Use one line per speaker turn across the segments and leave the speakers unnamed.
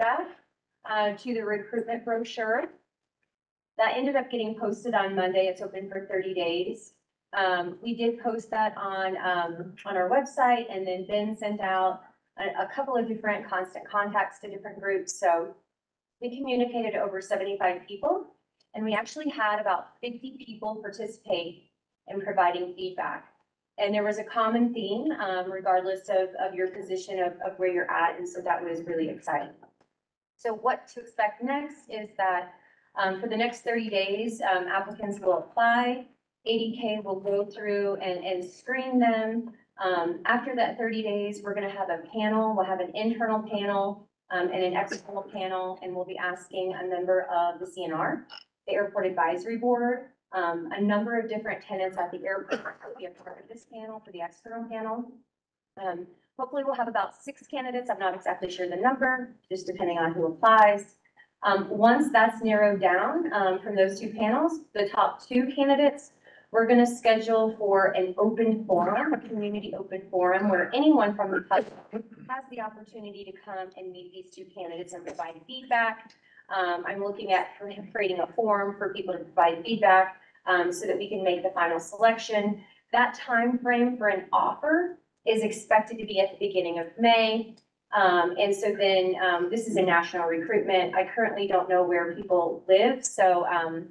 uh, to the recruitment brochure. That ended up getting posted on Monday. It's open for thirty days. Um, we did post that on, um, on our website and then Ben sent out a, a couple of different constant contacts to different groups. So we communicated to over seventy-five people and we actually had about fifty people participate in providing feedback. And there was a common theme, um, regardless of, of your position of, of where you're at, and so that was really exciting. So what to expect next is that, um, for the next thirty days, um, applicants will apply. ADK will go through and, and screen them. Um, after that thirty days, we're gonna have a panel, we'll have an internal panel, um, and an external panel, and we'll be asking a member of the CNR, the Airport Advisory Board, um, a number of different tenants at the airport will be a part of this panel for the external panel. Hopefully we'll have about six candidates. I'm not exactly sure the number, just depending on who applies. Um, once that's narrowed down, um, from those two panels, the top two candidates, we're gonna schedule for an open forum, a community open forum where anyone from the public has the opportunity to come and meet these two candidates and provide feedback. Um, I'm looking at creating a forum for people to provide feedback, um, so that we can make the final selection. That time frame for an offer is expected to be at the beginning of May. Um, and so then, um, this is a national recruitment. I currently don't know where people live, so, um,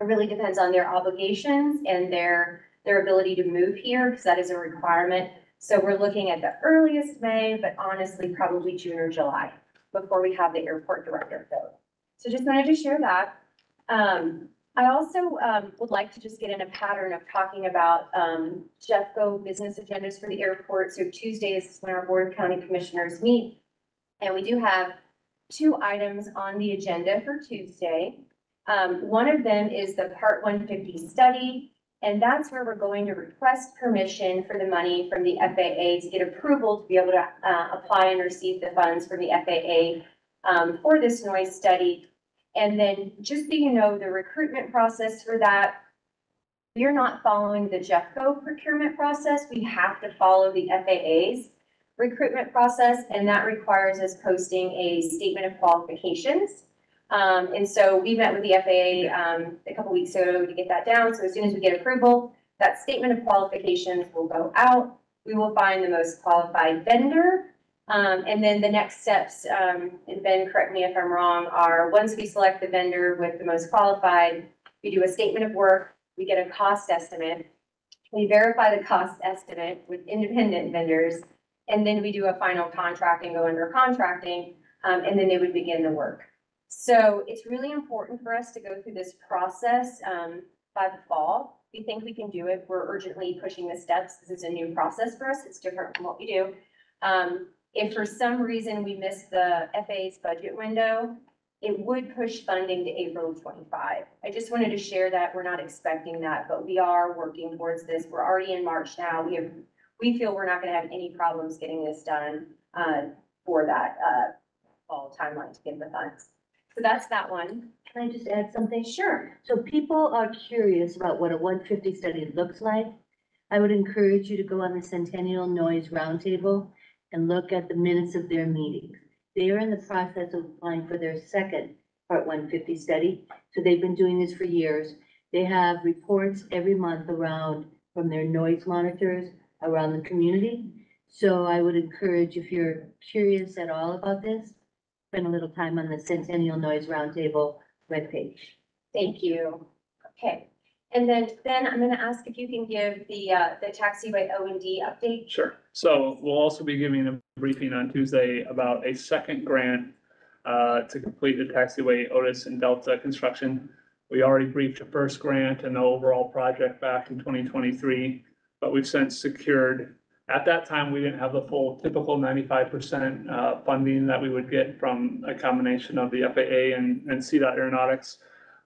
it really depends on their obligations and their, their ability to move here, because that is a requirement. So we're looking at the earliest May, but honestly, probably June or July before we have the airport director filled. So just wanted to share that. Um, I also, um, would like to just get in a pattern of talking about, um, Jeffco business agendas for the airport. So Tuesdays is when our board of county commissioners meet. And we do have two items on the agenda for Tuesday. Um, one of them is the Part one fifty study. And that's where we're going to request permission for the money from the FAA to get approval to be able to, uh, apply and receive the funds from the FAA, um, for this noise study. And then, just so you know, the recruitment process for that, are not following the Jeffco procurement process. We have to follow the FAA's recruitment process, and that requires us posting a statement of qualifications. Um, and so we met with the FAA, um, a couple weeks ago to get that down. So as soon as we get approval, that statement of qualifications will go out. We will find the most qualified vendor um, and then the next steps, um, and Ben, correct me if I'm wrong, are once we select the vendor with the most qualified, we do a statement of work, we get a cost estimate. We verify the cost estimate with independent vendors, and then we do a final contract and go under contracting, um, and then they would begin the work. So it's really important for us to go through this process, um, by the fall. We think we can do it. We're urgently pushing the steps. This is a new process for us. It's different from what we do. Um, if for some reason we miss the FAA's budget window, it would push funding to April twenty-five. I just wanted to share that. We're not expecting that, but we are working towards this. We're already in March now. We have, we feel we're not gonna have any problems getting this done, uh, for that, uh, fall timeline to get the funds. So that's that one.
Can I just add something?
Sure.
So people are curious about what a one fifty study looks like. I would encourage you to go on the Centennial Noise Roundtable and look at the minutes of their meetings. They are in the process of applying for their second Part one fifty study, so they've been doing this for years. They have reports every month around from their noise monitors around the community. So I would encourage, if you're curious at all about this, spend a little time on the Centennial Noise Roundtable webpage.
Thank you. Okay. And then, Ben, I'm gonna ask if you can give the, uh, the taxiway O and D update.
Sure. So we'll also be giving a briefing on Tuesday about a second grant uh, to complete the taxiway Otis and Delta construction. We already briefed the first grant and the overall project back in twenty twenty-three, but we've since secured. At that time, we didn't have the full typical ninety-five percent uh, funding that we would get from a combination of the FAA and, and CDOT Aeronautics.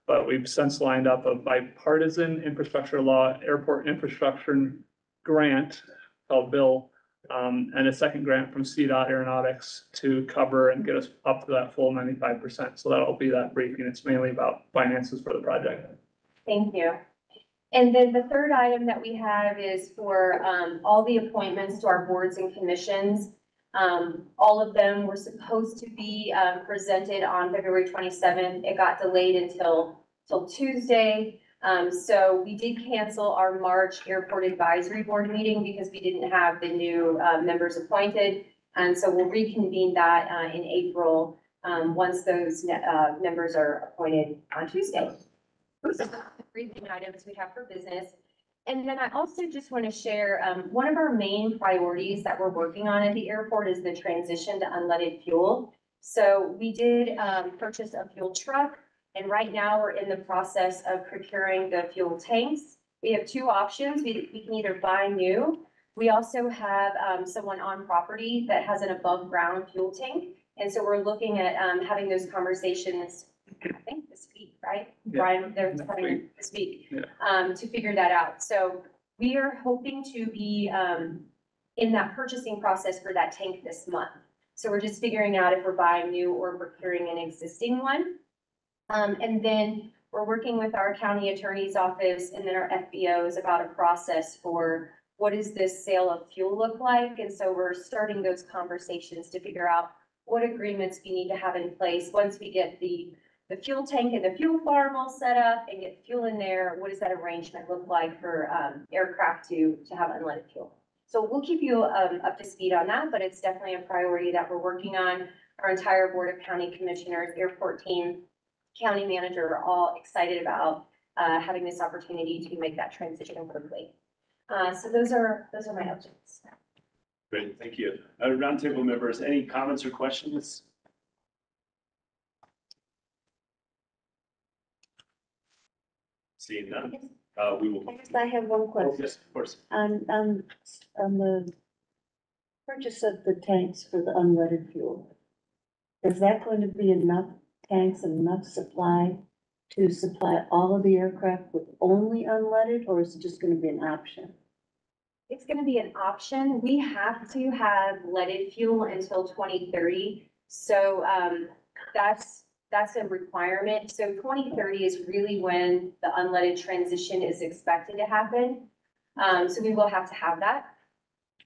But we've since lined up a bipartisan infrastructure law, airport infrastructure grant called Bill um, and a second grant from CDOT Aeronautics to cover and get us up to that full ninety-five percent. So that'll be that briefing. It's mainly about finances for the project.
Thank you. And then the third item that we have is for, um, all the appointments to our boards and commissions. Um, all of them were supposed to be, um, presented on February twenty-seventh. It got delayed until, till Tuesday. Um, so we did cancel our March Airport Advisory Board meeting because we didn't have the new, uh, members appointed. And so we'll reconvene that, uh, in April, um, once those, uh, members are appointed on Tuesday. Three items we have for business. And then I also just want to share, um, one of our main priorities that we're working on at the airport is the transition to unleaded fuel. So we did, um, purchase a fuel truck and right now we're in the process of procuring the fuel tanks. We have two options. We, we can either buy new. We also have, um, someone on property that has an above ground fuel tank. And so we're looking at, um, having those conversations, I think this week, right?
Yeah.
Brian, they're
Next
having this week.
Yeah.
Um, to figure that out. So we are hoping to be, um, in that purchasing process for that tank this month. So we're just figuring out if we're buying new or procuring an existing one. Um, and then we're working with our county attorney's office and then our FBOs about a process for what does this sale of fuel look like? And so we're starting those conversations to figure out what agreements we need to have in place once we get the, the fuel tank and the fuel farm all set up and get fuel in there. What does that arrangement look like for, um, aircraft to, to have unleaded fuel? So we'll keep you, um, up to speed on that, but it's definitely a priority that we're working on. Our entire Board of County Commissioners, airport team, county manager are all excited about, uh, having this opportunity to make that transition quickly. Uh, so those are, those are my updates.
Great, thank you. Uh, roundtable members, any comments or questions? Seeing none, uh, we will.
I guess I have one
Oh,
question.
Yes, of course.
On, on, on the purchase of the tanks for the unleaded fuel. Is that going to be enough tanks and enough supply to supply all of the aircraft with only unleaded, or is it just gonna be an option?
It's gonna be an option. We have to have leaded fuel until twenty thirty. So, um, that's, that's a requirement. So twenty thirty is really when the unleaded transition is expected to happen. Um, so we will have to have that.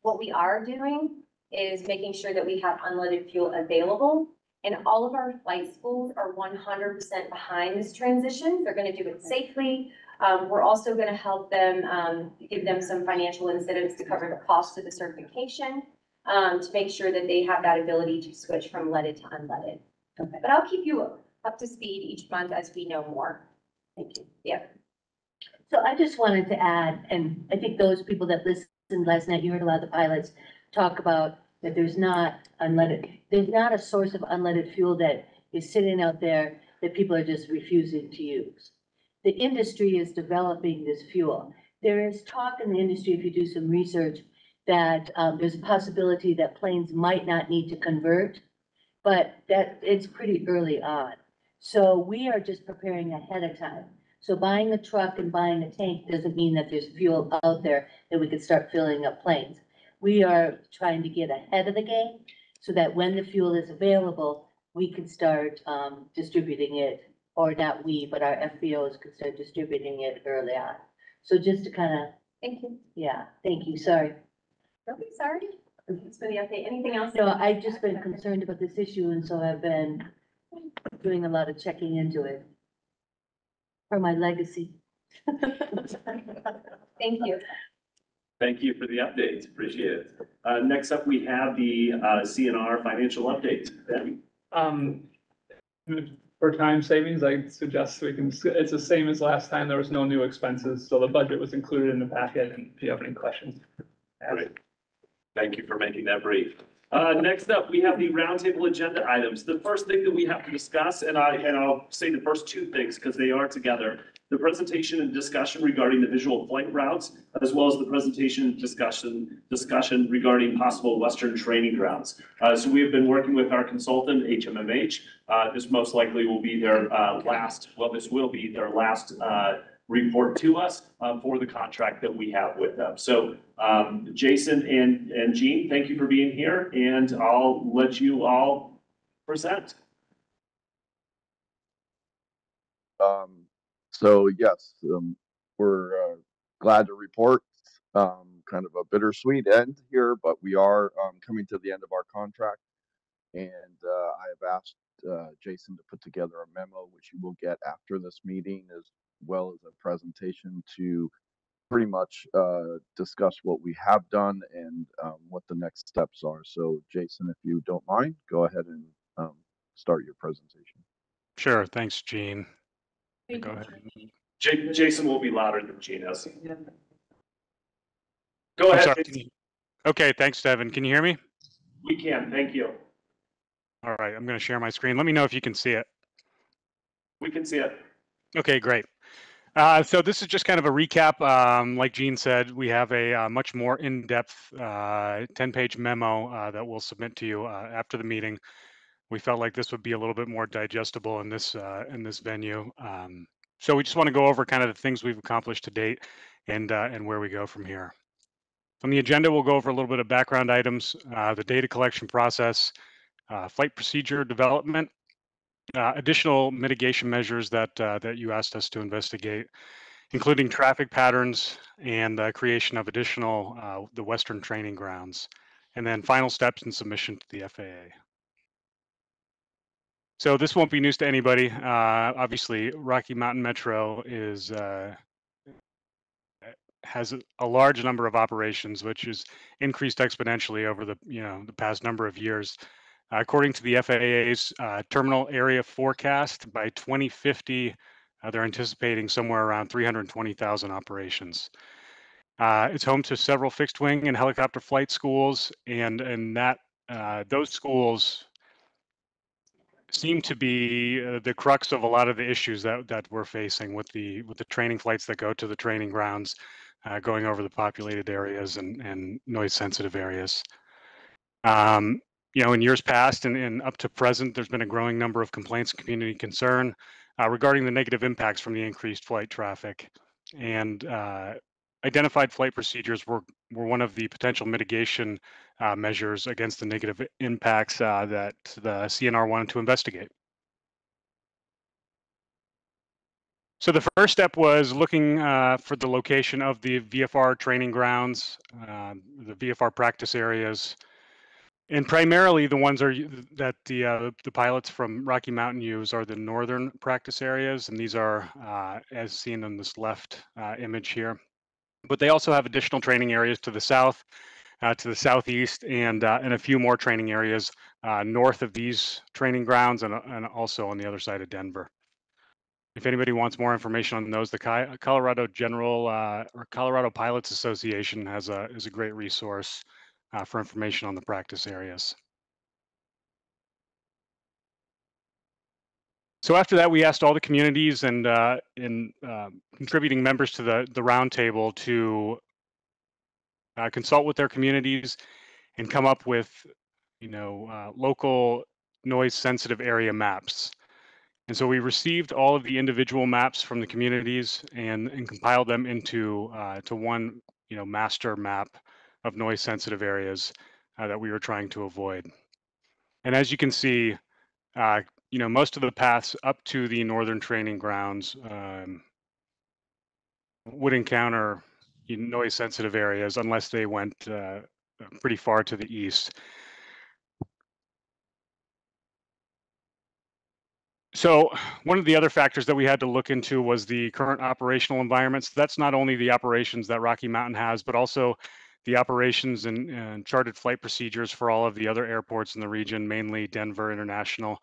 What we are doing is making sure that we have unleaded fuel available. And all of our flight schools are one hundred percent behind this transition. They're gonna do it safely. Um, we're also gonna help them, um, give them some financial incentives to cover the cost of the certification, um, to make sure that they have that ability to switch from leaded to unleaded.
Okay.
But I'll keep you up to speed each month as we know more.
Thank you. Yeah.
So I just wanted to add, and I think those people that listened last night, you heard a lot of the pilots talk about that there's not unleaded, there's not a source of unleaded fuel that is sitting out there that people are just refusing to use. The industry is developing this fuel. There is talk in the industry, if you do some research, that um, there's a possibility that planes might not need to convert, but that, it's pretty early on. So we are just preparing ahead of time. So buying a truck and buying a tank doesn't mean that there's fuel out there that we could start filling up planes. We are trying to get ahead of the game so that when the fuel is available, we can start um distributing it. Or not we, but our FBOs can start distributing it early on. So just to kind of,
Thank you.
yeah, thank you, sorry.
Don't be sorry. Thanks for the update. Anything else?
No, I've just been concerned about this issue and so I've been doing a lot of checking into it. For my legacy.
Thank you.
Thank you for the updates, appreciate it. Uh, next up, we have the, uh, CNR financial update. Ben?
Um, for time savings, I suggest we can, it's the same as last time. There was no new expenses, so the budget was included in the packet, and if you have any questions. ask.
Great. Thank you for making that brief. Uh, next up, we have the roundtable agenda items. The first thing that we have to discuss, and I, and I'll say the first two things because they are together. The presentation and discussion regarding the visual flight routes, as well as the presentation and discussion, discussion regarding possible Western training grounds. Uh, so we have been working with our consultant, HMMH. Uh, this most likely will be their, uh, last, well, this will be their last, uh, report to us, uh, for the contract that we have with them. So um, Jason and, and Jean, thank you for being here and I'll let you all present.
Um, so yes, um, we're, uh, glad to report, um, kind of a bittersweet end here, but we are um, coming to the end of our contract. And uh, I have asked uh, Jason to put together a memo, which you will get after this meeting, as well as a presentation to pretty much uh, discuss what we have done and um, what the next steps are. So, Jason, if you don't mind, go ahead and um, start your presentation.
Sure, thanks, Gene. Go ahead.
Ja- Jason will be louder than Gene is. Go
I'm
ahead.
sorry,
Jason.
you- Okay, thanks, Devin. Can you hear me?
We can, thank you.
All right, I'm going to share my screen. Let me know if you can see it.
We can see it.
Okay, great. Uh, so this is just kind of a recap. Um, like Gene said, we have a uh, much more in-depth uh, 10-page memo uh, that we'll submit to you uh, after the meeting. We felt like this would be a little bit more digestible in this uh, in this venue. Um, so we just want to go over kind of the things we've accomplished to date and uh, and where we go from here. From the agenda, we'll go over a little bit of background items, uh, the data collection process, uh, flight procedure development, uh, additional mitigation measures that uh, that you asked us to investigate, including traffic patterns and uh, creation of additional uh, the Western training grounds, and then final steps in submission to the FAA. So this won't be news to anybody. Uh, obviously, Rocky Mountain Metro is uh, has a large number of operations, which has increased exponentially over the you know the past number of years. According to the FAA's uh, terminal area forecast, by 2050, uh, they're anticipating somewhere around 320,000 operations. Uh, it's home to several fixed wing and helicopter flight schools, and and that uh, those schools seem to be uh, the crux of a lot of the issues that that we're facing with the with the training flights that go to the training grounds, uh, going over the populated areas and and noise sensitive areas. Um, you know, in years past and, and up to present, there's been a growing number of complaints and community concern uh, regarding the negative impacts from the increased flight traffic. And uh, identified flight procedures were, were one of the potential mitigation uh, measures against the negative impacts uh, that the CNR wanted to investigate. So the first step was looking uh, for the location of the VFR training grounds, uh, the VFR practice areas, and primarily the ones are that the uh, the pilots from Rocky Mountain use are the northern practice areas, and these are uh, as seen on this left uh, image here. But they also have additional training areas to the south, uh, to the southeast, and uh, and a few more training areas uh, north of these training grounds, and and also on the other side of Denver. If anybody wants more information on those, the Colorado General or Colorado Pilots Association has a is a great resource uh, for information on the practice areas. So after that, we asked all the communities and uh, and uh, contributing members to the the roundtable to uh, consult with their communities and come up with, you know, uh, local noise sensitive area maps. And so we received all of the individual maps from the communities and, and compiled them into uh, to one, you know, master map of noise sensitive areas uh, that we were trying to avoid. And as you can see, uh, you know, most of the paths up to the northern training grounds um, would encounter noise sensitive areas unless they went uh, pretty far to the east. So one of the other factors that we had to look into was the current operational environments. That's not only the operations that Rocky Mountain has, but also the operations and, and charted flight procedures for all of the other airports in the region, mainly Denver International.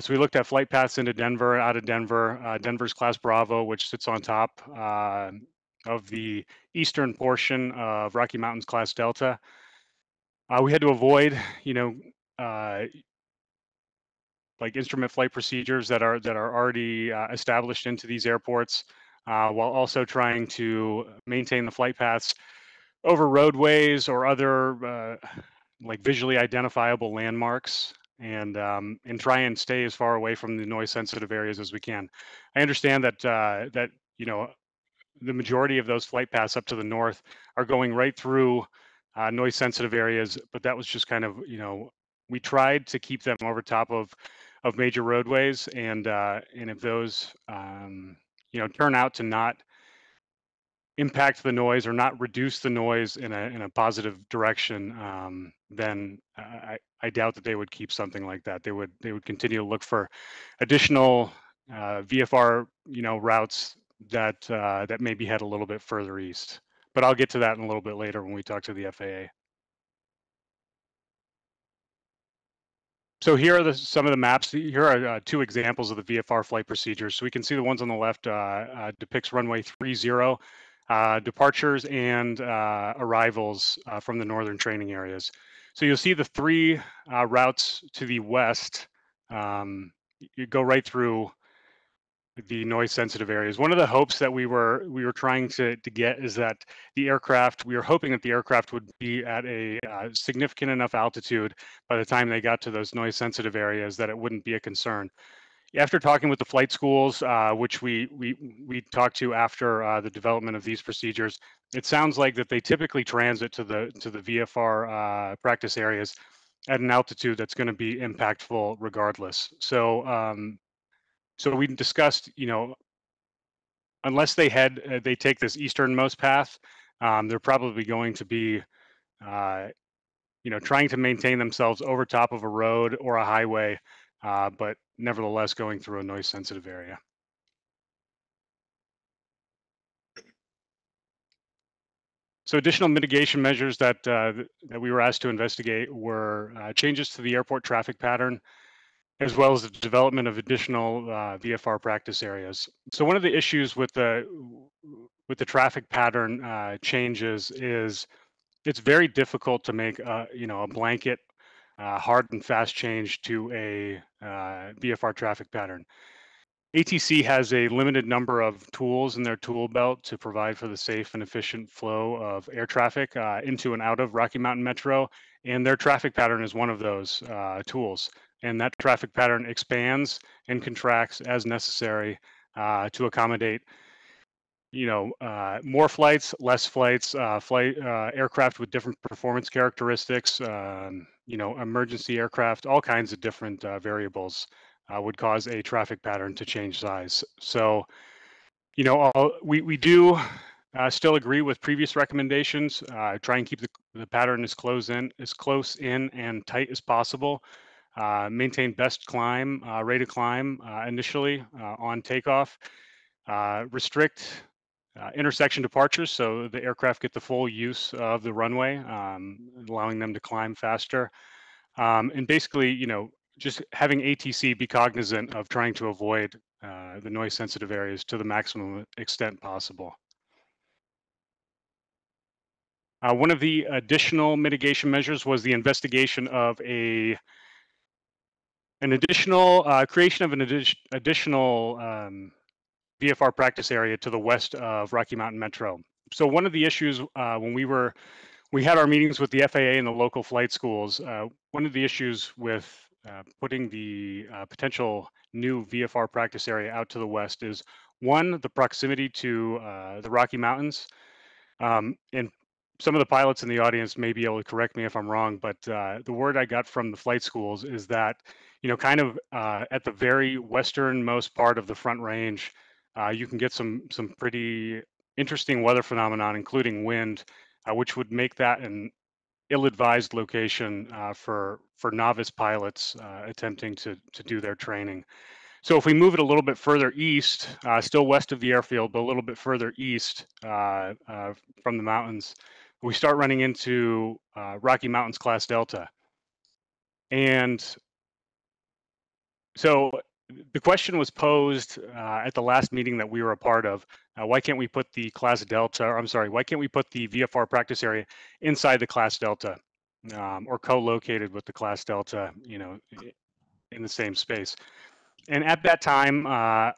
So we looked at flight paths into Denver, out of Denver, uh, Denver's Class Bravo, which sits on top uh, of the eastern portion of Rocky Mountains Class Delta. Uh, we had to avoid, you know, uh, like instrument flight procedures that are that are already uh, established into these airports, while also trying to maintain the flight paths over roadways or other uh, like visually identifiable landmarks and um, and try and stay as far away from the noise sensitive areas as we can. I understand that uh, that you know the majority of those flight paths up to the north are going right through uh, noise sensitive areas, but that was just kind of you know we tried to keep them over top of of major roadways and uh, and if those um, you know turn out to not impact the noise or not reduce the noise in a, in a positive direction, um, then I, I doubt that they would keep something like that. They would, they would continue to look for additional uh, VFR, you know, routes that, uh, that maybe head a little bit further east. But I'll get to that in a little bit later when we talk to the FAA. So here are the, some of the maps. Here are uh, two examples of the VFR flight procedures. So we can see the ones on the left uh, uh, depicts runway 30 uh, departures and uh, arrivals uh, from the northern training areas. So you'll see the three uh, routes to the west. Um, you go right through the noise sensitive areas. One of the hopes that we were we were trying to to get is that the aircraft we were hoping that the aircraft would be at a uh, significant enough altitude by the time they got to those noise sensitive areas that it wouldn't be a concern. After talking with the flight schools, uh, which we we we talked to after uh, the development of these procedures, it sounds like that they typically transit to the to the VFR uh, practice areas at an altitude that's going to be impactful regardless. So um, so we discussed, you know, unless they head, uh, they take this easternmost path, um, they're probably going to be, uh, you know, trying to maintain themselves over top of a road or a highway, uh, but nevertheless going through a noise sensitive area. So additional mitigation measures that uh, that we were asked to investigate were uh, changes to the airport traffic pattern, as well as the development of additional uh, VFR practice areas. So one of the issues with the with the traffic pattern uh, changes is it's very difficult to make a, you know a blanket uh, hard and fast change to a uh, VFR traffic pattern. ATC has a limited number of tools in their tool belt to provide for the safe and efficient flow of air traffic uh, into and out of Rocky Mountain Metro, and their traffic pattern is one of those uh, tools and that traffic pattern expands and contracts as necessary uh, to accommodate you know uh, more flights less flights uh, flight uh, aircraft with different performance characteristics um, you know emergency aircraft all kinds of different uh, variables uh, would cause a traffic pattern to change size. So you know all, we, we do still agree with previous recommendations. Try and keep the, the pattern as close in as close in and tight as possible. Uh, maintain best climb, uh, rate of climb uh, initially uh, on takeoff, uh, intersection departures so the aircraft get the full use of the runway, um, allowing them to climb faster. Um, and basically, you know, just having ATC be cognizant of trying to avoid the noise sensitive areas to the maximum extent possible. Uh, one of the additional mitigation measures was the investigation of a an additional uh, creation of an addi additional um, VFR practice area to the west of Rocky Mountain Metro. So one of the issues uh, when we were we had our meetings with the FAA and the local flight schools. Uh, one of the issues with uh, putting the uh, potential new VFR practice area out to the west is one the proximity to uh, the Rocky Mountains. Um, and some of the pilots in the audience may be able to correct me if I'm wrong, but the word I got from the flight schools is that you know, kind of uh, at the very westernmost part of the Front Range, uh, you can get some some pretty interesting weather phenomenon, including wind, uh, which would make that an ill-advised location uh, for for novice pilots uh, attempting to to do their training. So if we move it a little bit further east, uh, still west of the airfield, but a little bit further east from the mountains, we start running into Rocky Mountains class Delta. And so the question was posed uh, at the last meeting that we were a part of. Uh, why can't we put the class delta, or I'm sorry, why can't we put the VFR practice area inside the class delta um, or co-located with the class delta, you know, in the same space? And at that time, uh,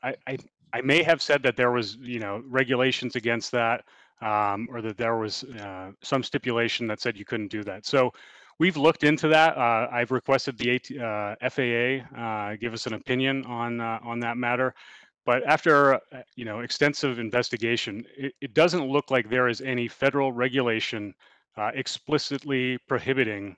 I, I, I, may have said that there was, you know, regulations against that um, or that there was uh, some stipulation that said you couldn't do that. So We've looked into that. Uh, I've requested the AT, uh, FAA uh, give us an opinion on uh, on that matter. But after uh, you know extensive investigation, it, it, doesn't look like there is any federal regulation uh, explicitly prohibiting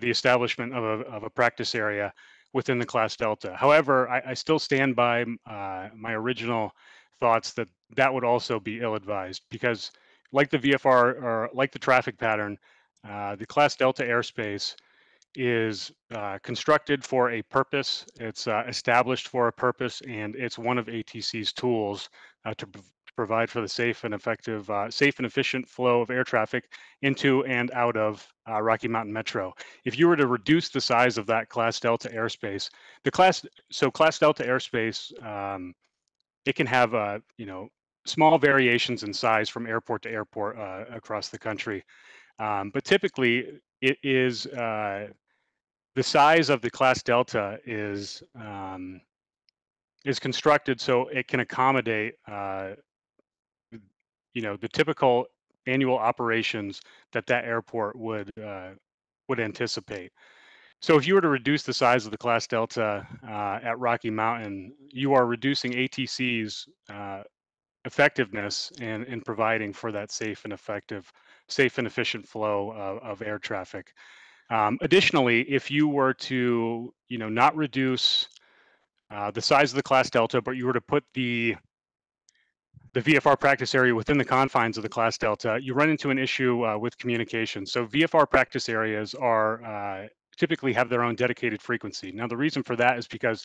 the establishment of a, of a practice area within the class delta. However, I, I still stand by my original thoughts that that would also be ill-advised because like the VFR or like the traffic pattern, uh, the Class Delta airspace is uh, constructed for a purpose. It's uh, established for a purpose, and it's one of ATC's tools uh, to prov- provide for the safe and effective, uh, safe and efficient flow of air traffic into and out of Rocky Mountain Metro. If you were to reduce the size of that Class Delta airspace, the class so Class Delta airspace, um, it can have you know small variations in size from airport to airport uh, across the country, um, but typically it is uh, the size of the Class Delta is um, is constructed so it can accommodate uh, you know the typical annual operations that that airport would uh, would anticipate. So if you were to reduce the size of the class delta uh, at Rocky Mountain, you are reducing ATC's uh, effectiveness in, in providing for that safe and effective, safe and efficient flow of, of air traffic. Um, additionally, if you were to, you know, not reduce uh, the size of the class delta, but you were to put the the VFR practice area within the confines of the class delta, you run into an issue uh, with communication. So VFR practice areas are uh, typically have their own dedicated frequency. Now the reason for that is because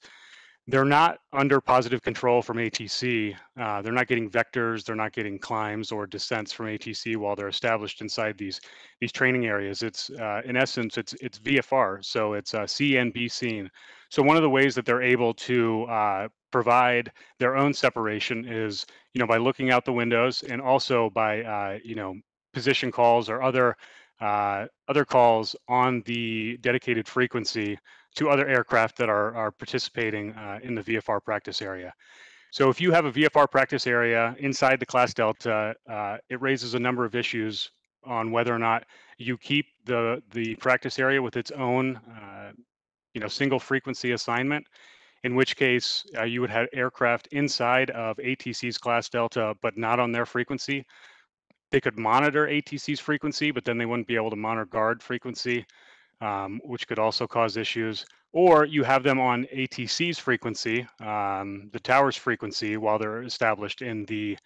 they're not under positive control from ATC. Uh, they're not getting vectors, they're not getting climbs or descents from ATC while they're established inside these these training areas. It's uh, in essence, it's it's VFR, so it's uh, be seen. So one of the ways that they're able to uh, provide their own separation is, you know, by looking out the windows and also by, uh, you know, position calls or other uh, other calls on the dedicated frequency to other aircraft that are, are participating uh, in the VFR practice area. So if you have a VFR practice area inside the class Delta, uh, it raises a number of issues on whether or not you keep the, the practice area with its own uh, you know, single frequency assignment, in which case uh, you would have aircraft inside of ATC's class Delta, but not on their frequency. They could monitor ATC's frequency, but then they wouldn't be able to monitor guard frequency um, which could also cause issues. Or you have them on ATC's frequency, um, the tower's frequency, while they're established in the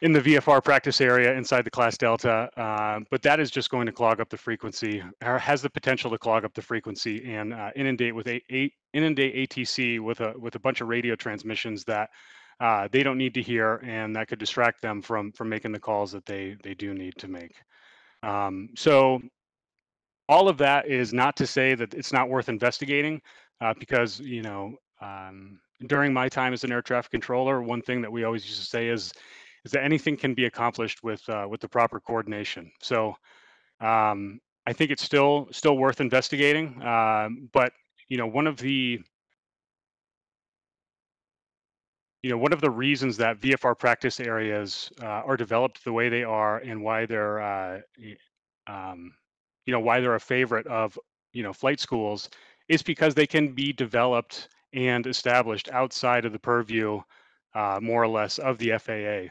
in the VFR practice area inside the class delta, uh, but that is just going to clog up the frequency, or has the potential to clog up the frequency and uh, inundate with a, a, inundate ATC with a with a bunch of radio transmissions that uh, they don't need to hear, and that could distract them from from making the calls that they they do need to make. Um, so all of that is not to say that it's not worth investigating, uh, because you know um, during my time as an air traffic controller, one thing that we always used to say is is that anything can be accomplished with uh, with the proper coordination. So um, I think it's still still worth investigating. Um, but you know, one of the you know, one of the reasons that VFR practice areas uh, are developed the way they are and why they're uh, um, you know why they're a favorite of you know flight schools is because they can be developed and established outside of the purview uh, more or less of the FAA.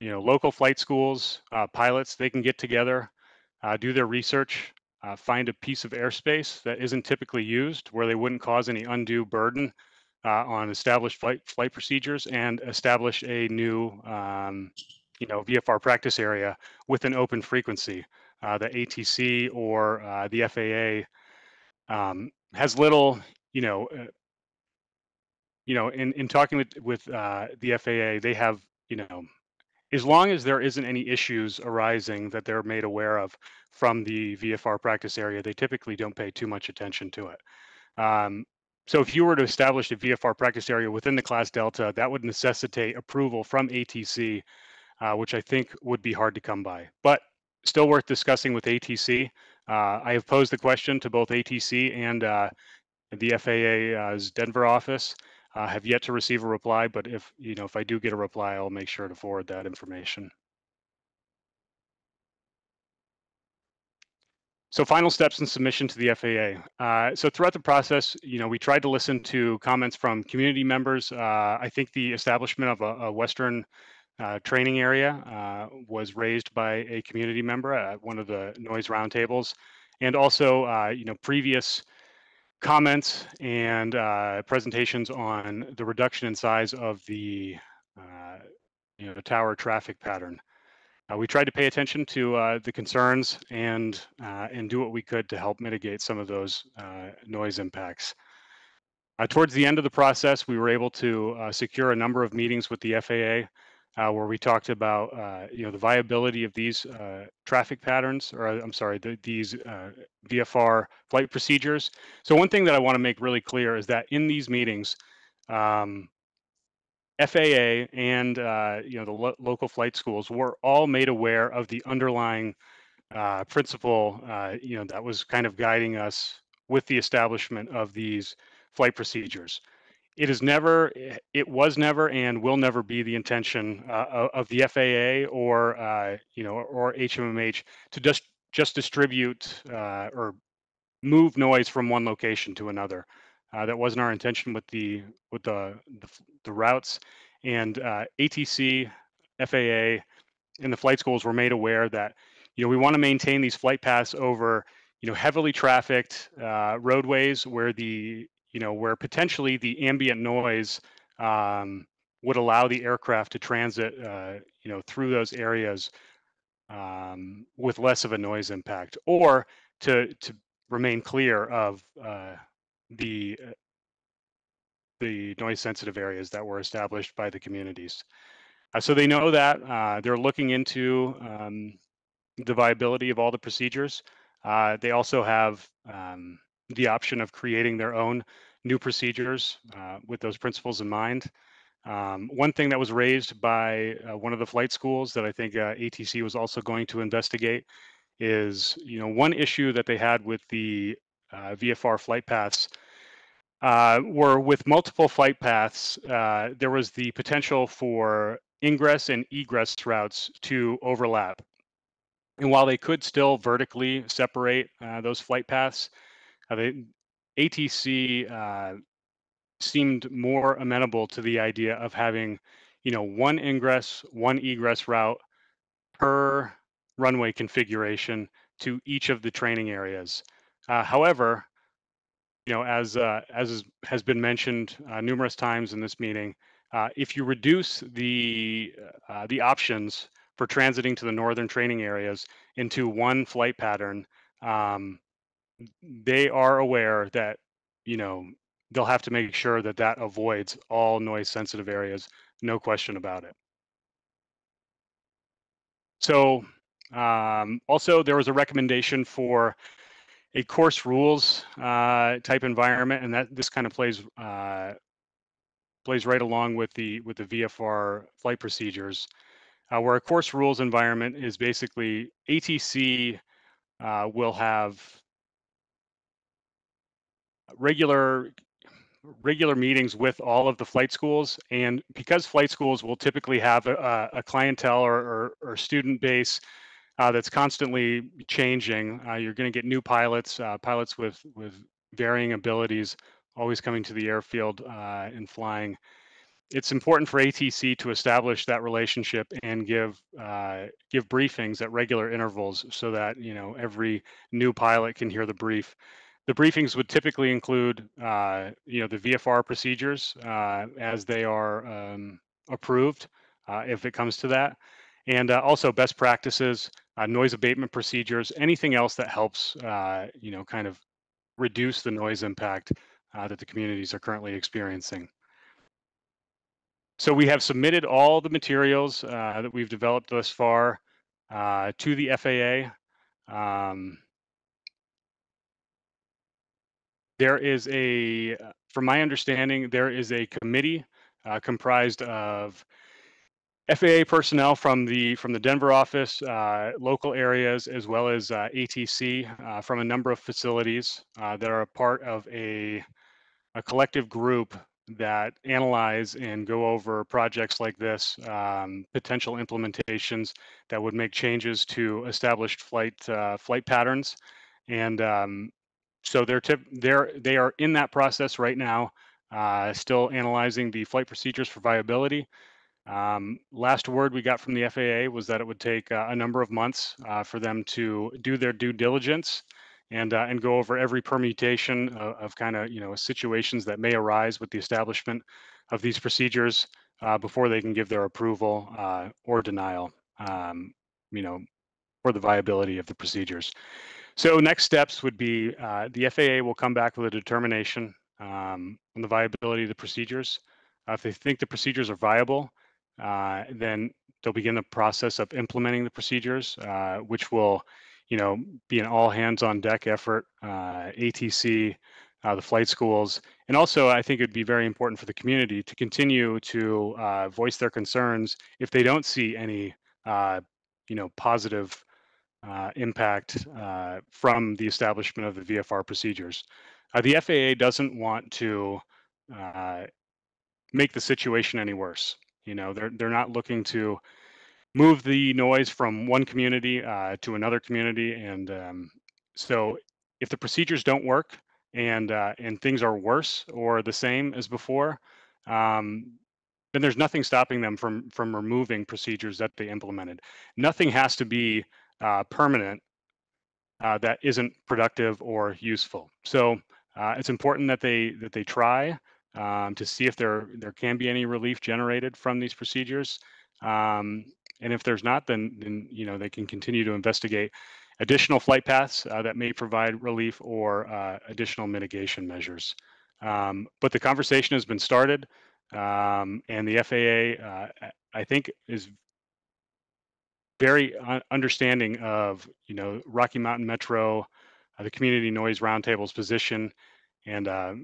You know, local flight schools, uh, pilots, they can get together, uh, do their research, uh, find a piece of airspace that isn't typically used where they wouldn't cause any undue burden uh, on established flight flight procedures and establish a new um, you know VFR practice area with an open frequency uh, the ATC or uh, the FAA um, has little, you know, uh, you know, in, in talking with with uh, the FAA, they have, you know, as long as there isn't any issues arising that they're made aware of from the VFR practice area, they typically don't pay too much attention to it. Um, so if you were to establish a VFR practice area within the class Delta, that would necessitate approval from ATC, uh, which I think would be hard to come by. But still worth discussing with ATC. Uh, I have posed the question to both ATC and uh, the FAA's Denver office. Uh, have yet to receive a reply, but if you know if I do get a reply, I'll make sure to forward that information. So final steps in submission to the FAA. Uh, so throughout the process, you know, we tried to listen to comments from community members. Uh, I think the establishment of a, a Western uh, training area uh, was raised by a community member at one of the noise roundtables, and also uh, you know previous comments and uh, presentations on the reduction in size of the uh, you know the tower traffic pattern. uh, we tried to pay attention to the concerns and and do what we could to help mitigate some of those noise impacts. Towards the end of the process, we were able to secure a number of meetings with the FAA uh, where we talked about uh, you know the viability of these uh, traffic patterns, or I'm sorry, the, these uh, VFR flight procedures. So one thing that I want to make really clear is that in these meetings, um, FAA and uh, you know the lo- local flight schools were all made aware of the underlying uh, principle, uh, you know, that was kind of guiding us with the establishment of these flight procedures. It is never, it was never, and will never be the intention uh, of the FAA or uh, you know or HMMH to just just distribute uh, or move noise from one location to another. Uh, that wasn't our intention with the with the the, the routes, and uh, ATC, FAA, and the flight schools were made aware that you know we want to maintain these flight paths over you know heavily trafficked uh, roadways where the you know where potentially the ambient noise um, would allow the aircraft to transit uh, you know through those areas um, with less of a noise impact, or to to remain clear of uh, the uh, the noise sensitive areas that were established by the communities. Uh, so they know that uh, they're looking into um, the viability of all the procedures. Uh, they also have um, the option of creating their own new procedures uh, with those principles in mind. Um, one thing that was raised by uh, one of the flight schools that I think uh, ATC was also going to investigate is, you know, one issue that they had with the uh, VFR flight paths uh, were with multiple flight paths, uh, there was the potential for ingress and egress routes to overlap. And while they could still vertically separate those flight paths, uh, they, ATC uh, seemed more amenable to the idea of having, you know, one ingress, one egress route per runway configuration to each of the training areas. Uh, however, you know, as uh, as has been mentioned uh, numerous times in this meeting, uh, if you reduce the uh, the options for transiting to the northern training areas into one flight pattern, um, they are aware that you know they'll have to make sure that that avoids all noise sensitive areas, no question about it. So um, also there was a recommendation for a course rules uh, type environment, and that this kind of plays uh, plays right along with the with the VFR flight procedures, uh, where a course rules environment is basically ATC uh, will have regular regular meetings with all of the flight schools and because flight schools will typically have a, a clientele or, or, or student base uh, that's constantly changing. Uh, you're going to get new pilots, uh, pilots with with varying abilities, always coming to the airfield uh, and flying. It's important for ATC to establish that relationship and give uh, give briefings at regular intervals so that you know every new pilot can hear the brief. The briefings would typically include, uh, you know, the VFR procedures as they are um, approved, if it comes to that, and also best practices, uh, noise abatement procedures, anything else that helps, uh, you know, kind of reduce the noise impact uh, that the communities are currently experiencing. So we have submitted all the materials uh, that we've developed thus far uh, to the FAA. Um, there is a, from my understanding, there is a committee uh, comprised of FAA personnel from the from the Denver office, uh, local areas, as well as uh, ATC uh, from a number of facilities uh, that are a part of a a collective group that analyze and go over projects like this, um, potential implementations that would make changes to established flight uh, flight patterns, and um, so they're tip, they're they are in that process right now, uh, still analyzing the flight procedures for viability. Um, last word we got from the FAA was that it would take uh, a number of months uh, for them to do their due diligence and uh, and go over every permutation of, of kind of you know situations that may arise with the establishment of these procedures uh, before they can give their approval uh, or denial. Um, you know, for the viability of the procedures. So next steps would be uh, the FAA will come back with a determination um, on the viability of the procedures. Uh, if they think the procedures are viable, uh, then they'll begin the process of implementing the procedures, uh, which will, you know, be an all hands on deck effort. Uh, ATC, uh, the flight schools, and also I think it'd be very important for the community to continue to voice their concerns if they don't see any, you know, positive uh, impact uh, from the establishment of the VFR procedures. Uh, the FAA doesn't want to uh, make the situation any worse. You know, they're they're not looking to move the noise from one community uh, to another community, and um, so if the procedures don't work and uh, and things are worse or the same as before, um, then there's nothing stopping them from from removing procedures that they implemented. Nothing has to be uh, permanent uh, that isn't productive or useful. So uh, it's important that they that they try um, to see if there there can be any relief generated from these procedures. Um, and if there's not, then then you know they can continue to investigate additional flight paths uh, that may provide relief or uh, additional mitigation measures. Um, but the conversation has been started, um, and the FAA, uh, I think, is very understanding of you know Rocky Mountain Metro, uh, the Community Noise Roundtable's position, and uh,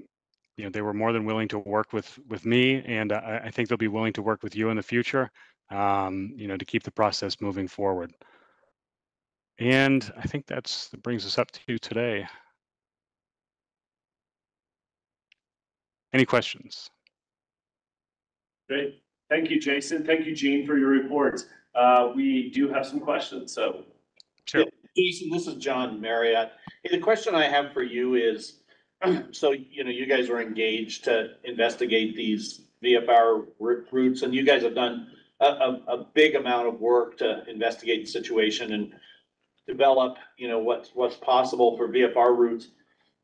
you know they were more than willing to work with with me, and uh, I I think they'll be willing to work with you in the future, um, you know, to keep the process moving forward. And I think that's that brings us up to today. Any questions?
Great. Thank you, Jason. Thank you, Gene, for your reports. Uh, we do have some questions, so.
Sure.
Jason, this is John Marriott. Hey, the question I have for you is, so, you know, you guys were engaged to investigate these VFR routes, and you guys have done a, a, a big amount of work to investigate the situation and develop, you know, what's, what's possible for VFR routes.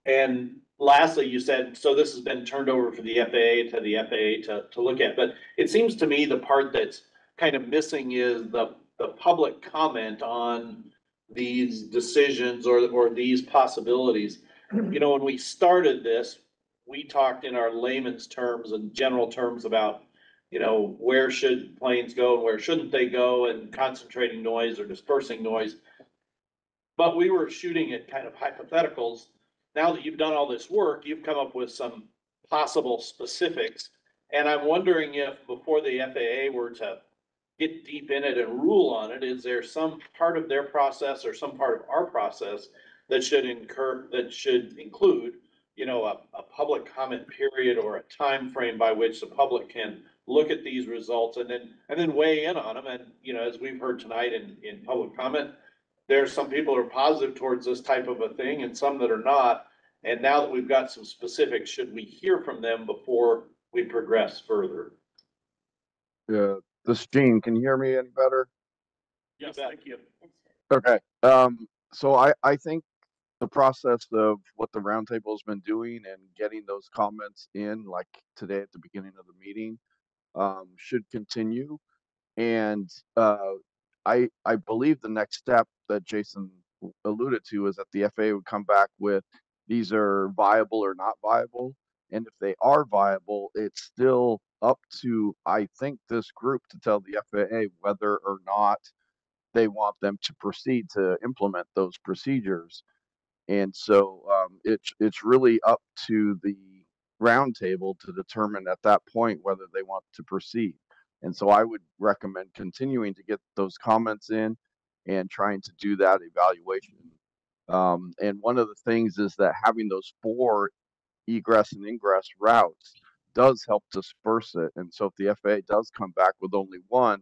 And lastly, you said, so this has been turned over for the FAA to the FAA to, to look at, but it seems to me the part that's kind of missing is the, the public comment on these decisions or, or these possibilities. You know, when we started this, we talked in our layman's terms and general terms about, you know, where should planes go and where shouldn't they go and concentrating noise or dispersing noise. But we were shooting at kind of hypotheticals. Now that you've done all this work, you've come up with some possible specifics. And I'm wondering if before the FAA were to get deep in it and rule on it, is there some part of their process or some part of our process that should incur, that should include, you know, a, a public comment period or a time frame by which the public can look at these results and then, and then weigh in on them. And, you know, as we've heard tonight in, in public comment, there's some people who are positive towards this type of a thing and some that are not. And now that we've got some specifics, should we hear from them before we progress further?
Uh, this Gene, can you hear me any better?
Yes, thank you.
Okay, um, so I, I think the process of what the roundtable has been doing and getting those comments in, like today at the beginning of the meeting, um, should continue. And, uh, I, I believe the next step that Jason alluded to is that the FAA would come back with, these are viable or not viable. And if they are viable, it's still up to, I think, this group to tell the FAA whether or not they want them to proceed to implement those procedures. And so um, it's it's really up to the roundtable to determine at that point whether they want to proceed. And so I would recommend continuing to get those comments in and trying to do that evaluation. Um, and one of the things is that having those four egress and ingress routes does help disperse it. And so if the FAA does come back with only one,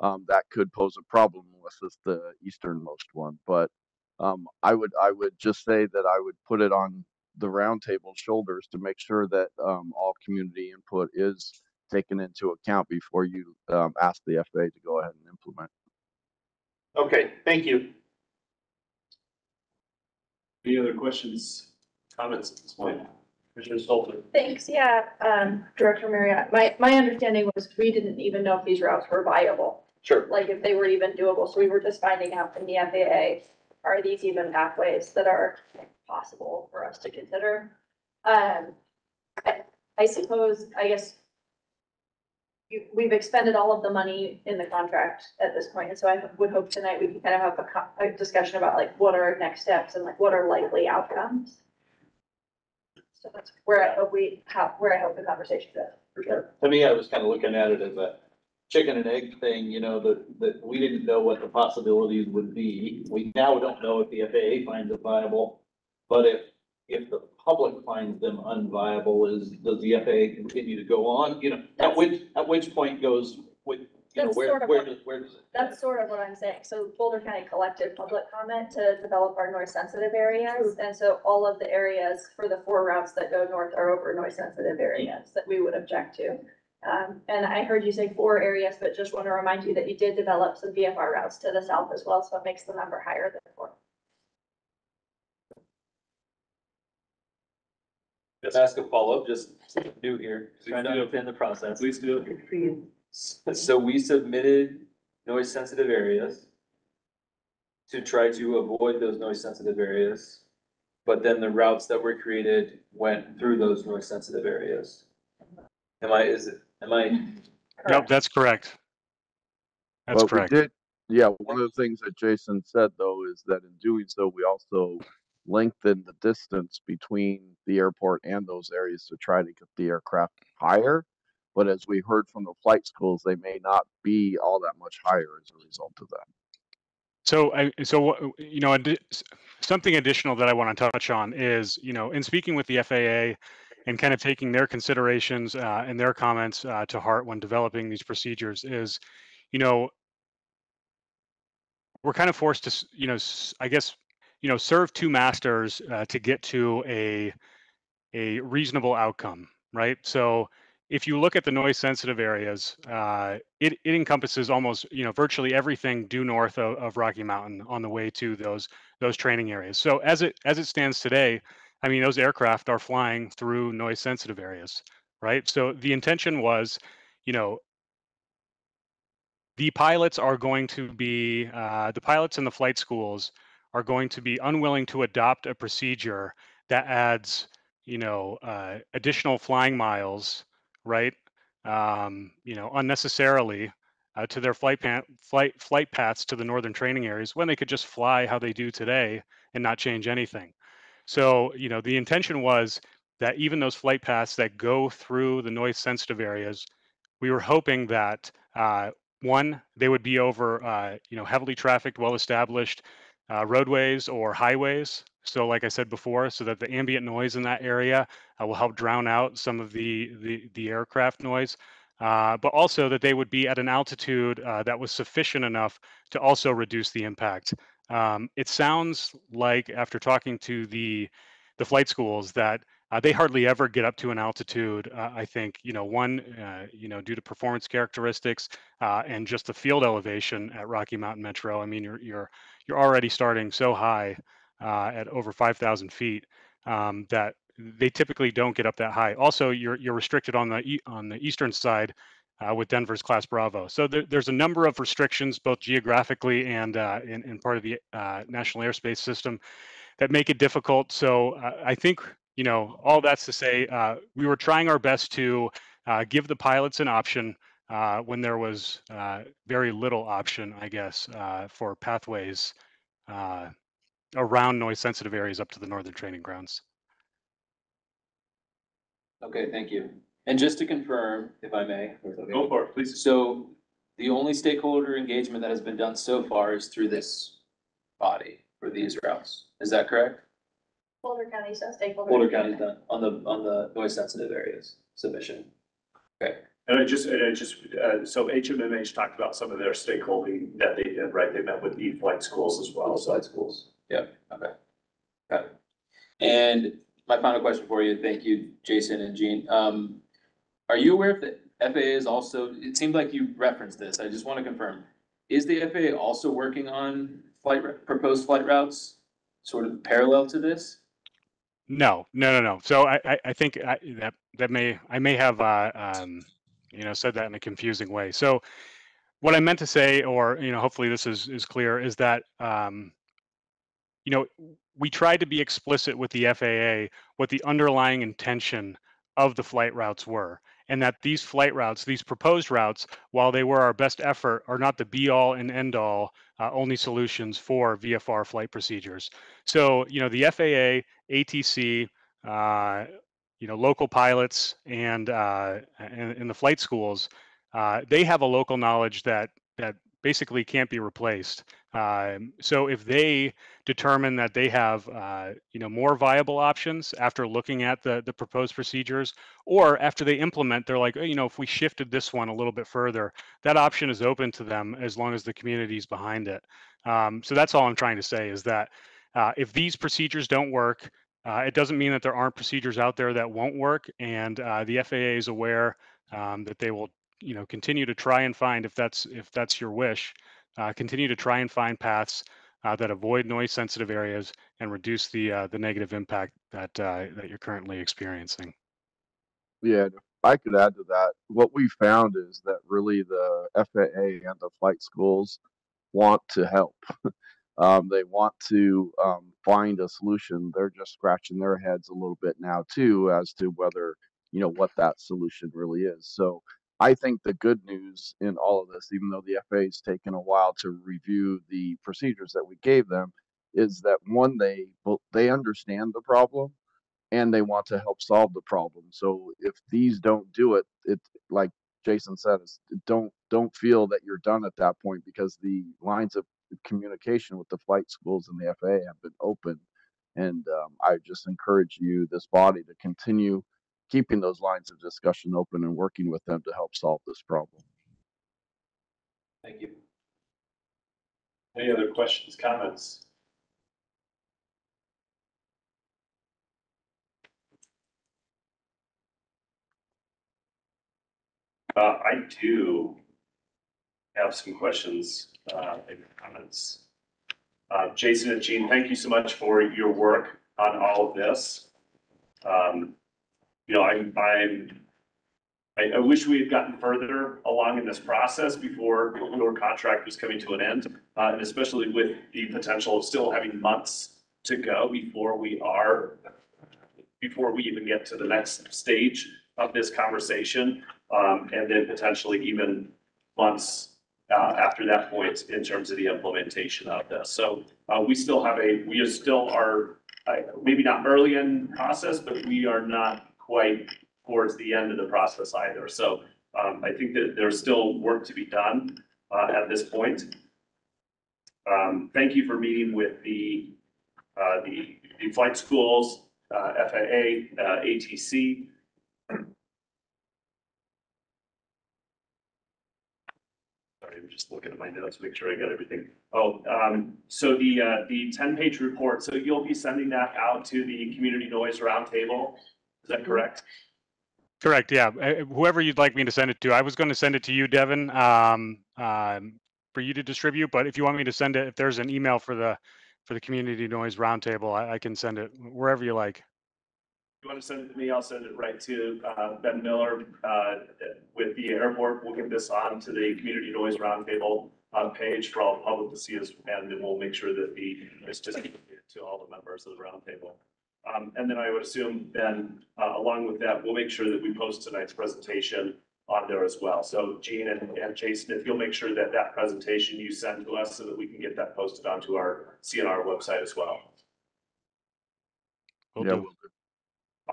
um, that could pose a problem unless it's the easternmost one. But um, I would I would just say that I would put it on the roundtable shoulders to make sure that um, all community input is taken into account before you um, ask the FAA to go ahead and implement.
Okay, thank you.
Any other questions, comments at this point? Commissioner Stoltzman?
Thanks, yeah, um, Director Marriott, my, my understanding was we didn't even know if these routes were viable.
Sure.
like if they were even doable. So we were just finding out from the FAA, are these even pathways that are possible for us to consider? Um, I, I suppose, I guess you, we've expended all of the money in the contract at this point. and so I would hope tonight we can kind of have a, co- a discussion about like what are next steps and like what are likely outcomes. So that's where I hope we, how, where I hope the conversation goes, for sure.
To me, I was kind of looking at it as a chicken and egg thing, you know, that, that we didn't know what the possibilities would be. We now don't know if the FAA finds it viable, but if, if the public finds them unviable, is, does the FAA continue to go on? You know, at which, at which point goes you know,
That's
where,
sort of
where
what-
does, where does it?
That's sort of what I'm saying. So Boulder County collected public comment to develop our noise sensitive areas. And so all of the areas for the four routes that go north are over noise sensitive areas that we would object to. Um, and I heard you say four areas, but just want to remind you that you did develop some VFR routes to the south as well, so it makes the number higher than four.
Just ask a follow-up, just new here,
Please
trying to
do.
understand the process.
Please do.
Good for you.
So we submitted noise-sensitive areas to try to avoid those noise-sensitive areas. But then the routes that were created went through those noise-sensitive areas. Am I, is it, am I,
Yep, that's correct. That's
But we
correct.
did- Yeah, one of the things that Jason said though is that in doing so, we also lengthened the distance between the airport and those areas to try to get the aircraft higher. But as we heard from the flight schools, they may not be all that much higher as a result of that.
So I, so, you know, something additional that I want to touch on is, you know, in speaking with the FAA and kind of taking their considerations uh, and their comments uh, to heart when developing these procedures is, you know, we're kind of forced to, you know, I guess, you know, serve two masters uh, to get to a a reasonable outcome, right? So if you look at the noise sensitive areas, uh, it, it encompasses almost, you know, virtually everything due north of, of Rocky Mountain on the way to those those training areas. So as it as it stands today, I mean, those aircraft are flying through noise sensitive areas, right? So the intention was, you know, the pilots are going to be uh, the pilots in the flight schools are going to be unwilling to adopt a procedure that adds, you know, uh, additional flying miles right? Um, you know, unnecessarily uh, to their flight pan- flight flight paths to the northern training areas when they could just fly how they do today and not change anything. So, you know, the intention was that even those flight paths that go through the noise sensitive areas, we were hoping that uh, one, they would be over, uh, you know, heavily trafficked, well established uh, roadways or highways. So, like I said before, so that the ambient noise in that area uh, will help drown out some of the the, the aircraft noise, uh, but also that they would be at an altitude uh, that was sufficient enough to also reduce the impact. Um, it sounds like after talking to the the flight schools that uh, they hardly ever get up to an altitude. Uh, I think you know one, you know, due to performance characteristics and just the field elevation at Rocky Mountain Metro. I mean, you're you're you're already starting so high uh, at over 5,000 feet um, that they typically don't get up that high. Also, you're you're restricted on the on the eastern side uh, with Denver's Class Bravo. So there, there's a number of restrictions, both geographically and uh, in, in part of the uh, national airspace system, that make it difficult. So uh, I think you know all that's to say uh, we were trying our best to uh, give the pilots an option. Uh, when there was uh, very little option, I guess, uh, for pathways uh, around noise sensitive areas up to the northern training grounds.
okay, thank you. And just to confirm, if I may. if it's.
Go for it, please.
So the only stakeholder engagement that has been done so far is through this body for these routes. Is that correct?
Boulder County says stakeholder.
Boulder County's done on the, on the noise sensitive areas submission. Okay,
And I just, and I just, uh, so HMMH talked about some of their stakeholding that they did, right? They met with the flight schools as well, so.
outside schools. Yep, okay. Got it. And my final question for you, thank you, Jason and Gene. Um, are you aware if the FAA is also, it seemed like you referenced this, I just want to confirm. Is the FAA also working on flight, proposed flight routes sort of parallel to this?
No, no, no, no. So I, I, I think I, that that may I may have uh, um, you know said that in a confusing way. So what I meant to say, or, you know, hopefully this is, is clear, is that, um, you know, we tried to be explicit with the FAA what the underlying intention of the flight routes were. And that these flight routes, these proposed routes, while they were our best effort, are not the be all and end all uh, only solutions for VFR flight procedures. So, you know, the FAA, ATC, you know, local pilots and, uh, the flight schools, uh, they have a local knowledge that, that basically can't be replaced. Um, so if they determine that they have, uh, you know, more viable options after looking at the, the proposed procedures, or after they implement, they're like, "Oh, you know, if we shifted this one a little bit further, that option is open to them as long as the community is behind it. Um, so that's all I'm trying to say is that uh, if these procedures don't work, uh, it doesn't mean that there aren't procedures out there that won't work, and uh, the FAA is aware um, that they will, you know, continue to try and find if that's if that's your wish, uh, continue to try and find paths uh, that avoid noise sensitive areas and reduce the uh, the negative impact that uh, that you're currently experiencing.
Yeah, if I could add to that. What we found is that really the FAA and the flight schools want to help. um, they want to um, find a solution. They're just scratching their heads a little bit now too as to whether you know what that solution really is. So I think the good news in all of this, even though the FAA's taken a while to review the procedures that we gave them, is that one they they understand the problem and they want to help solve the problem. So if these don't do it, it like Jason said, don't don't feel that you're done at that point because the lines of communication with the flight schools and the FAA have been open. And um, I just encourage you, this body, to continue keeping those lines of discussion open and working with them to help solve this problem.
Thank you. Any other questions, comments? Uh, I do have some questions, uh, comments. Uh, Jason and Gene, thank you so much for your work on all of this. Um, you know, I'm, I'm, I, I wish we had gotten further along in this process before your contract was coming to an end. Uh, and especially with the potential of still having months to go before we are, before we even get to the next stage of this conversation. Um, and then potentially even months, uh, after that point in terms of the implementation of this. So, uh, we still have a, we are still are, uh, maybe not early in process, but we are not quite towards the end of the process either. So, um, I think that there's still work to be done, uh, at this point. Um, thank you for meeting with the, uh, the, the flight schools, uh, FAA, ATC. Sorry, I'm just looking at my notes, make sure I got everything. Oh, um, so the, uh, the ten-page report, so you'll be sending that out to the community noise roundtable? Is that correct?
Correct. Yeah. Uh, Whoever you'd like me to send it to, I was going to send it to you, Devin, um, um, for you to distribute. But if you want me to send it, if there's an email for the for the community noise roundtable, I, I can send it wherever you like.
You want to send it to me, I'll send it right to, uh, Ben Miller, uh, with the airport. We'll get this on to the community noise roundtable, uh, page for all the public to see us, and then we'll make sure that the, it's distributed to all the members of the roundtable. Um, and then I would assume then, uh, along with that, we'll make sure that we post tonight's presentation on there as well. So Gene and, and Jason, if you'll make sure that that presentation you send to us so that we can get that posted onto our CNR website as well.
Will
Yeah,
do.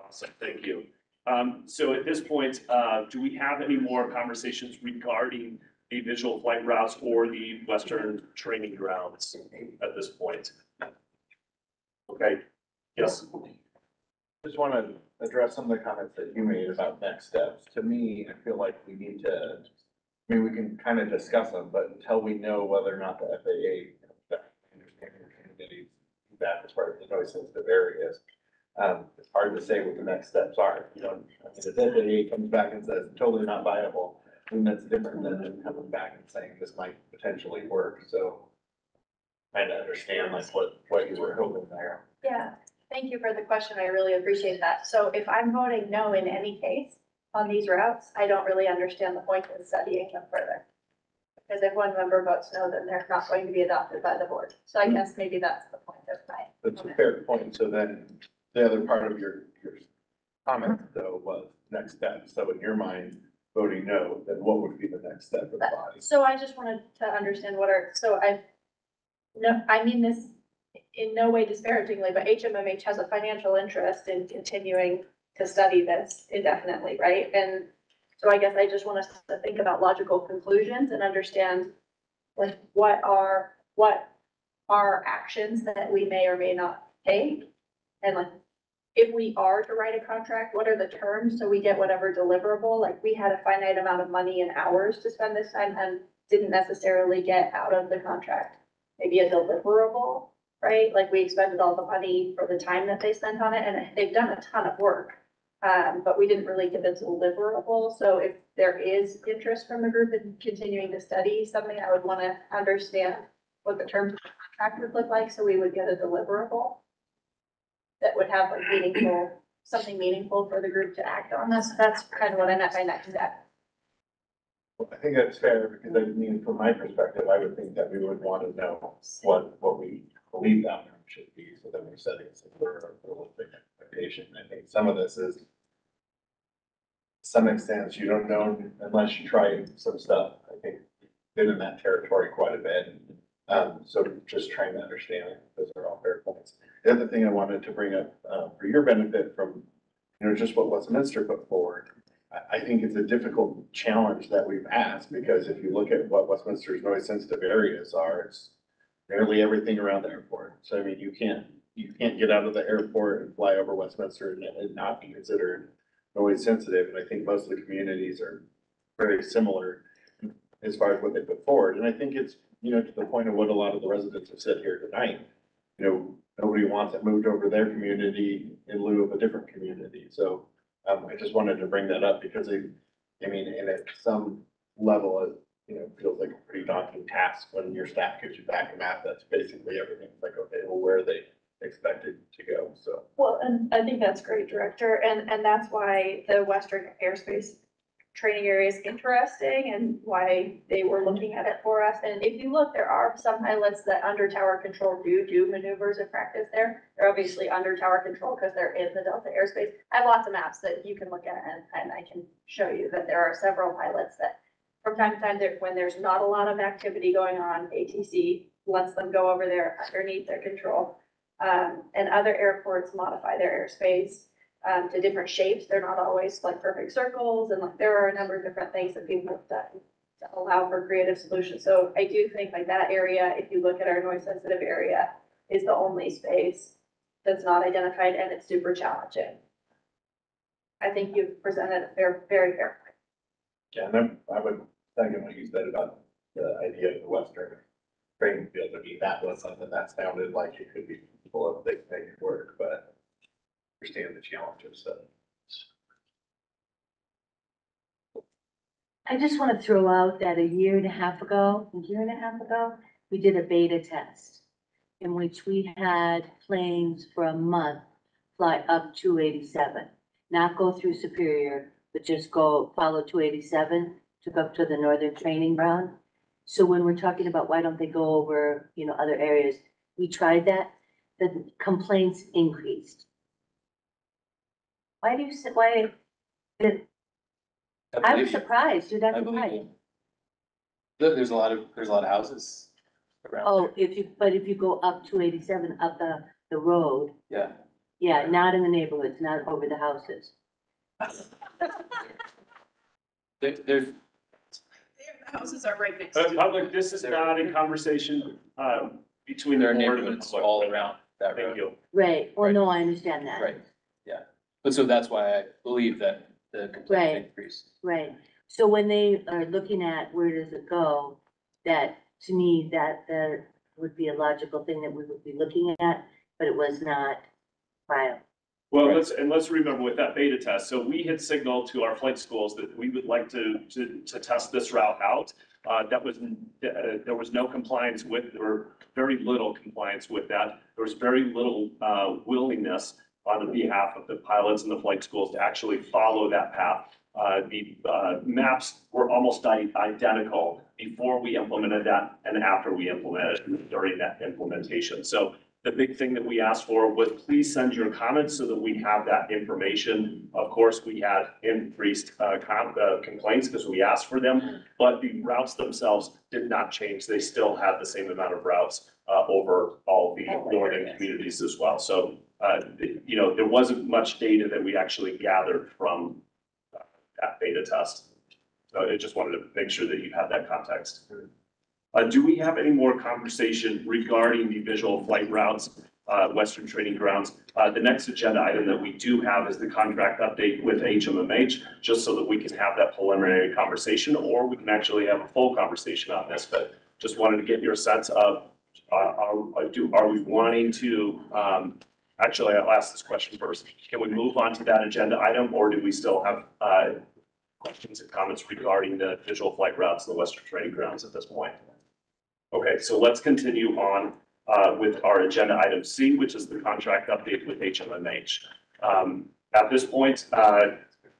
Awesome, thank you. Um, so at this point, uh, do we have any more conversations regarding the visual flight routes or the western training grounds at this point? Okay, yes,
Just want to address some of the comments that you made about next steps. To me, I feel like we need to, I mean, we can kind of discuss them, but until we know whether or not the FAA understanding as far as the noise sensitive areas, um, it's hard to say what the next steps are. You know, I mean, if the comes back and says totally not viable, then that's different than them coming back and saying this might potentially work. So trying to understand like what, what you were hoping there.
Yeah, thank you for the question. I really appreciate that. So if I'm voting no in any case on these routes, I don't really understand the point of studying them further. because if one member votes no, then they're not going to be adopted by the board. So I guess maybe that's the point of my.
That's a fair point. So then the other part of your, your comment though was next step. So in your mind, voting no, then what would be the next step of the body?
So I just wanted to understand what are, so I, no, I mean this in no way disparagingly, but HMMH has a financial interest in continuing to study this indefinitely, right? And so I guess I just want us to think about logical conclusions and understand like what are, what are actions that we may or may not take? And like, if we are to write a contract, what are the terms so we get whatever deliverable? Like, we had a finite amount of money and hours to spend this time and didn't necessarily get out of the contract. Maybe a deliverable, right? Like, we expended all the money for the time that they spent on it and they've done a ton of work. Um, but we didn't really give it deliverable. So if there is interest from the group in continuing to study something, I would want to understand what the terms of the contract would look like, so we would get a deliverable that would have like meaningful, something meaningful for the group to act on. That's, that's kind of what I meant by next.
Well, I think that's fair because I mean, from my perspective, I would think that we would want to know what, what we believe that should be so that we're setting some of realistic expectation. I think some of this is to some extent, you don't know unless you try some stuff. I think been in that territory quite a bit. Um, so just trying to understand, those are all fair points. The other thing I wanted to bring up, uh, for your benefit from, you know, just what Westminster put forward. I, I think it's a difficult challenge that we've asked, because if you look at what Westminster's noise sensitive areas are, it's nearly everything around the airport. So I mean, you can't, you can't get out of the airport and fly over Westminster and, and not be considered noise sensitive. And I think most of the communities are very similar as far as what they put forward. And I think it's, you know, to the point of what a lot of the residents have said here tonight. You know, nobody wants it moved over their community in lieu of a different community. So, um, I just wanted to bring that up because I, I mean, and at some level, it, you know, feels like a pretty daunting task when your staff gives you back a map that's basically everything. It's like, okay, well, where are they expected to go? So.
Well, and I think that's great, Director, and, and that's why the Western Airspace Training Area is interesting and why they were looking at it for us. And if you look, there are some pilots that under tower control do do maneuvers and practice there. They're obviously under tower control because they're in the Delta airspace. I have lots of maps that you can look at and, and I can show you that there are several pilots that from time to time, when there's not a lot of activity going on, ATC lets them go over there underneath their control. Um, and other airports modify their airspace, um, to different shapes. They're not always like perfect circles and like there are a number of different things that people have done to allow for creative solutions. So I do think like that area, if you look at our noise sensitive area, is the only space that's not identified and it's super challenging. I think you've presented a fair, very fair. point.
Yeah, and I'm, I would second what you said about the idea of the western training field. I mean, that was something that sounded like it could be full of make it work, but understand the challenges, so.
I just want to throw out that a year and a half ago, a year and a half ago, we did a beta test in which we had planes for a month fly up two eighty-seven, not go through Superior, but just go follow two eighty-seven, took up to the northern training ground. So when we're talking about why don't they go over, you know, other areas, we tried that, the complaints increased. Why do you, say why,
I
I
believe
was
you.
surprised, dude,
I
that's
believe
why.
you. Look, there's a lot of, there's a lot of houses around
Oh, if you, but if you go up two eighty-seven, up the, the road,
Yeah.
yeah, not in the neighborhoods, not over the houses.
There, there's,
The houses are right next
Uh, public, this is not a conversation, uh, between the
there are
board and the
neighborhoods
public.
all around that
Thank
road.
you.
Right, well, no, I understand that.
Right, yeah. But so that's why I believe that the
Right.
complaint increased.
Right, so when they are looking at where does it go, that, to me, that, that would be a logical thing that we would be looking at, but it was not filed.
Well, let's, and let's remember with that beta test, so we had signaled to our flight schools that we would like to, to, to test this route out. Uh, that was, uh, there was no compliance with, or very little compliance with that. There was very little, uh, willingness on behalf of the pilots and the flight schools to actually follow that path. Uh, the, uh, maps were almost identical, before we implemented that and after we implemented during that implementation. So the big thing that we asked for was please send your comments so that we have that information. Of course, we had increased uh, uh, complaints because we asked for them, but the routes themselves did not change. They still had the same amount of routes uh, over all the northern communities as well. So, uh, you know, there wasn't much data that we actually gathered from uh, that beta test. So I just wanted to make sure that you had that context. Uh, do we have any more conversation regarding the visual flight routes, uh, Western Training Grounds? Uh, the next agenda item that we do have is the contract update with HMMH, just so that we can have that preliminary conversation, or we can actually have a full conversation on this, but just wanted to get your sense of, uh, are, do, are we wanting to, um, actually, I'll ask this question first. Can we move on to that agenda item, or do we still have, uh, questions and comments regarding the visual flight routes and the Western Training Grounds at this point? Okay, so let's continue on uh, with our agenda item C, which is the contract update with HMMH. Um, At this point, uh,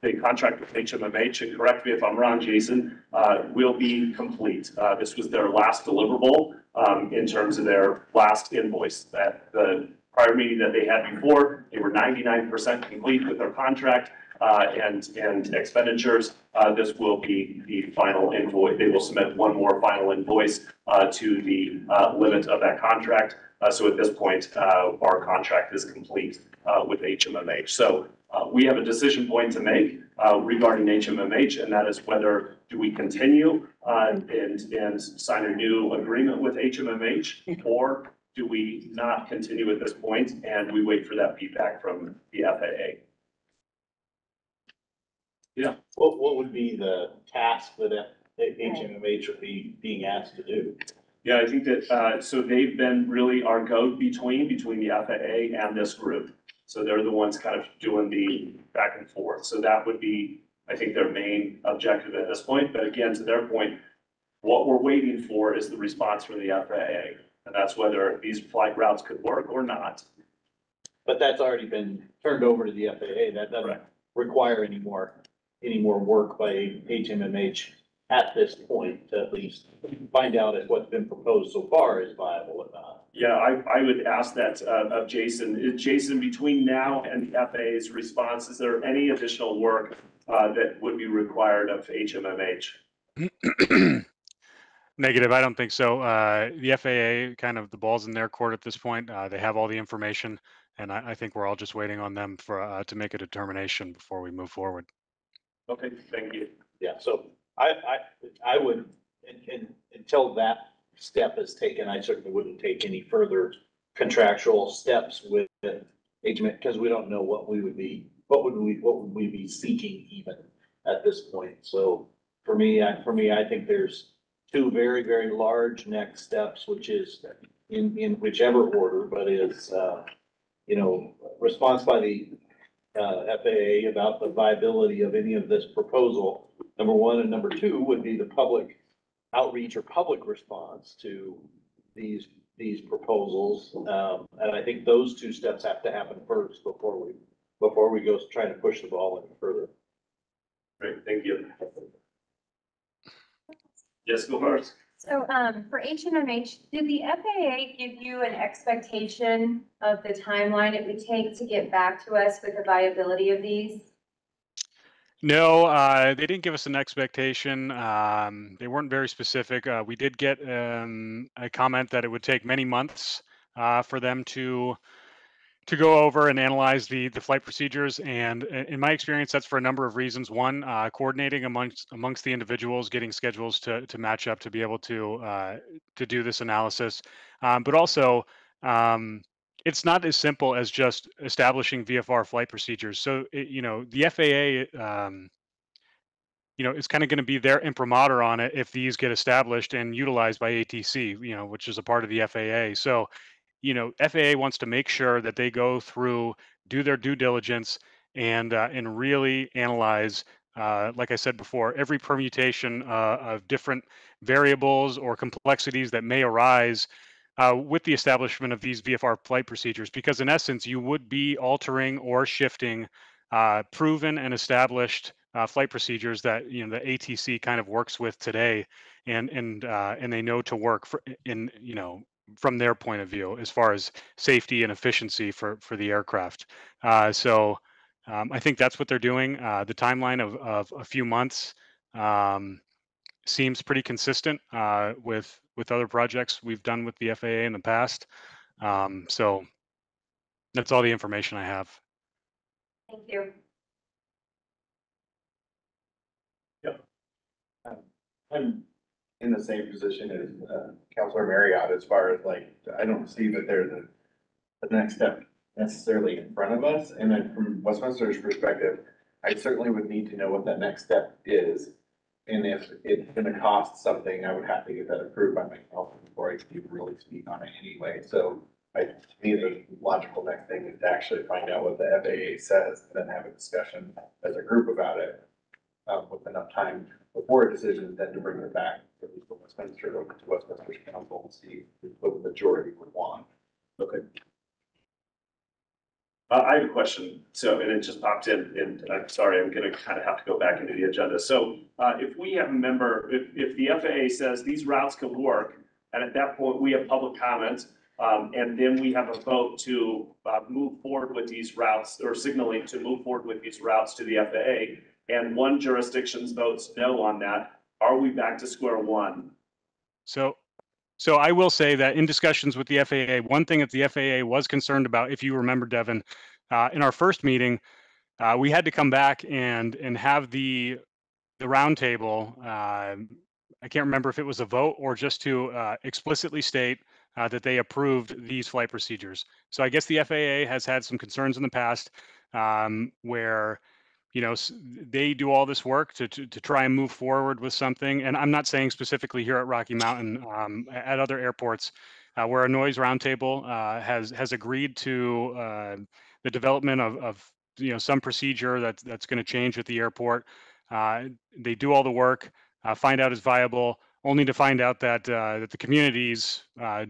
the contract with HMMH, and correct me if I'm wrong, Jason, uh, will be complete. Uh, This was their last deliverable um, in terms of their last invoice. That the prior meeting that they had before, they were ninety-nine percent complete with their contract uh, and, and expenditures. Uh, This will be the final invoice. They will submit one more final invoice uh, to the uh, limit of that contract. Uh, So at this point, uh, our contract is complete with HMMH. So we have a decision point to make regarding HMMH, and that is whether do we continue uh, and, and sign a new agreement with HMMH? Or do we not continue at this point and we wait for that feedback from the FAA? Yeah.
What, what would be the task that HMMH would be being asked to do?
Yeah, I think that, uh, so they've been really our go-between, between the FAA and this group. So they're the ones kind of doing the back and forth. So that would be, I think, their main objective at this point. But again, to their point, what we're waiting for is the response from the FAA. And that's whether these flight routes could work or not.
But that's already been turned over to the FAA. That doesn't
Correct.
require any more, any more work by HMMH at this point to at least find out if what's been proposed so far is viable or not.
Yeah, I, I would ask that uh, of Jason. Uh, Jason, between now and the FAA's response, is there any additional work uh, that would be required of HMMH?
Negative, I don't think so. Uh, the FAA, kind of the ball's in their court at this point. Uh, they have all the information, and I, I think we're all just waiting on them for uh, to make a determination before we move forward.
Okay, thank you.
Yeah, so I, I, I would, and, and until that step is taken, I certainly wouldn't take any further contractual steps with HMMH, because we don't know what we would be, what would we, what would we be seeking even at this point. So for me, I, for me, I think there's two very, very large next steps, which is in, in whichever order, but is, uh, you know, response by the uh, FAA about the viability of any of this proposal. Number one, and number two would be the public outreach or public response to these, these proposals. Um, and I think those two steps have to happen first before we, before we go trying to push the ball any further.
Great, thank you. Yes, go first.
So, um, for HMMH, did the FAA give you an expectation of the timeline it would take to get back to us with the viability of these?
No, uh, they didn't give us an expectation. Um, they weren't very specific. Uh, we did get um, a comment that it would take many months uh, for them to to go over and analyze the the flight procedures. And in my experience, that's for a number of reasons. One, uh, coordinating amongst amongst the individuals, getting schedules to to match up to be able to uh, to do this analysis, um, but also. Um, it's not as simple as just establishing VFR flight procedures. So, it, you know, the FAA, um, you know, is kind of going to be their imprimatur on it if these get established and utilized by ATC, you know, which is a part of the FAA. So, you know, FAA wants to make sure that they go through, do their due diligence, and uh, and really analyze. Uh, like I said before, every permutation uh, of different variables or complexities that may arise uh, with the establishment of these VFR flight procedures, because in essence, you would be altering or shifting uh, proven and established uh, flight procedures that, you know, the ATC kind of works with today and, and, uh, and they know to work for, in, you know, from their point of view as far as safety and efficiency for, for the aircraft. Uh, so um, I think that's what they're doing. Uh, the timeline of, of a few months um, seems pretty consistent uh, with with other projects we've done with the FAA in the past. Um, so that's all the information I have.
Thank you.
I'm in the same position as, uh, Counselor Marriott as far as like, I don't see that there's a, the next step necessarily in front of us. And then from Westminster's perspective, I certainly would need to know what that next step is. And if it's gonna cost something, I would have to get that approved by myself before I could really speak on it anyway. So I, to me, the logical next thing is to actually find out what the FAA says and then have a discussion as a group about it. Uh, with enough time before a decision, then to bring it back, at least to Westminster, to Westminster's council and see what the majority would want.
Okay. Uh, I have a question, so, and it just popped in, and I'm sorry, I'm gonna kind of have to go back into the agenda. So, uh, if we have a member, if, if the FAA says these routes can work, and at that point, we have public comment, um, and then we have a vote to, uh, move forward with these routes, or signaling to move forward with these routes to the FAA, and one jurisdiction's votes no on that, are we back to square one?
So, so I will say that in discussions with the FAA, one thing that the FAA was concerned about, if you remember, Devin, uh, in our first meeting, uh, we had to come back and and have the the roundtable. Uh, I can't remember if it was a vote or just to uh, explicitly state uh, that they approved these flight procedures. So I guess the FAA has had some concerns in the past um, where you know, they do all this work to, to, to try and move forward with something. And I'm not saying specifically here at Rocky Mountain, um, at other airports, uh, where a noise roundtable, uh, has, has agreed to, uh, the development of, of, you know, some procedure that's, that's going to change at the airport. Uh, they do all the work, uh, find out is viable, only to find out that, uh, that the communities,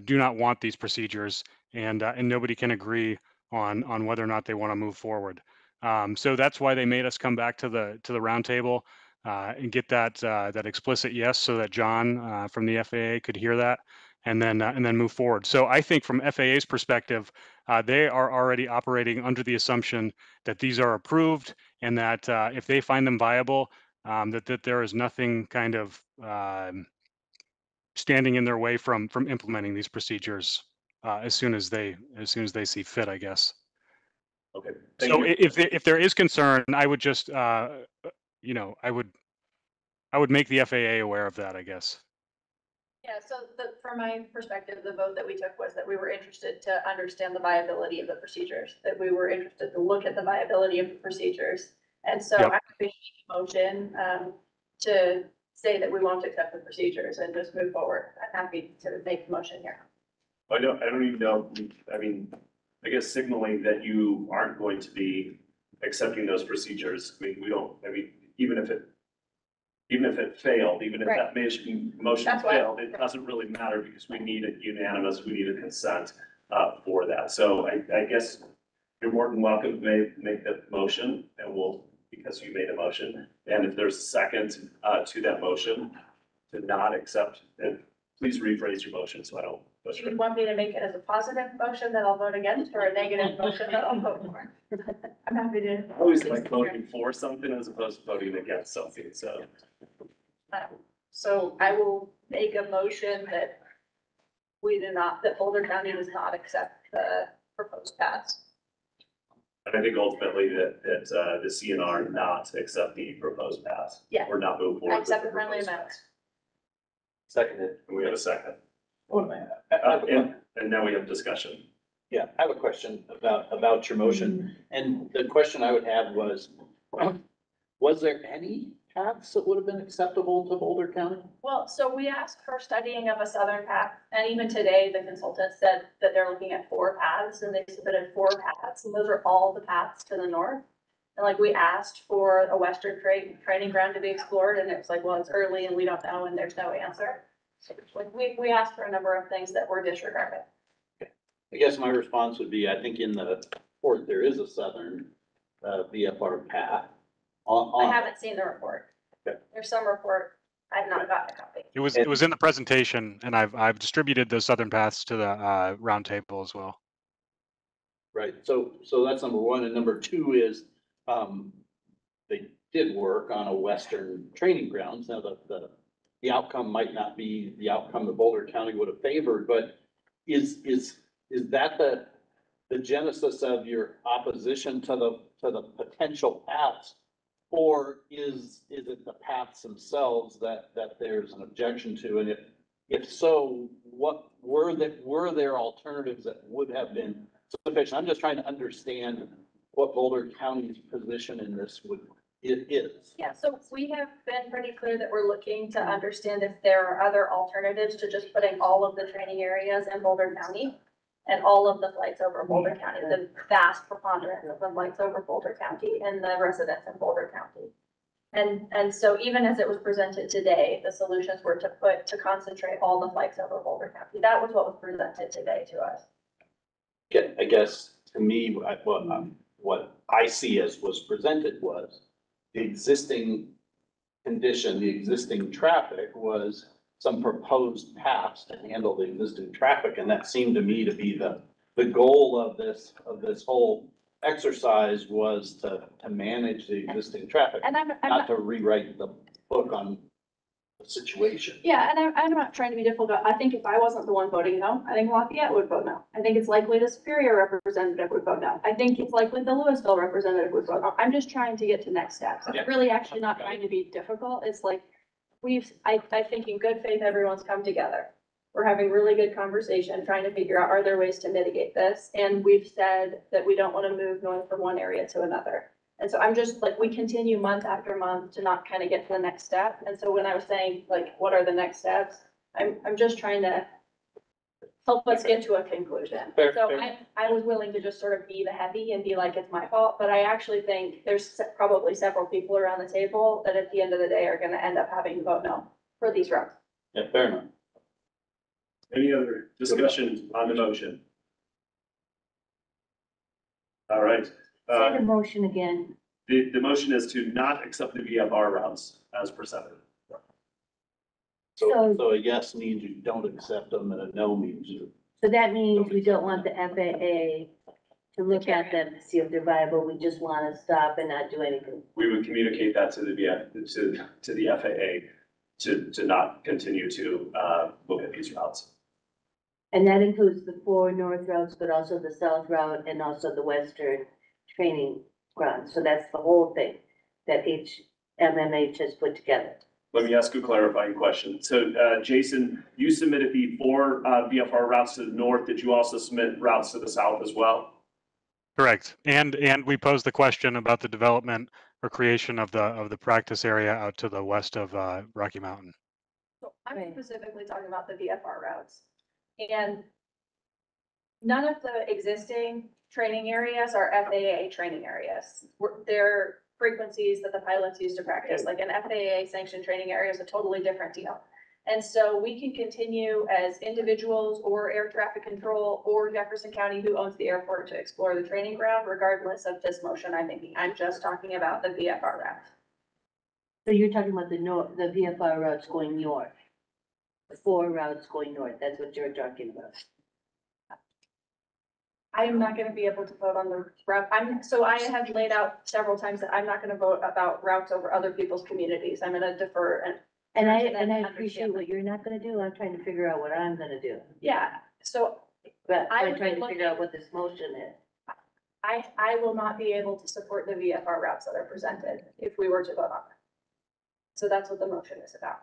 do not want these procedures and, and nobody can agree on, on whether or not they want to move forward. Um, so that's why they made us come back to the to the roundtable uh, and get that uh, that explicit yes, so that John uh, from the FAA could hear that, and then uh, and then move forward. So I think from FAA's perspective, uh, they are already operating under the assumption that these are approved and that uh, if they find them viable, um, that that there is nothing kind of um, standing in their way from from implementing these procedures as soon as they as soon as they see fit, I guess.
Okay. thank
So
you.
i- if, there- if there is concern, I would just, uh, you know, I would, I would make the FAA aware of that, I guess.
Yeah, so the, from my perspective, the vote that we took was that we were interested to understand the viability of the procedures, that we were interested to look at the viability of the procedures. And so
Yep.
I'm happy to make a motion, um, to say that we won't accept the procedures and just move forward. I'm happy to make the motion here.
I don't, I don't even know, I mean, I guess signaling that you aren't going to be accepting those procedures, I mean, we don't, I mean, even if it, even if it failed, even if that motion, motion
That's why-
failed, it doesn't really matter because we need a unanimous, we need a consent uh, for that. So I, I guess you're more than welcome to make, make that motion and we'll, because you made a motion. And if there's a second uh, to that motion to not accept, and please rephrase your motion so I don't.
Do you want me to make it as a positive motion that I'll vote against or a negative motion that I'll vote for? I'm happy to.
I always like voting for something as opposed to voting against something, so.
So I will make a motion that we do not, that Boulder County does not accept the proposed pass.
And I think ultimately that, that, uh, the CNR not accept the proposed pass.
Yeah.
Or not move forward.
I
with
accept the friendly
proposed
amendment.
pass.
Seconded.
And we have a second.
I
Uh,
have a
and, and now we have discussion.
Yeah, I have a question about, about your motion, and the question I would have was, was there any paths that would have been acceptable to Boulder County?
Well, so we asked for studying of a southern path, and even today, the consultant said that they're looking at four paths, and they submitted four paths, and those are all the paths to the north. And like, we asked for a western tra- training ground to be explored, and it was like, well, it's early and we don't know, and there's no answer. So, Like, we, we asked for a number of things that were disregarded.
I guess my response would be, I think in the port, there is a southern, uh, VFR path. on,
I
on.
haven't seen the report.
Okay.
There's some report, I've not gotten a copy.
It was, it was in the presentation and I've, I've distributed the southern paths to the, uh, roundtable as well.
Right, so, so that's number one, and number two is, um, they did work on a western training grounds, now the, the, the outcome might not be the outcome that Boulder County would have favored, but is, is, is that the, the genesis of your opposition to the, to the potential paths? Or is, is it the paths themselves that, that there's an objection to, and if, if so, what, were there, were there alternatives that would have been sufficient. I'm just trying to understand what Boulder County's position in this would, it is.
Yeah, so we have been pretty clear that we're looking to understand if there are other alternatives to just putting all of the training areas in Boulder County and all of the flights over Boulder County, the vast preponderance of the flights over Boulder County and the residents in Boulder County. And, and so even as it was presented today, the solutions were to put, to concentrate all the flights over Boulder County. That was what was presented today to us.
I guess to me, what, what, um, what I see as was presented was the existing condition, the existing traffic was some proposed paths to handle the existing traffic, and that seemed to me to be the, the goal of this, of this whole exercise was to, to manage the existing traffic,
And I'm, I'm
not
not,
to rewrite the book on situation.
yeah, and I'm, I'm not trying to be difficult. I think if I wasn't the one voting no, I think Lafayette would vote no. I think it's likely the Superior representative would vote no. I think it's likely the Louisville representative would vote no. I'm just trying to get to next steps. I'm really actually not trying to be difficult. It's like, we've, I, I think in good faith, everyone's come together. We're having really good conversation, trying to figure out, are there ways to mitigate this? And we've said that we don't want to move going from one area to another. And so I'm just like, we continue month after month to not kind of get to the next step. And so when I was saying, like, what are the next steps? I'm, I'm just trying to help us get to a conclusion.
Fair,
So
fair.
I, I was willing to just sort of be the heavy and be like, it's my fault, but I actually think there's se- probably several people around the table that at the end of the day are gonna end up having to vote no for these routes.
Yeah, fair enough.
Any other discussion on the motion? All right,
Say
uh,
the motion again.
the, the motion is to not accept the VFR routes as presented.
So,
So-
so a yes means you don't accept them and a no means you.
So that means we don't want the FAA to look at them to see if they're viable. We just want to stop and not do anything.
We would communicate that to the, VF to, to the FAA to, to not continue to, uh, look at these routes.
And that includes the four north routes, but also the south route and also the western training ground. So that's the whole thing that each MMH has put together.
Let me ask a clarifying question. So, uh, Jason, you submitted the four, uh, VFR routes to the north. Did you also submit routes to the south as well?
Correct. And, and we posed the question about the development or creation of the, of the practice area out to the west of, uh, Rocky Mountain.
So I'm
Right.
specifically talking about the VFR routes. And none of the existing training areas are FAA training areas. They're frequencies that the pilots use to practice, like an FAA sanctioned training area is a totally different deal. And so we can continue as individuals or air traffic control or Jefferson County who owns the airport to explore the training ground regardless of this motion I'm making. I'm just talking about the VFR route.
So you're talking about the nor, the VFR routes going north. The four routes going north, that's what you're talking about.
I am not gonna be able to vote on the route. I'm, so I have laid out several times that I'm not gonna vote about routes over other people's communities. I'm gonna defer and,
And I,
And I
and I
understand
appreciate what you're not gonna do. I'm trying to figure out what I'm gonna do.
yeah, so
But
I
I'm
would
trying
be
to figure out what this motion is.
I, I will not be able to support the VFR routes that are presented if we were to vote on them. So that's what the motion is about.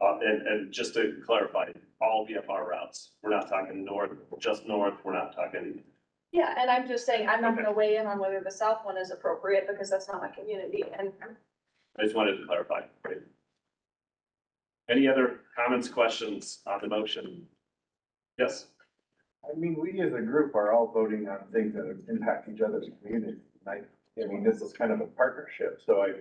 Uh, and, and just to clarify, all VFR routes, we're not talking north, just north, we're not talking,
Yeah, and I'm just saying, I'm not gonna weigh in on whether the south one is appropriate because that's not my community and
I just wanted to clarify. Great. Any other comments, questions on the motion? Yes,
I mean, we as a group are all voting on things that impact each other's community. I, I mean, this is kind of a partnership, so I,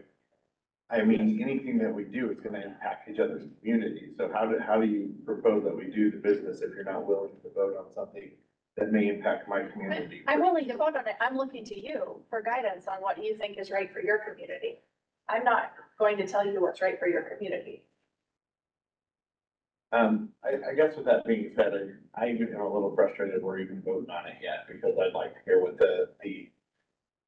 I mean, anything that we do is gonna impact each other's community. So how do, how do you propose that we do the business if you're not willing to vote on something that may impact my community.
I'm willing to vote on it. I'm looking to you for guidance on what you think is right for your community. I'm not going to tell you what's right for your community.
Um, I, I guess with that being said, I, I even am a little frustrated we're even voting on it yet, because I'd like to hear what the, the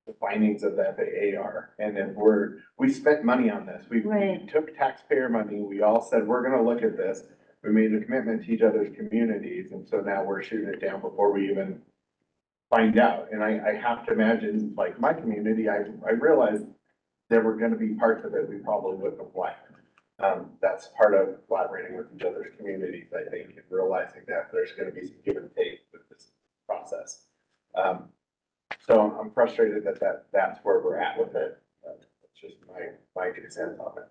the findings of the FAA are, and if we're, we spent money on this, we, we
Right.
took taxpayer money, we all said, we're gonna look at this. We made a commitment to each other's communities, and so now we're shooting it down before we even find out, and I, I have to imagine, like, my community, I, I realized there were gonna be parts of it we probably wouldn't have liked. Um, that's part of collaborating with each other's communities, I think, and realizing that there's gonna be some give and take with this process. Um, so I'm frustrated that that, that's where we're at with it. It's just my, my two cents on it.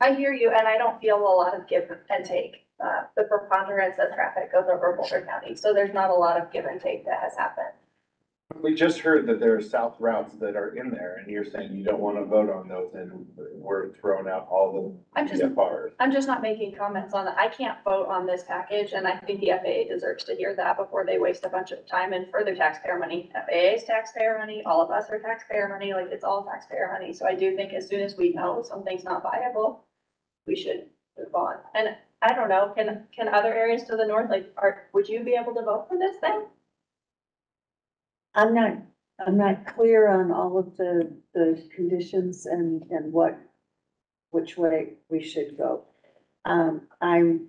I hear you, and I don't feel a lot of give and take. Uh, the preponderance of traffic goes over Boulder County, so there's not a lot of give and take that has happened.
We just heard that there are south routes that are in there, and you're saying you don't wanna vote on those, and we're throwing out all the
I'm
just.
I'm just not making comments on it. I can't vote on this package, and I think the FAA deserves to hear that before they waste a bunch of time and further taxpayer money. FAA's taxpayer money, all of us are taxpayer money, like it's all taxpayer money. So I do think as soon as we know something's not viable, we should move on. And I don't know, can, can other areas to the north, like, are, would you be able to vote for this thing?
I'm not, I'm not clear on all of the, the conditions and, and what, which way we should go. Um, I'm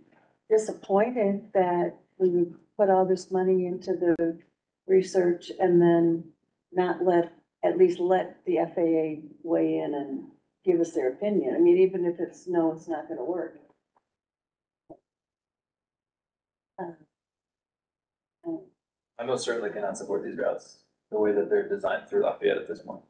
disappointed that we put all this money into the research and then not let, at least let the FAA weigh in and give us their opinion. I mean, even if it's, no, it's not gonna work. Uh, um,
I most certainly cannot support these routes, the way that they're designed through Lafayette at this point.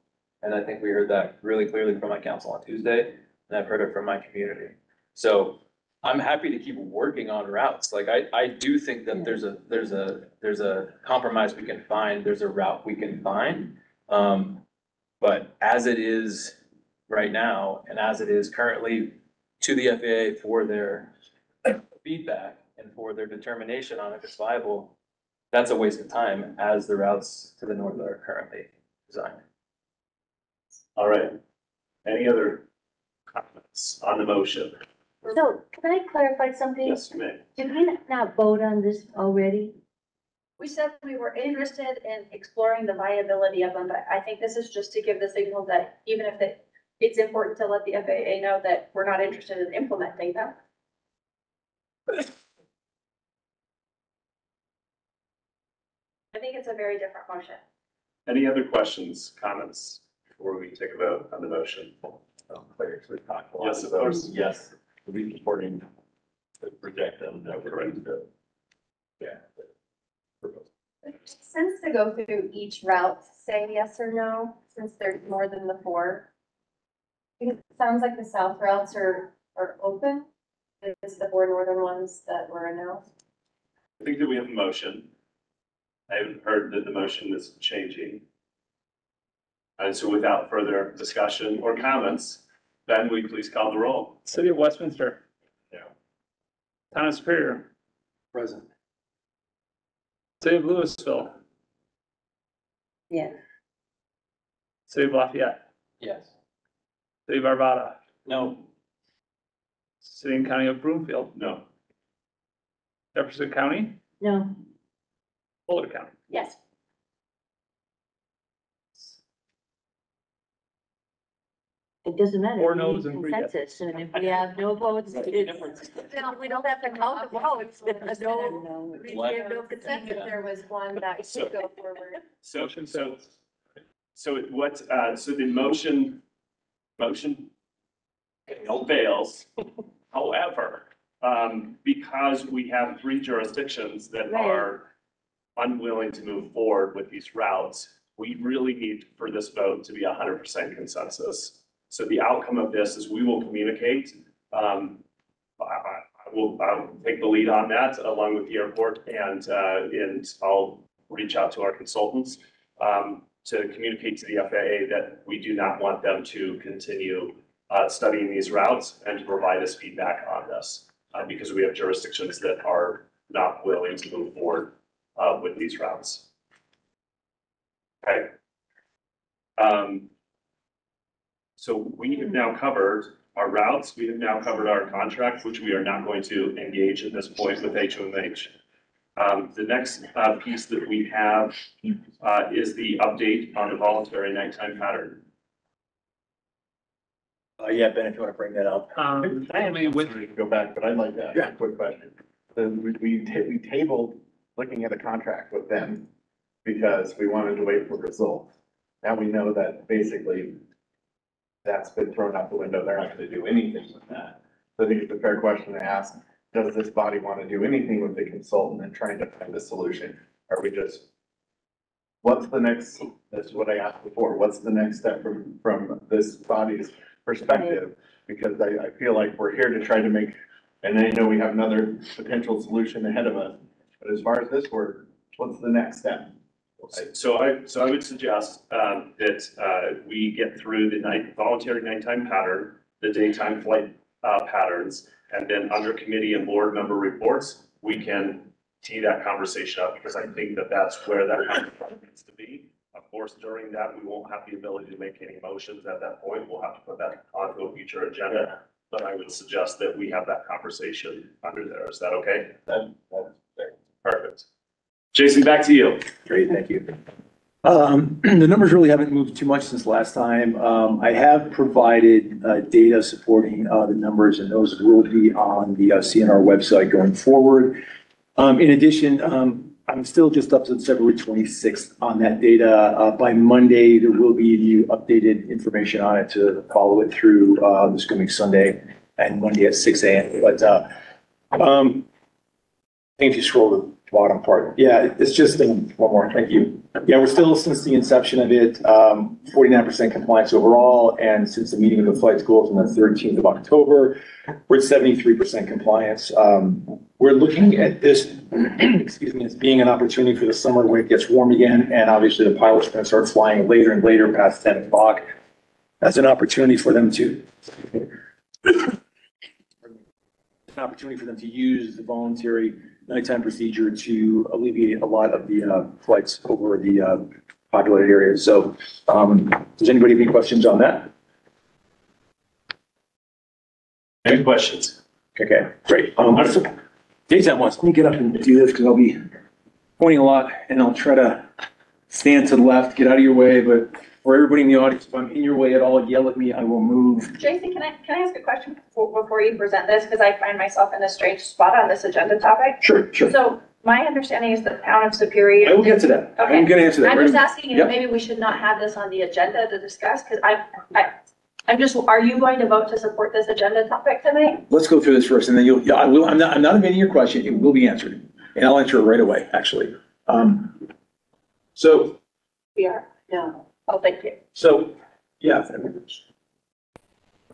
And I think we heard that really clearly from my council on Tuesday, and I've heard it from my community. So I'm happy to keep working on routes. Like, I, I do think that there's a, there's a, there's a compromise we can find, there's a route we can find. Um, but as it is right now, and as it is currently to the FAA for their feedback and for their determination on if it's viable, that's a waste of time as the routes to the north are currently designed.
All right. Any other comments on the motion?
So can I clarify something?
Yes, you may.
Did we not vote on this already?
We said we were interested in exploring the viability of them, but I think this is just to give the signal that even if it, it's important to let the FAA know that we're not interested in implementing them. I think it's a very different motion.
Any other questions, comments before we take a vote on the motion?
Um, Players, we talked a lot.
Yes, of
so
course.
Yes, we'll be supporting, the reject them, no, correct, the- yeah. the proposal.
Since to go through each route, say yes or no, since there's more than the four. It sounds like the south routes are, are open. It's the four northern ones that were announced.
I think that we have a motion. I haven't heard that the motion is changing. And so without further discussion or comments, Ben, we please call the roll?
City of Westminster.
Yeah.
Town of Superior.
Present.
City of Louisville.
Yeah,
City of Lafayette.
Yes.
City of Arvada.
No.
City and County of Broomfield.
No.
Jefferson County.
No.
Boulder County.
Yes.
It doesn't matter.
Four
We
noes
need
and three yeses.
Consensus, and if we have no votes, it's, then we don't have to count the votes. No,
no,
we
What?
have no consensus.
If there was one that should go forward.
So,
Motion
so,
fails.
so it- what, uh, so the motion, motion fail- fails. However, um, because we have three jurisdictions that
Right.
are unwilling to move forward with these routes, we really need for this vote to be hundred percent consensus. So the outcome of this is we will communicate, um, I, I, will, I'll take the lead on that along with the airport and, uh, and I'll reach out to our consultants, um, to communicate to the FAA that we do not want them to continue, uh, studying these routes and to provide us feedback on this. Uh, because we have jurisdictions that are not willing to move forward, uh, with these routes. Okay. Um, so we have now covered our routes, we have now covered our contract, which we are not going to engage at this point with HMMH. Um, the next, uh, piece that we have, uh, is the update on the voluntary nighttime pattern.
Uh, yeah, Ben, if you wanna bring that up.
Um,
I mean, with. Go back, but I'd like to ask a quick question. So we, we ta- we tabled looking at a contract with them because we wanted to wait for results. Now we know that basically that's been thrown out the window. They're not gonna do anything with that. So I think it's a fair question to ask, does this body wanna do anything with the consultant and trying to find a solution? Are we just what's the next, that's what I asked before, what's the next step from, from this body's perspective? Because I, I feel like we're here to try to make, and I know we have another potential solution ahead of us. But as far as this work, what's the next step?
So I, so I would suggest, um, that, uh, we get through the night, voluntary nighttime pattern, the daytime flight, uh, patterns, and then under committee and board member reports, we can tee that conversation up, because I think that that's where that conversation needs to be. Of course, during that, we won't have the ability to make any motions at that point. We'll have to put that onto a future agenda. But I would suggest that we have that conversation under there. Is that okay?
That, that's.
Perfect. Jason, back to you.
Great, thank you. Um, the numbers really haven't moved too much since last time. Um, I have provided, uh, data supporting, uh, the numbers and those will be on the uh, CNR website going forward. Um, in addition, um, I'm still just up to February twenty-sixth on that data. Uh, by Monday, there will be new updated information on it to follow it through, uh, this coming Sunday and Monday at six AM. But, uh, um, I think if you scroll bottom part, yeah, it's just, one more, thank you. Yeah, we're still, since the inception of it, um, forty-nine percent compliance overall, and since the meeting of the flight schools on the thirteenth of October, we're at seventy-three percent compliance. Um, we're looking at this, excuse me, as being an opportunity for the summer when it gets warm again, and obviously the pilots are gonna start flying later and later past ten o'clock. That's an opportunity for them to an opportunity for them to use the voluntary nighttime procedure to alleviate a lot of the uh, flights over the uh, populated areas. So um, does anybody have any questions on that?
Any questions?
Okay, great. Um, Daytime ones, let me get up and do this because I'll be pointing a lot and I'll try to stand to the left, get out of your way, but for everybody in the audience, if I'm in your way at all, yell at me, I will move.
Jason, can I, can I ask a question before, before you present this? Because I find myself in a strange spot on this agenda topic.
Sure, sure.
So my understanding is the town of Superior.
I will get to that. I'm gonna answer that.
I'm just asking if
Yep.
maybe we should not have this on the agenda to discuss, because I, I, I'm just, are you going to vote to support this agenda topic tonight?
Let's go through this first and then you'll, yeah, I will, I'm not, I'm not evading your question. It will be answered. And I'll answer it right away, actually. Um, so
We are.
No.
Oh, thank you.
So, yeah. Okay,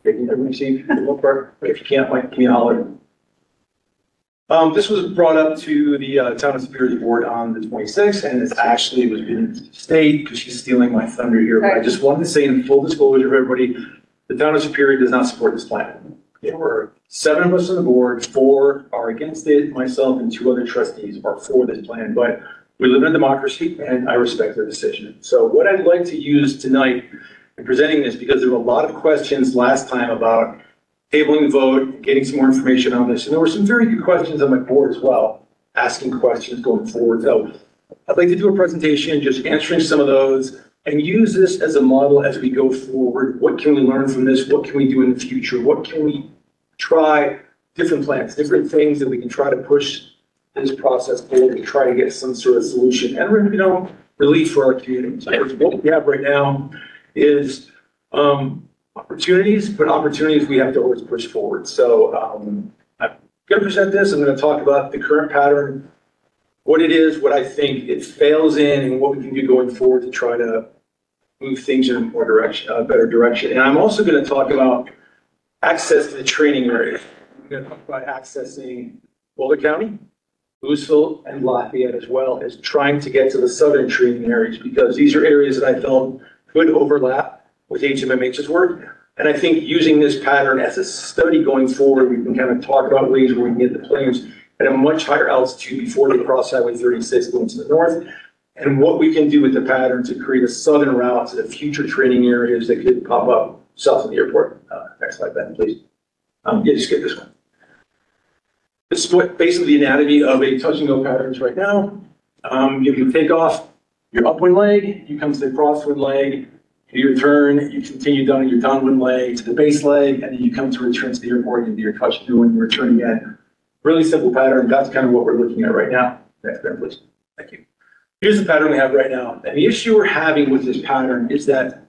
can everybody see the little part? If you can't, like, give me a holler. Um, this was brought up to the, uh, Town of Superior Board on the twenty-sixth, and it's actually was being stayed, because she's stealing my thunder here, but I just wanted to say in full disclosure of everybody, the Town of Superior does not support this plan. There were seven of us on the board, four are against it, myself and two other trustees are for this plan, but we live in a democracy and I respect their decision. So what I'd like to use tonight in presenting this, because there were a lot of questions last time about tabling the vote, getting some more information on this, and there were some very good questions on my board as well, asking questions going forward. So I'd like to do a presentation, just answering some of those, and use this as a model as we go forward. What can we learn from this? What can we do in the future? What can we try? Different plans, different things that we can try to push this process forward to try to get some sort of solution and, you know, relief for our communities. What we have right now is, um, opportunities, but opportunities we have to always push forward. So, um, I'm gonna present this, I'm gonna talk about the current pattern, what it is, what I think it fails in, and what we can do going forward to try to move things in a more direction, a better direction. And I'm also gonna talk about access to the training area. I'm gonna talk about accessing Boulder County, Louisville, and Lafayette as well as trying to get to the southern training areas, because these are areas that I felt could overlap with HMMH's work. And I think using this pattern as a study going forward, we can kind of talk about ways where we can get the planes at a much higher altitude before they cross Highway thirty-six going to the north. And what we can do with the pattern to create a southern route to the future training areas that could pop up south of the airport. Uh, next slide, Ben, please. Um, yeah, just get this one. This is what basically the anatomy of a touch and go patterns right now. Um, you can take off your upwind leg, you come to the crosswind leg, you turn, you continue down your downwind leg to the base leg, and then you come to return to the airport and do your touch and go and return again. Really simple pattern. That's kind of what we're looking at right now. Next, Ben, please. Thank you. Here's the pattern we have right now. And the issue we're having with this pattern is that,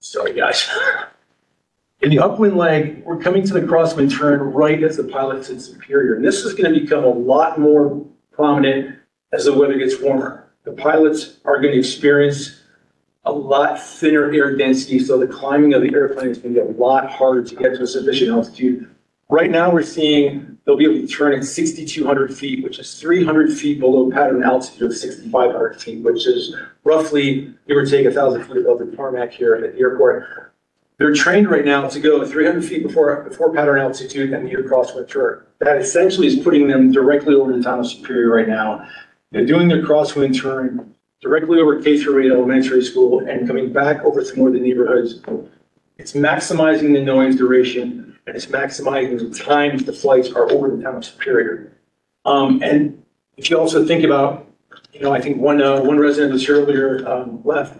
sorry, guys. In the upwind leg, we're coming to the crosswind turn right as the pilot's in superior. And this is going to become a lot more prominent as the weather gets warmer. The pilots are going to experience a lot thinner air density, so the climbing of the airplane is going to get a lot harder to get to a sufficient altitude. Right now, we're seeing they'll be able to turn at 6,200 feet, which is 300 feet below pattern altitude of 6,500 feet, which is roughly, give or take, 1,000 feet above the tarmac here at the airport. They're trained right now to go 300 feet before, before pattern altitude and near crosswind turn. That essentially is putting them directly over the town of Superior right now. They're doing their crosswind turn directly over K through eight elementary school and coming back over to more of the neighborhoods. It's maximizing the noise duration and it's maximizing the times the flights are over the town of Superior. Um, and if you also think about, you know, I think one, uh, one resident was earlier, um, left.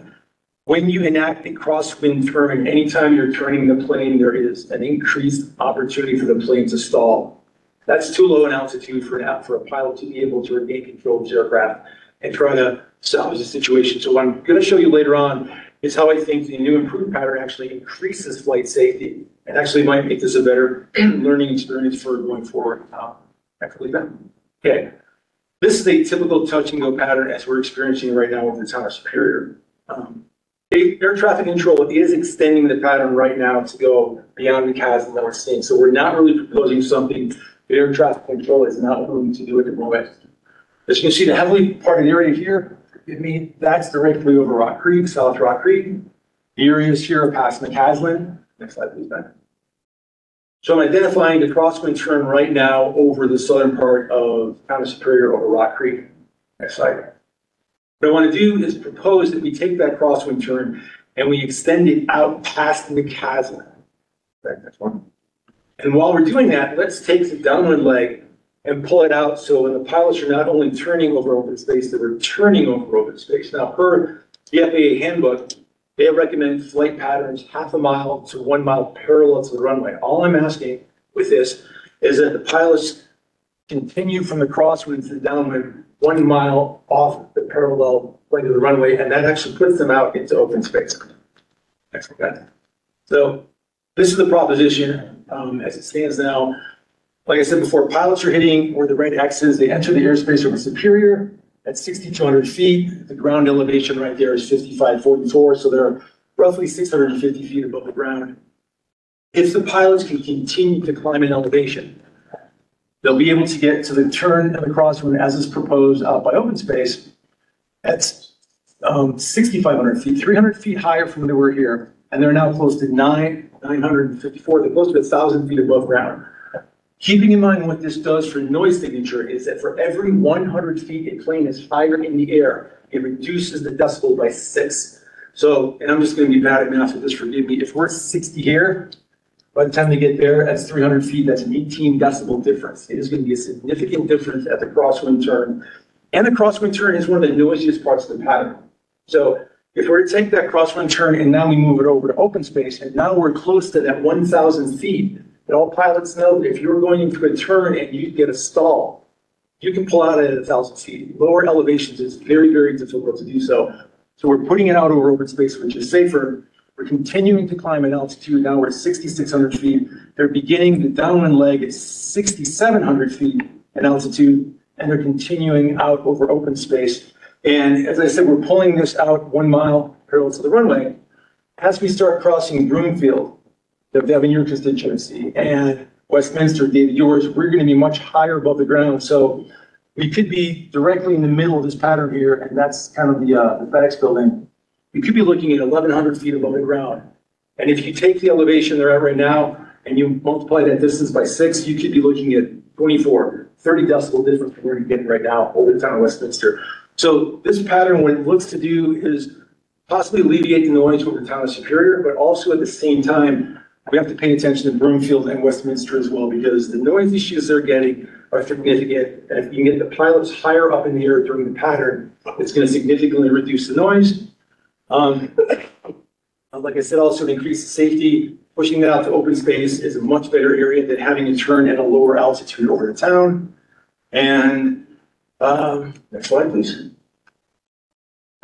When you enact a crosswind turn, anytime you're turning the plane, there is an increased opportunity for the plane to stall. That's too low an altitude for an, for a pilot to be able to regain control of his aircraft and try to salvage the situation. So what I'm going to show you later on is how I think the new improved pattern actually increases flight safety and actually might make this a better learning experience for going forward. Uh, Actually, Ben. Okay. This is a typical touch and go pattern as we're experiencing right now with the town of Superior. Um, Air traffic control is extending the pattern right now to go beyond the chasm that we're seeing. So we're not really proposing something air traffic control is not willing to do it at the moment. As you can see, the heavily parted area here, I mean, that's directly over Rock Creek, South Rock Creek. The areas here are past McCaslin. Next slide, please, Ben. So I'm identifying the crosswind turn right now over the southern part of Town of Superior over Rock Creek. Next slide. What I want to do is propose that we take that crosswind turn and we extend it out past McCaslin. Okay, Next one. And while we're doing that, let's take the downwind leg and pull it out so when the pilots are not only turning over open space, they're turning over open space. Now, per the FAA handbook, they recommend flight patterns half a mile to one mile parallel to the runway. All I'm asking with this is that the pilots continue from the crosswind to the downwind one mile off the parallel plane of the runway, and that actually puts them out into open space. So this is the proposition, um, as it stands now. Like I said before, pilots are hitting where the red X is. They enter the airspace over Superior at 6,200 feet. The ground elevation right there is 5544, so they're roughly 650 feet above the ground. If the pilots can continue to climb in elevation, they'll be able to get to the turn and the crosswind as is proposed out by open space. That's um, 6,500 feet, 300 feet higher from where they were here, and they're now close to nine, 954. They're close to 1,000 feet above ground. Keeping in mind what this does for noise signature is that for every 100 feet a plane is higher in the air, it reduces the decibel by six. So, and I'm just going to be bad at math, so this, forgive me. If we're 60 here, by the time they get there, that's 300 feet, that's an 18 decibel difference. It is going to be a significant difference at the crosswind turn. And the crosswind turn is one of the noisiest parts of the pattern. So if we're to take that crosswind turn and now we move it over to open space, and now we're close to that 1,000 feet, and all pilots know that if you're going into a turn and you get a stall, you can pull out at thousand feet. Lower elevations is very, very difficult to do so. So we're putting it out over open space, which is safer. We're continuing to climb in altitude. Now we're at 6,600 feet. They're beginning the downwind leg at 6,700 feet in altitude, and they're continuing out over open space. And as I said, we're pulling this out one mile parallel to the runway. As we start crossing Broomfield, the your constituency, and Westminster, David, yours, we're going to be much higher above the ground. So we could be directly in the middle of this pattern here, and that's kind of the, uh, the FedEx building. You could be looking at 1,100 feet above the ground. And if you take the elevation they're at right now and you multiply that distance by six, you could be looking at 24, 30 decibel difference from where you're getting right now over the town of Westminster. So this pattern, what it looks to do is possibly alleviate the noise over the town of Superior, but also at the same time, we have to pay attention to Broomfield and Westminster as well, because the noise issues they're getting are significant. And if you can get the pilots higher up in the air during the pattern, it's gonna significantly reduce the noise. Um, like I said, also to increase the safety, pushing that out to open space is a much better area than having to turn at a lower altitude over the town. And, um, next slide, please.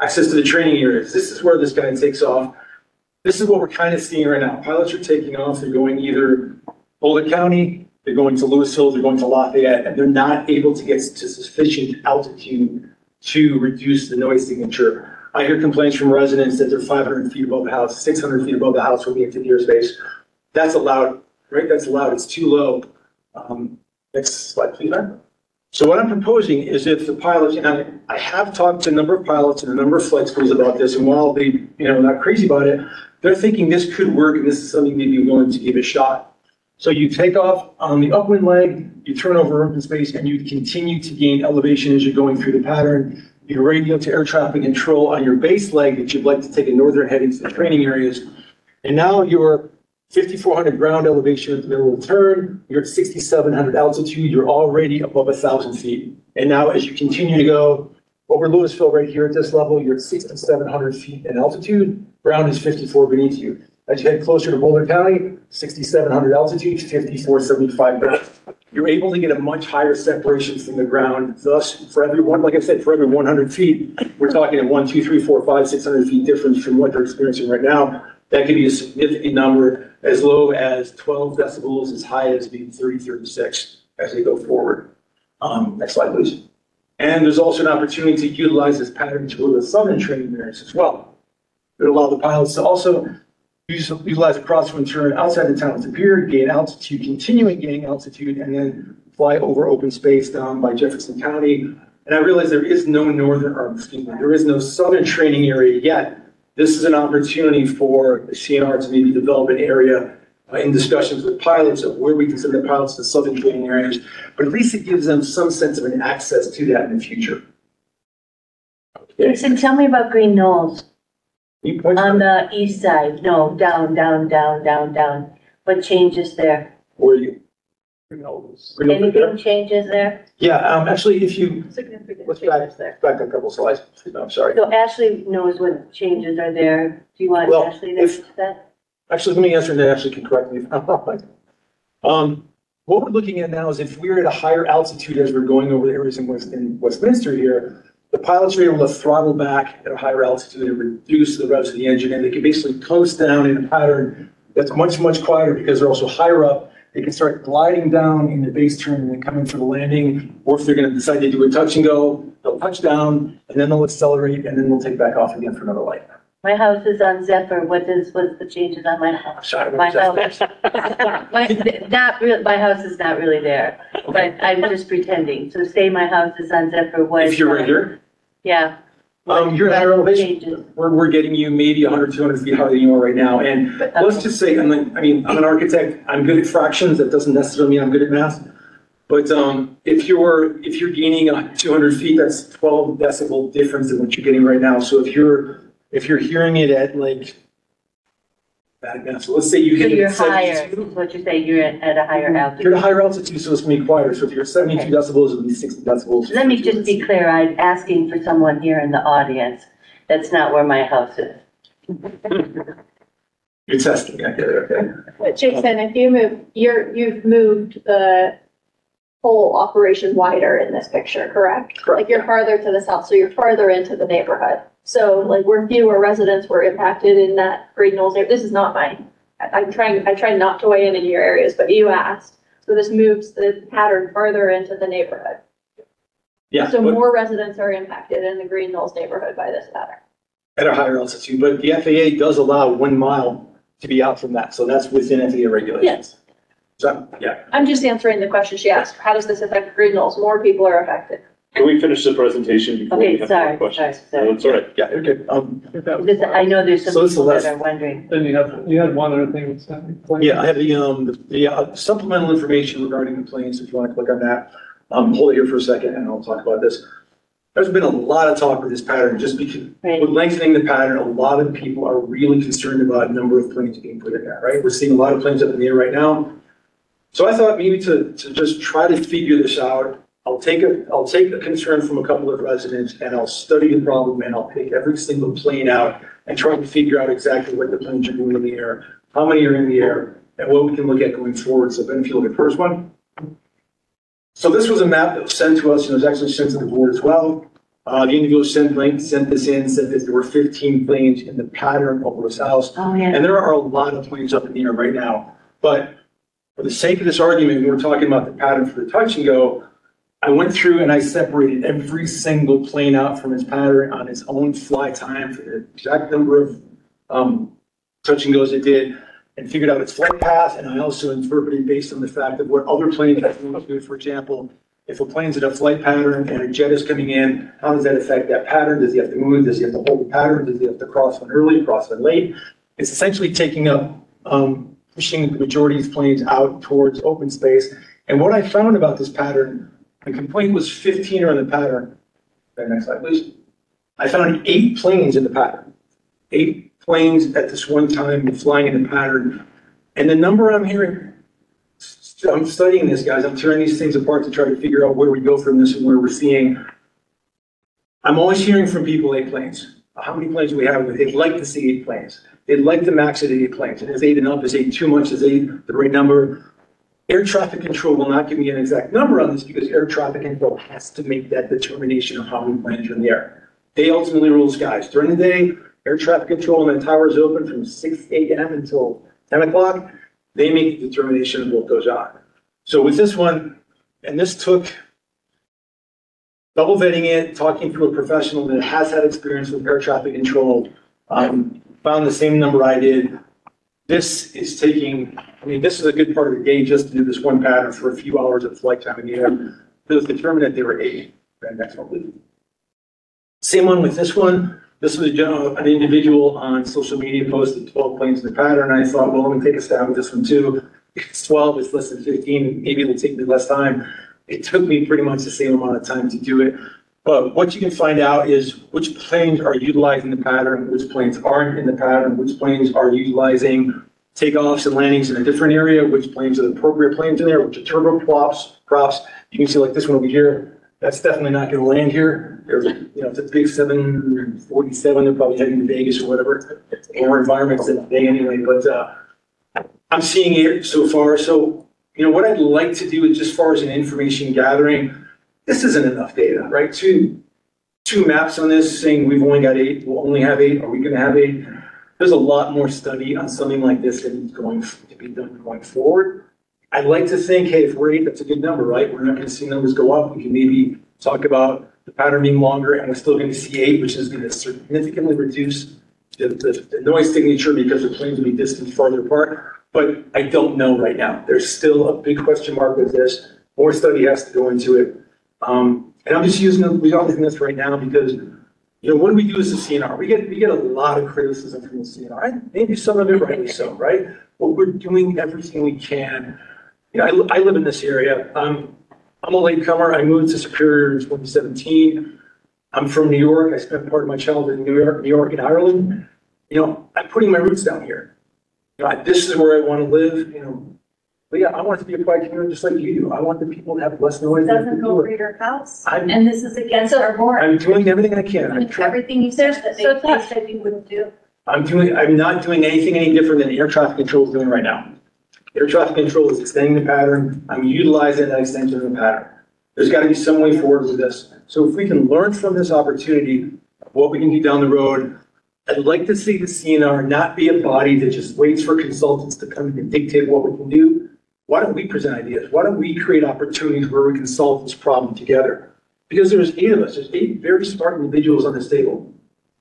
Access to the training areas. This is where this guy takes off. This is what we're kind of seeing right now. Pilots are taking off. They're going either Boulder County, they're going to Louisville, they're going to Lafayette, and they're not able to get to sufficient altitude to reduce the noise signature. I hear complaints from residents that they're five hundred feet above the house, six hundred feet above the house to the airspace. That's allowed, right? That's allowed. It's too low. Um, next slide, please. So what I'm proposing is if the pilots, and I, I have talked to a number of pilots and a number of flight schools about this, and while they, you know, not crazy about it, they're thinking this could work and this is something they'd be willing to give a shot. So you take off on the upwind leg, you turn over open space, and you continue to gain elevation as you're going through the pattern. You radio to air traffic control on your base leg that you'd like to take a northern heading to training areas. And now you're fifty-four hundred ground elevation at the middle of the turn, you're at sixty-seven hundred altitude, you're already above a thousand feet. And now as you continue to go over Louisville right here at this level, you're at sixty-seven hundred feet in altitude, ground is fifty-four beneath you. As you head closer to Boulder County, sixty-seven hundred altitude, fifty-four seventy-five ground. You're able to get a much higher separation from the ground, thus for every one, like I said, for every one hundred feet, we're talking a one, two, three, four, five, six hundred feet difference from what they're experiencing right now. That could be a significant number, as low as twelve decibels, as high as being 30, 36 as they go forward. Um, next slide, please. And there's also an opportunity to utilize this pattern to go to the southern training areas as well. It allow the pilots to also utilize a crosswind turn outside the town of Superior, gain altitude, continuing gaining altitude, and then fly over open space down by Jefferson County. And I realize there is no northern, or excuse there is no southern training area yet. This is an opportunity for CNR to maybe develop an area uh, in discussions with pilots of where we can send the pilots to southern training areas. But at least it gives them some sense of an access to that in the future.
Jason, tell me about Green Knolls
Any points?
on the east side. No, down, down, down, down, down. What changes there?
Or you?
Anything changes there?
Yeah, um, actually, if you,
Significant
Let's back-
changes there.
back up a couple slides, no, I'm sorry.
So Ashley knows what changes are there. Do you want
Well,
Ashley to
if-
answer that?
Actually, let me answer and then Ashley can correct me if I'm wrong. Um, what we're looking at now is if we're at a higher altitude as we're going over the areas in West, in Westminster here, the pilots are able to throttle back at a higher altitude and reduce the revs of the engine, and they can basically coast down in a pattern that's much, much quieter because they're also higher up. They can start gliding down in the base turn and then come in for the landing, or if they're gonna decide to do a touch and go, they'll touch down, and then they'll accelerate, and then they'll take back off again for another light.
My house is on Zephyr. What is, what's the changes on my house?
Sorry,
My house, my, not real, my house is not really there, but I'm just pretending. So say my house is on Zephyr, what?
If you're right here,
Yeah.
Um, you're at higher elevation. we're, we're getting you maybe 100, 200 feet higher than you are right now. And let's just say, I'm like, I mean, I'm an architect, I'm good at fractions, that doesn't necessarily mean I'm good at math. But, um, if you're, if you're gaining uh, 200 feet, that's 12 decibel difference than what you're getting right now. So if you're, if you're hearing it at like, bad math, so let's say you
So
hit it
you're
at
higher,
72.
what you're you're at, at a higher altitude.
You're at a higher altitude, so it's gonna be quieter. So if you're at 72 decibels, it'll be 60 decibels.
Let me just be clear, I'm asking for someone here in the audience. That's not where my house is.
You're testing, I get it, okay?
But Jason, if you move, you're, you've moved the whole operation wider in this picture, correct?
Correct,
Like you're farther to the south, so you're farther into the neighborhood. So like where fewer residents were impacted in that Green Knolls area, this is not mine. I- I'm trying, I try not to weigh in in your areas, but you asked. So this moves the pattern further into the neighborhood.
Yeah.
So
but-
more residents are impacted in the Green Knolls neighborhood by this pattern.
at a higher altitude, but the FAA does allow one mile to be out from that, so that's within FAA regulations. So, yeah,
I'm just answering the question she asked. How does this affect Green Knolls? More people are affected.
Can we finish the presentation before we
Okay,
have more
sorry, sorry,
questions?
sorry.
No, That's all right.
Yeah, okay, um,
This, I know there's
So
some
this is
people that
less-
are wondering.
Then you have, you had one other thing. to say.
yeah, I have the, um, the uh, supplemental information regarding the planes, if you want to click on that. Um, hold it here for a second and I'll talk about this. There's been a lot of talk with this pattern, just because,
Right.
with lengthening the pattern, a lot of people are really concerned about number of planes being put in there, right? We're seeing a lot of planes up in the air right now. So I thought maybe to, to just try to figure this out, I'll take a, I'll take a concern from a couple of residents and I'll study the problem and I'll pick every single plane out and try to figure out exactly what the planes are doing in the air, how many are in the air, and what we can look at going forward. So Ben, if you look at the first one. So this was a map that was sent to us, and it was actually sent to the board as well. Uh, the individual sent link, sent this in, said that there were fifteen planes in the pattern over his house.
Oh, yeah.
And there are a lot of planes up in the air right now, but for the sake of this argument, we're talking about the pattern for the touch and go. I went through and I separated every single plane out from its pattern on its own fly time for the exact number of, um, touch and goes it did and figured out its flight path. And I also interpreted based on the fact of what other planes are going to do. For example, if a plane's in a flight pattern and a jet is coming in, how does that affect that pattern? Does he have to move? Does he have to hold the pattern? Does he have to cross one early, cross one late? It's essentially taking up, um, pushing the majority of planes out towards open space. And what I found about this pattern, the complaint was fifteen are in the pattern. Okay, Next slide, please. I found eight planes in the pattern. Eight planes at this one time flying in the pattern. And the number I'm hearing, I'm studying this, guys. I'm tearing these things apart to try to figure out where we go from this and where we're seeing. I'm always hearing from people eight planes. How many planes do we have? They'd like to see eight planes. They'd like to max at eight planes. And is eight enough? Is eight too much? Is eight the right number? Air traffic control will not give me an exact number on this because air traffic control has to make that determination of how many planes are in the air. They ultimately rule the skies. During the day, air traffic control and the towers open from six AM until ten o'clock. They make the determination of what goes on. So with this one, and this took double vetting it, talking to a professional that has had experience with air traffic control, um, found the same number I did. This is taking, I mean, this is a good part of the day just to do this one pattern for a few hours of flight time in the air. It was determined that they were eight. Okay, next one, please. Same one with this one. This was a gen- an individual on social media posted twelve planes in the pattern. I thought, well, let me take a stab at this one too. It's twelve, it's less than fifteen, maybe it'll take me less time. It took me pretty much the same amount of time to do it. But what you can find out is which planes are utilizing the pattern, which planes aren't in the pattern, which planes are utilizing takeoffs and landings in a different area, which planes are the appropriate planes in there, which are turboprops, props. You can see like this one over here, that's definitely not gonna land here. There's, you know, it's a big seven forty-seven, they're probably heading to Vegas or whatever. More environments than today anyway, but, uh, I'm seeing it so far, so, you know, what I'd like to do is just far as an information gathering, this isn't enough data, right? Two, two maps on this saying we've only got eight, we'll only have eight, are we gonna have eight? There's a lot more study on something like this that is going to be done going forward. I'd like to think, hey, if we're eight, that's a good number, right? We're not gonna see numbers go up. We can maybe talk about the pattern being longer and we're still gonna see eight, which is gonna significantly reduce the, noise signature because the planes will be distant farther apart. But I don't know right now. There's still a big question mark with this. More study has to go into it. Um, and I'm just using, using this right now because, you know, what do we do as a CNR? We get, we get a lot of criticism from the CNR, maybe some of it rightly so, right? But we're doing everything we can. You know, I, I live in this area. I'm a latecomer. I moved to Superior in twenty seventeen. I'm from New York. I spent part of my childhood in New York, New York and Ireland. You know, I'm putting my roots down here. You know, I- this is where I want to live, you know. But yeah, I want it to be a quiet community just like you do. I want the people to have less noise.
Doesn't go over your house,
I'm-
and this is against our board.
I'm doing everything I can. I'm trying.
Everything you said that they
So
they
tough.
said you wouldn't do.
I'm doing, I'm not doing anything any different than air traffic control is doing right now. Air traffic control is extending the pattern. I'm utilizing that extension of the pattern. There's got to be some way forward with this. So if we can learn from this opportunity, what we can do down the road, I'd like to see the CNR not be a body that just waits for consultants to come in and dictate what we can do. Why don't we present ideas? Why don't we create opportunities where we can solve this problem together? Because there's eight of us, there's eight very smart individuals on this table.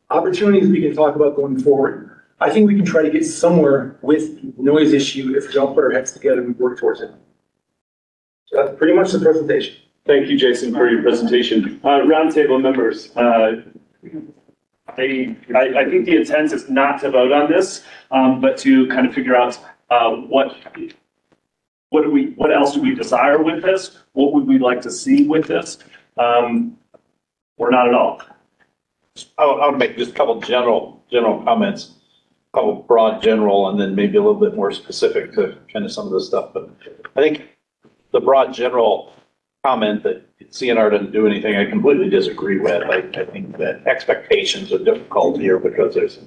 Opportunities we can talk about going forward. I think we can try to get somewhere with the noise issue if we all put our heads together and work towards it. So that's pretty much the presentation.
Thank you, Jason, for your presentation. Uh, roundtable members, uh, I, I, I think the intent is not to vote on this, um, but to kind of figure out, uh, what, what do we, what else do we desire with this? What would we like to see with this? Um, or not at all.
I'll, I'll make just a couple general, general comments. A couple broad general and then maybe a little bit more specific to kind of some of this stuff, but I think the broad general comment that CNR doesn't do anything, I completely disagree with. I, I think that expectations are difficult here because there's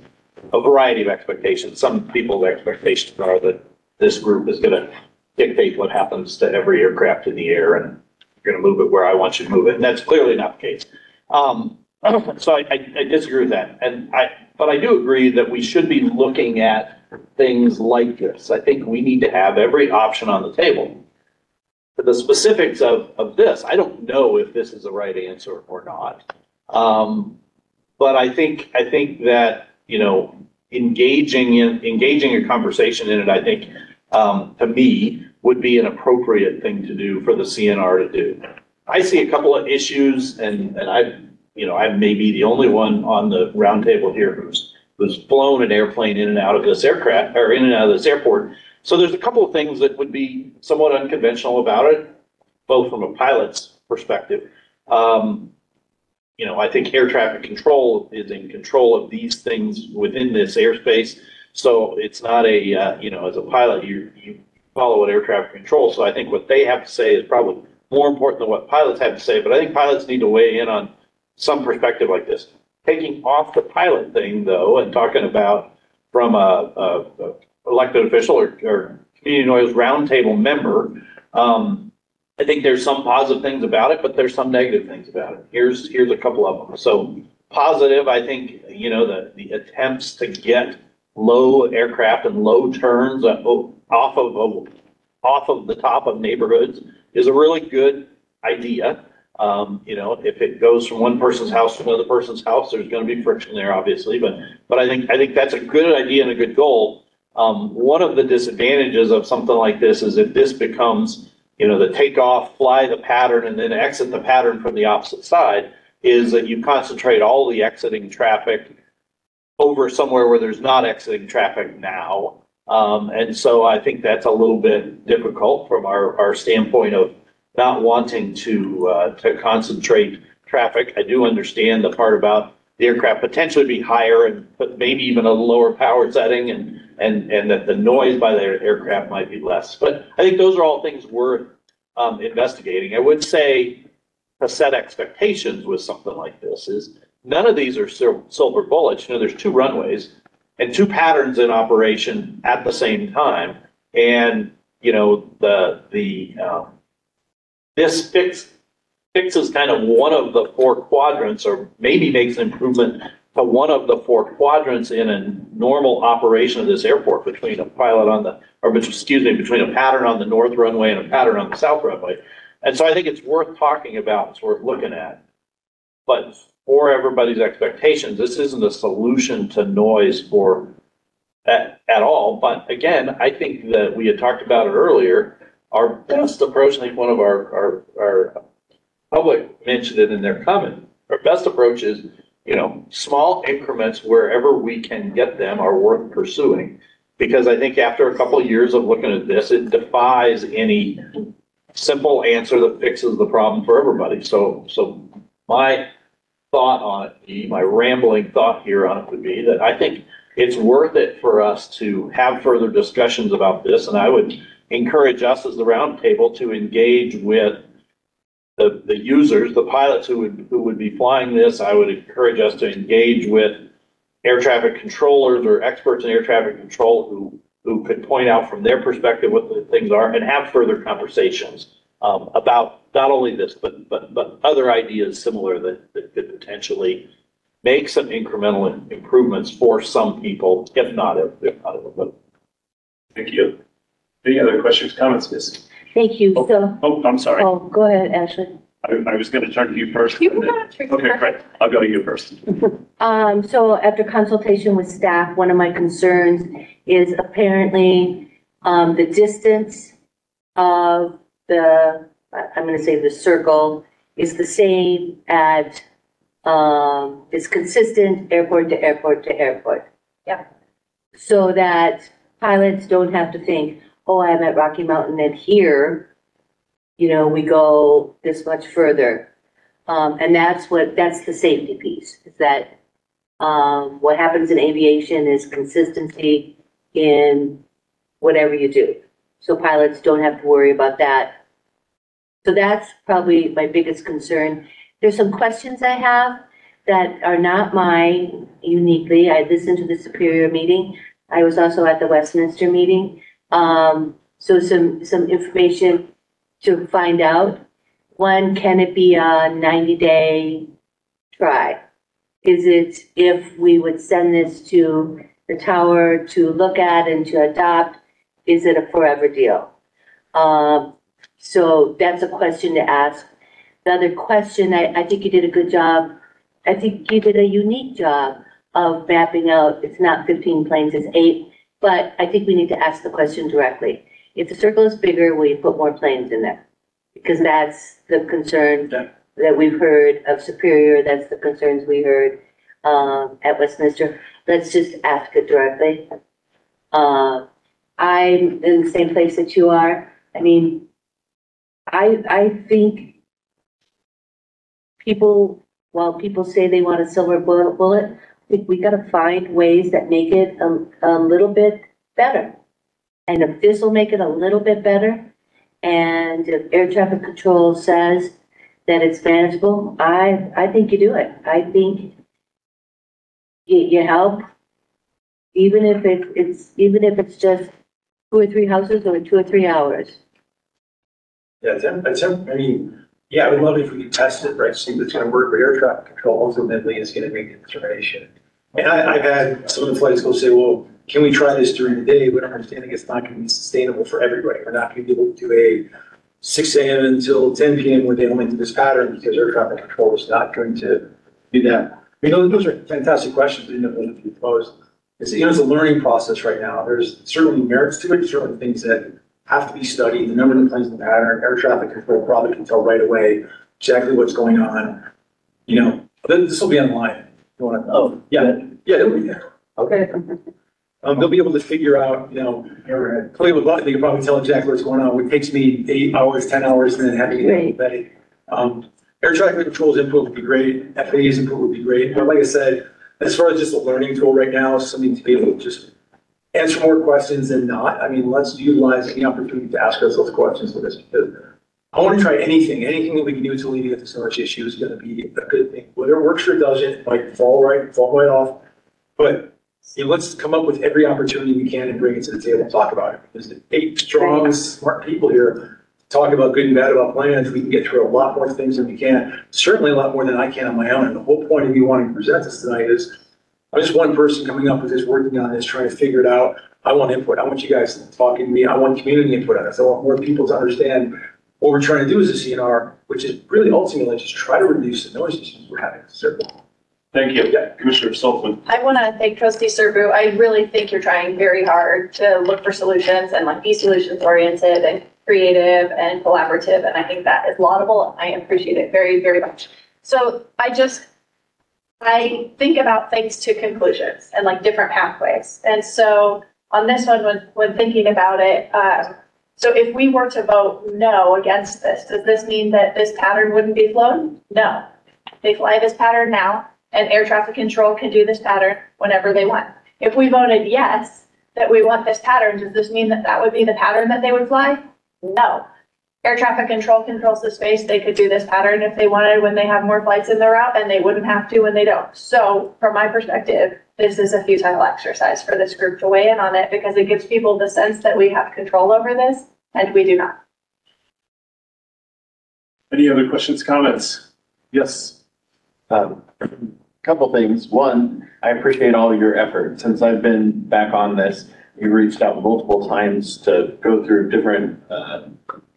a variety of expectations. Some people's expectations are that this group is gonna dictate what happens to every aircraft in the air and you're gonna move it where I want you to move it, and that's clearly not the case. Um, so I, I, I disagree with that, and I, but I do agree that we should be looking at things like this. I think we need to have every option on the table. The specifics of, of this, I don't know if this is the right answer or not. Um, but I think, I think that, you know, engaging in, engaging a conversation in it, I think, um, to me, would be an appropriate thing to do for the CNR to do. I see a couple of issues and, and I, you know, I may be the only one on the roundtable here who's, who's flown an airplane in and out of this aircraft, or in and out of this airport. So there's a couple of things that would be somewhat unconventional about it, both from a pilot's perspective. Um, you know, I think air traffic control is in control of these things within this airspace. So it's not a, uh, you know, as a pilot, you, you follow what air traffic control. So I think what they have to say is probably more important than what pilots have to say. But I think pilots need to weigh in on some perspective like this. Taking off the pilot thing though, and talking about from a, a, a elected official or, or community noise roundtable member, um, I think there's some positive things about it, but there's some negative things about it. Here's, here's a couple of them. So positive, I think, you know, the, the attempts to get low aircraft and low turns off of, of- off of the top of neighborhoods is a really good idea. Um, you know, if it goes from one person's house to another person's house, there's gonna be friction there, obviously, but, but I think, I think that's a good idea and a good goal. Um, one of the disadvantages of something like this is if this becomes, you know, the takeoff, fly the pattern, and then exit the pattern from the opposite side, is that you concentrate all the exiting traffic over somewhere where there's not exiting traffic now. Um, and so I think that's a little bit difficult from our, our standpoint of not wanting to, uh, to concentrate traffic. I do understand the part about the aircraft potentially be higher and, but maybe even a lower power setting and, and, and that the noise by the aircraft might be less. But I think those are all things worth, um, investigating. I would say to set expectations with something like this is none of these are silver bullets. You know, there's two runways and two patterns in operation at the same time. And, you know, the, the, um, this fix, fixes kind of one of the four quadrants or maybe makes an improvement to one of the four quadrants in a normal operation of this airport between a pilot on the, or, excuse me, between a pattern on the north runway and a pattern on the south runway. And so I think it's worth talking about, it's worth looking at. But for everybody's expectations, this isn't a solution to noise for at, at all. But again, I think that we had talked about it earlier. Our best approach, I think one of our, our, our public mentioned it in their comment. Our best approach is, you know, small increments wherever we can get them are worth pursuing. Because I think after a couple of years of looking at this, it defies any simple answer that fixes the problem for everybody. So, so my thought on it, be- my rambling thought here on it would be that I think it's worth it for us to have further discussions about this, and I would encourage us as the roundtable to engage with the, the users, the pilots who would, who would be flying this. I would encourage us to engage with air traffic controllers or experts in air traffic control who, who could point out from their perspective what the things are and have further conversations um, about not only this, but, but, but other ideas similar that, that could potentially make some incremental improvements for some people, if not, if if not everybody.
Thank you. Any other questions, comments, Miss?
Thank you. So,
Oh, I'm sorry.
oh, go ahead, Ashley.
I, I was gonna turn to you first.
You
and then-
can go.
Okay, great. I'll go to you first.
Um, so after consultation with staff, one of my concerns is apparently, um, the distance of the, I- I'm gonna say the circle is the same at, um, is consistent airport to airport to airport.
Yeah.
So that pilots don't have to think, oh, I'm at Rocky Mountain and here, you know, we go this much further. Um, and that's what, that's the safety piece, is that, um, what happens in aviation is consistency in whatever you do. So pilots don't have to worry about that. So that's probably my biggest concern. There's some questions I have that are not mine uniquely. I listened to the Superior meeting. I was also at the Westminster meeting. Um, so some, some information to find out. One, can it be a ninety-day try? Is it if we would send this to the tower to look at and to adopt, is it a forever deal? Um, so that's a question to ask. The other question, I, I think you did a good job. I think you did a unique job of mapping out, it's not fifteen planes, it's eight. But I think we need to ask the question directly. If the circle is bigger, will you put more planes in there? Because that's the concern
Yeah.
that we've heard of Superior, that's the concerns we heard, um, at Westminster. Let's just ask it directly. Uh, I'm in the same place that you are. I mean, I, I think people, while people say they want a silver bullet, I think we gotta find ways that make it a, a little bit better. And if this will make it a little bit better, and if air traffic control says that it's manageable, I, I think you do it. I think you, you help, even if it, it's, even if it's just two or three houses or two or three hours.
Yeah, it's, it's, I mean, yeah, I would love if we could test it, right, see it's gonna work, but air traffic control ultimately is gonna make the determination. And I, I've had some of the flights go say, well, can we try this during the day, but I'm understanding it's not gonna be sustainable for everybody, we're not gonna be able to do a six AM until ten PM where they only do this pattern, because air traffic control is not going to do that. Mean, those, those are fantastic questions, you know, that you posed. It's, you know, it's a learning process right now, there's certainly merits to it, certainly things that have to be studied, the number of planes in the pattern, air traffic control probably can tell right away exactly what's going on. You know, this will be online. You wanna, oh, yeah, yeah, it'll be, there. okay. Um, they'll be able to figure out, you know, play with luck, they can probably tell exactly what's going on, it takes me eight hours, ten hours, and then having it vetted. Um, air traffic control's input would be great, FAA's input would be great, but like I said, as far as just a learning tool right now, something to be able to just answer more questions than not. I mean, let's utilize any opportunity to ask us those questions with this because I want to try anything, anything that we can do to alleviate the storage issue is gonna be a good thing. Whether it works or doesn't, it might fall right, fall right off. But you know, let's come up with every opportunity we can and bring it to the table and talk about it. Because the eight strong, smart people here talk about good and bad about plans. We can get through a lot more things than we can, certainly a lot more than I can on my own. And the whole point of me wanting to present this tonight is I'm just one person coming up with this, working on this, trying to figure it out. I want input. I want you guys talking to me. I want community input on this. I want more people to understand what we're trying to do as a CNR, which is really ultimately just try to reduce the noise issues we're having. So,
Thank you. Yeah, Commissioner Stoltzman.
I want to thank trustee Serbu. I really think you're trying very hard to look for solutions and like be solutions oriented and creative and collaborative. And I think that is laudable. I appreciate it very, very much. So I just, I think about things to conclusions and like different pathways. And so on this one, when, when thinking about it, um, so if we were to vote no against this, does this mean that this pattern wouldn't be flown? No. They fly this pattern now and air traffic control can do this pattern whenever they want. If we voted yes, that we want this pattern, does this mean that that would be the pattern that they would fly? No. Air traffic control controls the space. They could do this pattern if they wanted when they have more flights in their route and they wouldn't have to when they don't. So from my perspective, this is a futile exercise for this group to weigh in on it because it gives people the sense that we have control over this and we do not.
Any other questions, comments? Yes.
Um, Couple things. One, I appreciate all your effort. Since I've been back on this, you reached out multiple times to go through different uh,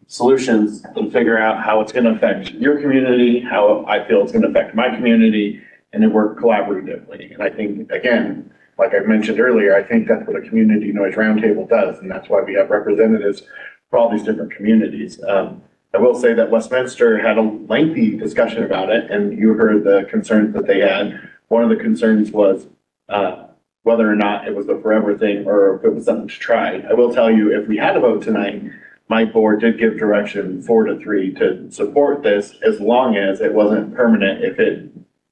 solutions and figure out how it's going to affect your community, how I feel it's going to affect my community, and then work collaboratively. And I think, again, like I mentioned earlier, I think that's what a community noise roundtable does, and that's why we have representatives for all these different communities. Um, I will say that Westminster had a lengthy discussion about it, and you heard the concerns that they had. One of the concerns was, uh, whether or not it was a forever thing or if it was something to try. I will tell you, if we had a vote tonight, my board did give direction four to three to support this as long as it wasn't permanent, if it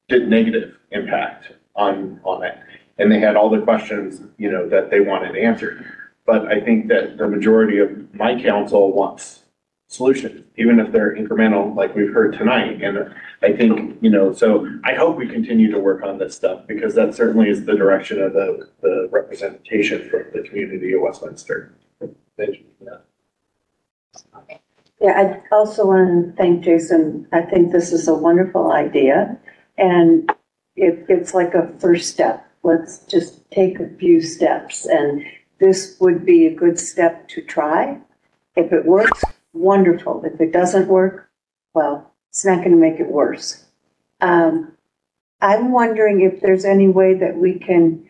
did negative impact on, on it. And they had all the questions, you know, that they wanted answered. But I think that the majority of my council wants solutions, even if they're incremental, like we've heard tonight. And I think, you know, so I hope we continue to work on this stuff because that certainly is the direction of the, the representation from the community of Westminster. Thank you for that.
Yeah, I also want to thank Jason. I think this is a wonderful idea. And it, it's like a first step. Let's just take a few steps. And this would be a good step to try. If it works, wonderful. If it doesn't work, well, it's not going to make it worse. Um, I'm wondering if there's any way that we can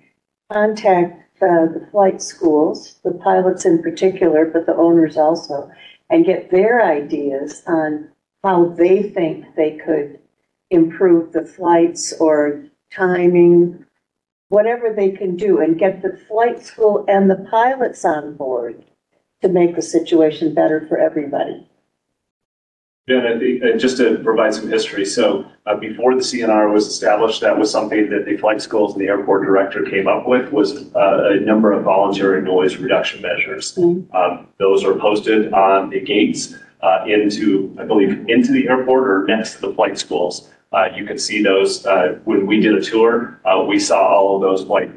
contact uh, the flight schools, the pilots in particular, but the owners also, and get their ideas on how they think they could improve the flights or timing, whatever they can do, and get the flight school and the pilots on board to make the situation better for everybody.
Yeah, and I think, just to provide some history, so uh, before the CNR was established, that was something that the flight schools and the airport director came up with, was uh, a number of voluntary noise reduction measures.
Mhm.
Um, Those are posted on the gates uh, into, I believe, into the airport or next to the flight schools. Uh, You can see those, when we did a tour, we saw all of those flight,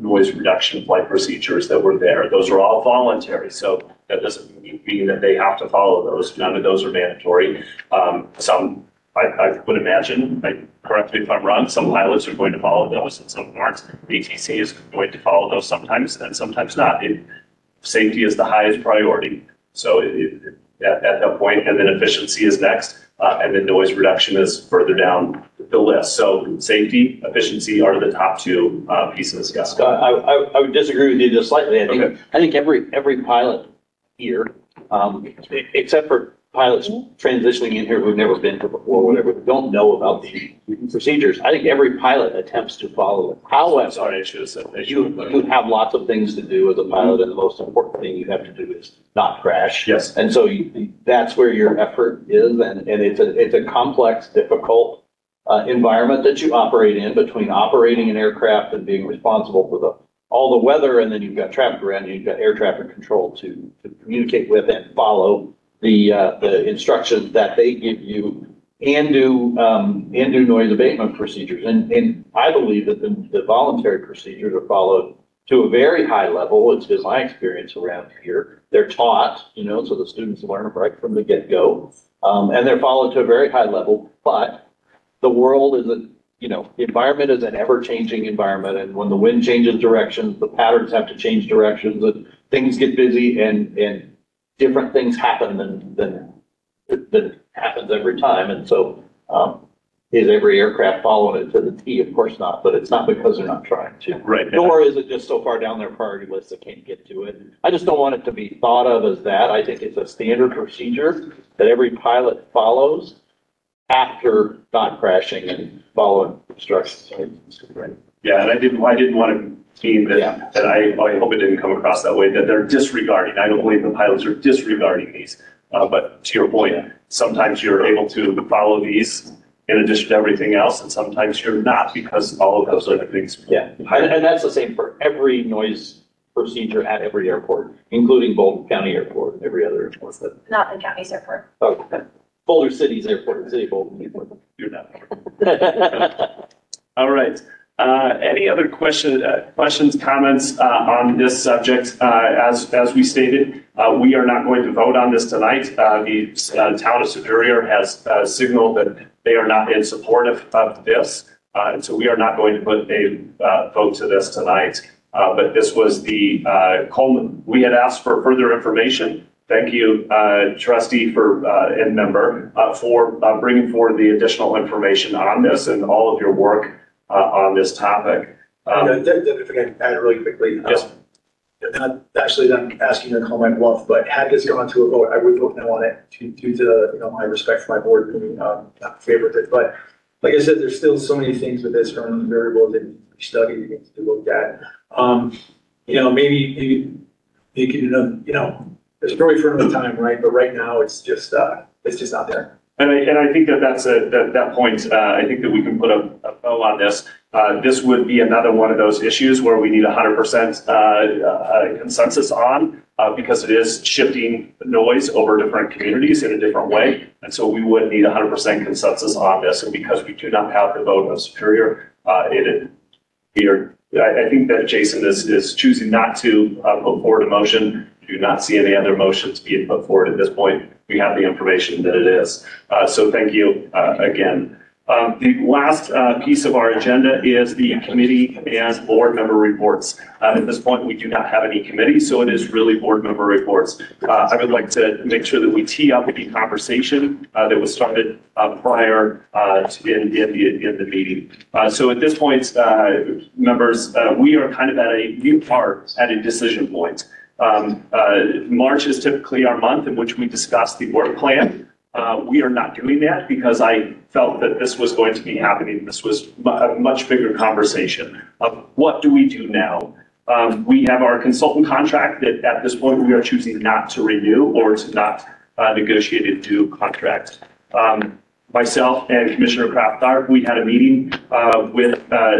noise reduction flight procedures that were there. Those are all voluntary, so that doesn't mean that they have to follow those. None of those are mandatory. Um, Some, I, I would imagine, like, correct me if I'm wrong, some pilots are going to follow those and some aren't. ATC is going to follow those sometimes and sometimes not. It- Safety is the highest priority. So it, it- at, at that point, and then efficiency is next, uh, and then noise reduction is further down the list. So safety, efficiency are the top two, uh, pieces, yes.
I, I, I would disagree with you just slightly. I think, I think every, every pilot here, um, e- except for pilots transitioning in here who've never been here before, whatever, who don't know about the procedures, I think every pilot attempts to follow it. However,
Sorry, I should have said. that.
you, you have lots of things to do as a pilot, and the most important thing you have to do is not crash.
Yes.
And so you, that's where your effort is, and, and it's a, it's a complex, difficult, uh, environment that you operate in between operating an aircraft and being responsible for the, all the weather, and then you've got traffic around you, you've got air traffic control to, to communicate with and follow the, uh, the instructions that they give you and do, um, and do noise abatement procedures. And, and I believe that the, the voluntary procedures are followed to a very high level. It's been my experience around here. They're taught, you know, so the students learn right from the get-go. Um, and they're followed to a very high level, but the world is a, you know, the environment is an ever-changing environment. And when the wind changes directions, the patterns have to change directions and things get busy and, and different things happen than, than, than happens every time. And so, um, is every aircraft following it to the T? Of course not, but it's not because they're not trying to.
Right.
Nor is it just so far down their priority list they can't get to it. I just don't want it to be thought of as that. I think it's a standard procedure that every pilot follows after not crashing and following instructions.
Yeah, and I didn't, I didn't want to mean
Yeah.
that, that I, I hope it didn't come across that way, that they're disregarding. I don't believe the pilots are disregarding these. Uh, but to your point, sometimes you're able to follow these in addition to everything else, and sometimes you're not because all of those other things.
Yeah, and, and that's the same for every noise procedure at every airport, including Boulder County Airport, and every other airport.
Not the county's airport.
oh, Boulder City's airport, City of Boulder.
You're not. All right. Uh, Any other question, uh, questions, comments uh, on this subject? Uh, As, as we stated, uh, we are not going to vote on this tonight. Uh, The town of Superior has signaled that they are not in support of, of this. And so we are not going to put a vote to this tonight. But this was the uh, Coleman, we had asked for further information. Thank you, uh, trustee for, uh, and member, uh, for uh, bringing forward the additional information on this and all of your work uh, on this topic. Um,
Uh, If I can add really quickly. um,
Yes.
not actually them asking you to call my bluff, but had this gone to a vote, I would vote no on it due, due to, you know, my respect for my board being, um, not in favor of it. But like I said, there's still so many things with this, from variables that need to be studied, need to be looked at. Um, you know, maybe, maybe, you know, you know, there's a story for another time, right? But right now, it's just, uh, it's just not there.
And I, and I think that that's a, that, that point, uh, I think that we can put a, a bow on this. Uh, this would be another one of those issues where we need hundred percent, uh, uh, consensus on, uh, because it is shifting noise over different communities in a different way. And so we would need hundred percent consensus on this, and because we do not have the vote of Superior, uh, it, we I, I think that Jason is, is choosing not to, uh, put forward a motion. Do not see any other motions being put forward at this point. We have the information that it is. Uh, so thank you, uh, again. Um, the last, uh, piece of our agenda is the committee and board member reports. Uh, at this point, we do not have any committee, so it is really board member reports. Uh, I would like to make sure that we tee up the conversation, uh, that was started, prior, in, in the, in the meeting. So at this point, members, we are kind of at a new part, at a decision point. Um, uh, March is typically our month in which we discuss the work plan. Uh, we are not doing that because I felt that this was going to be happening. This was a much bigger conversation of what do we do now? Um, we have our consultant contract that at this point we are choosing not to renew or to not, uh, negotiate a new contract. Um, myself and Commissioner Kraft Tharp, we had a meeting, uh, with, uh,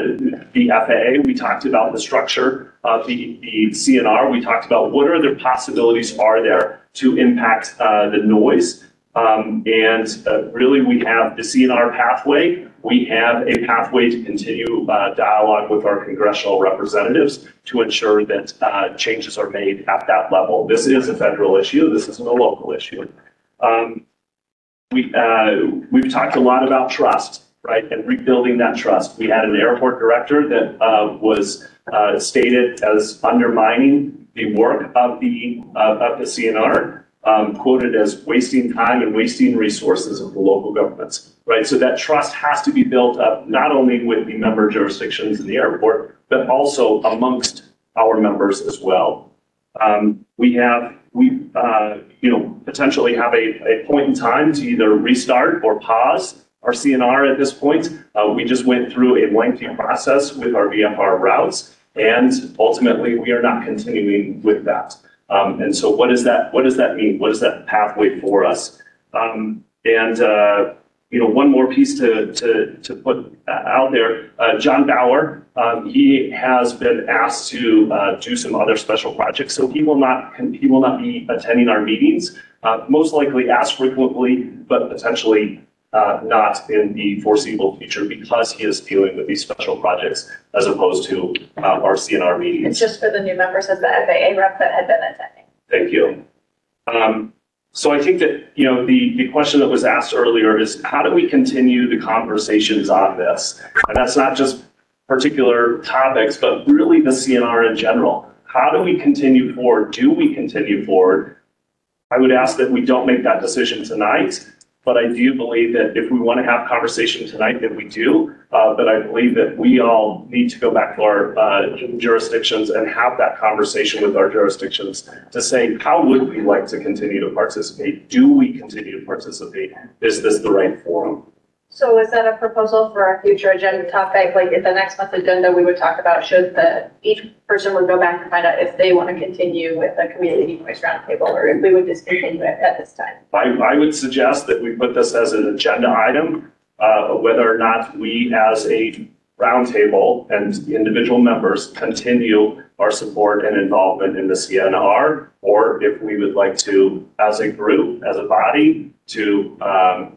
the FAA. We talked about the structure of the, the CNR. We talked about what other possibilities are there to impact, uh, the noise. Um, and, uh, really, we have the CNR pathway. We have a pathway to continue, uh, dialogue with our congressional representatives to ensure that, uh, changes are made at that level. This is a federal issue. This isn't a local issue. Um, we, uh, we've talked a lot about trust, right, and rebuilding that trust. We had an airport director that, uh, was, uh, stated as undermining the work of the, uh, of the CNR, um, quoted as wasting time and wasting resources of the local governments, right? So that trust has to be built up not only with the member jurisdictions in the airport, but also amongst our members as well. Um, we have, we, uh, you know, potentially have a, a point in time to either restart or pause our CNR at this point. Uh, we just went through a lengthy process with our VFR routes, and ultimately, we are not continuing with that. Um, and so what does that, what does that mean? What is that pathway for us? Um, and, uh, you know, one more piece to, to, to put out there, uh, John Bauer, um, he has been asked to, uh, do some other special projects, so he will not, he will not be attending our meetings. Uh, most likely as frequently, but potentially, uh, not in the foreseeable future because he is dealing with these special projects as opposed to, uh, our CNR meetings.
It's just for the new members as the FAA rep that had been attending.
Thank you. Um, so I think that, you know, the, the question that was asked earlier is how do we continue the conversations on this? And that's not just particular topics, but really the CNR in general. How do we continue forward? Do we continue forward? I would ask that we don't make that decision tonight, but I do believe that if we want to have conversation tonight, that we do. Uh, but I believe that we all need to go back to our, uh, jurisdictions and have that conversation with our jurisdictions to say, how would we like to continue to participate? Do we continue to participate? Is this the right forum?
So is that a proposal for our future agenda topic? Like at the next month's agenda, we would talk about should the, each person would go back and find out if they want to continue with the community noise roundtable or if we would discontinue it at this time.
I, I would suggest that we put this as an agenda item, uh, whether or not we as a roundtable and individual members continue our support and involvement in the CNR, or if we would like to, as a group, as a body, to, um,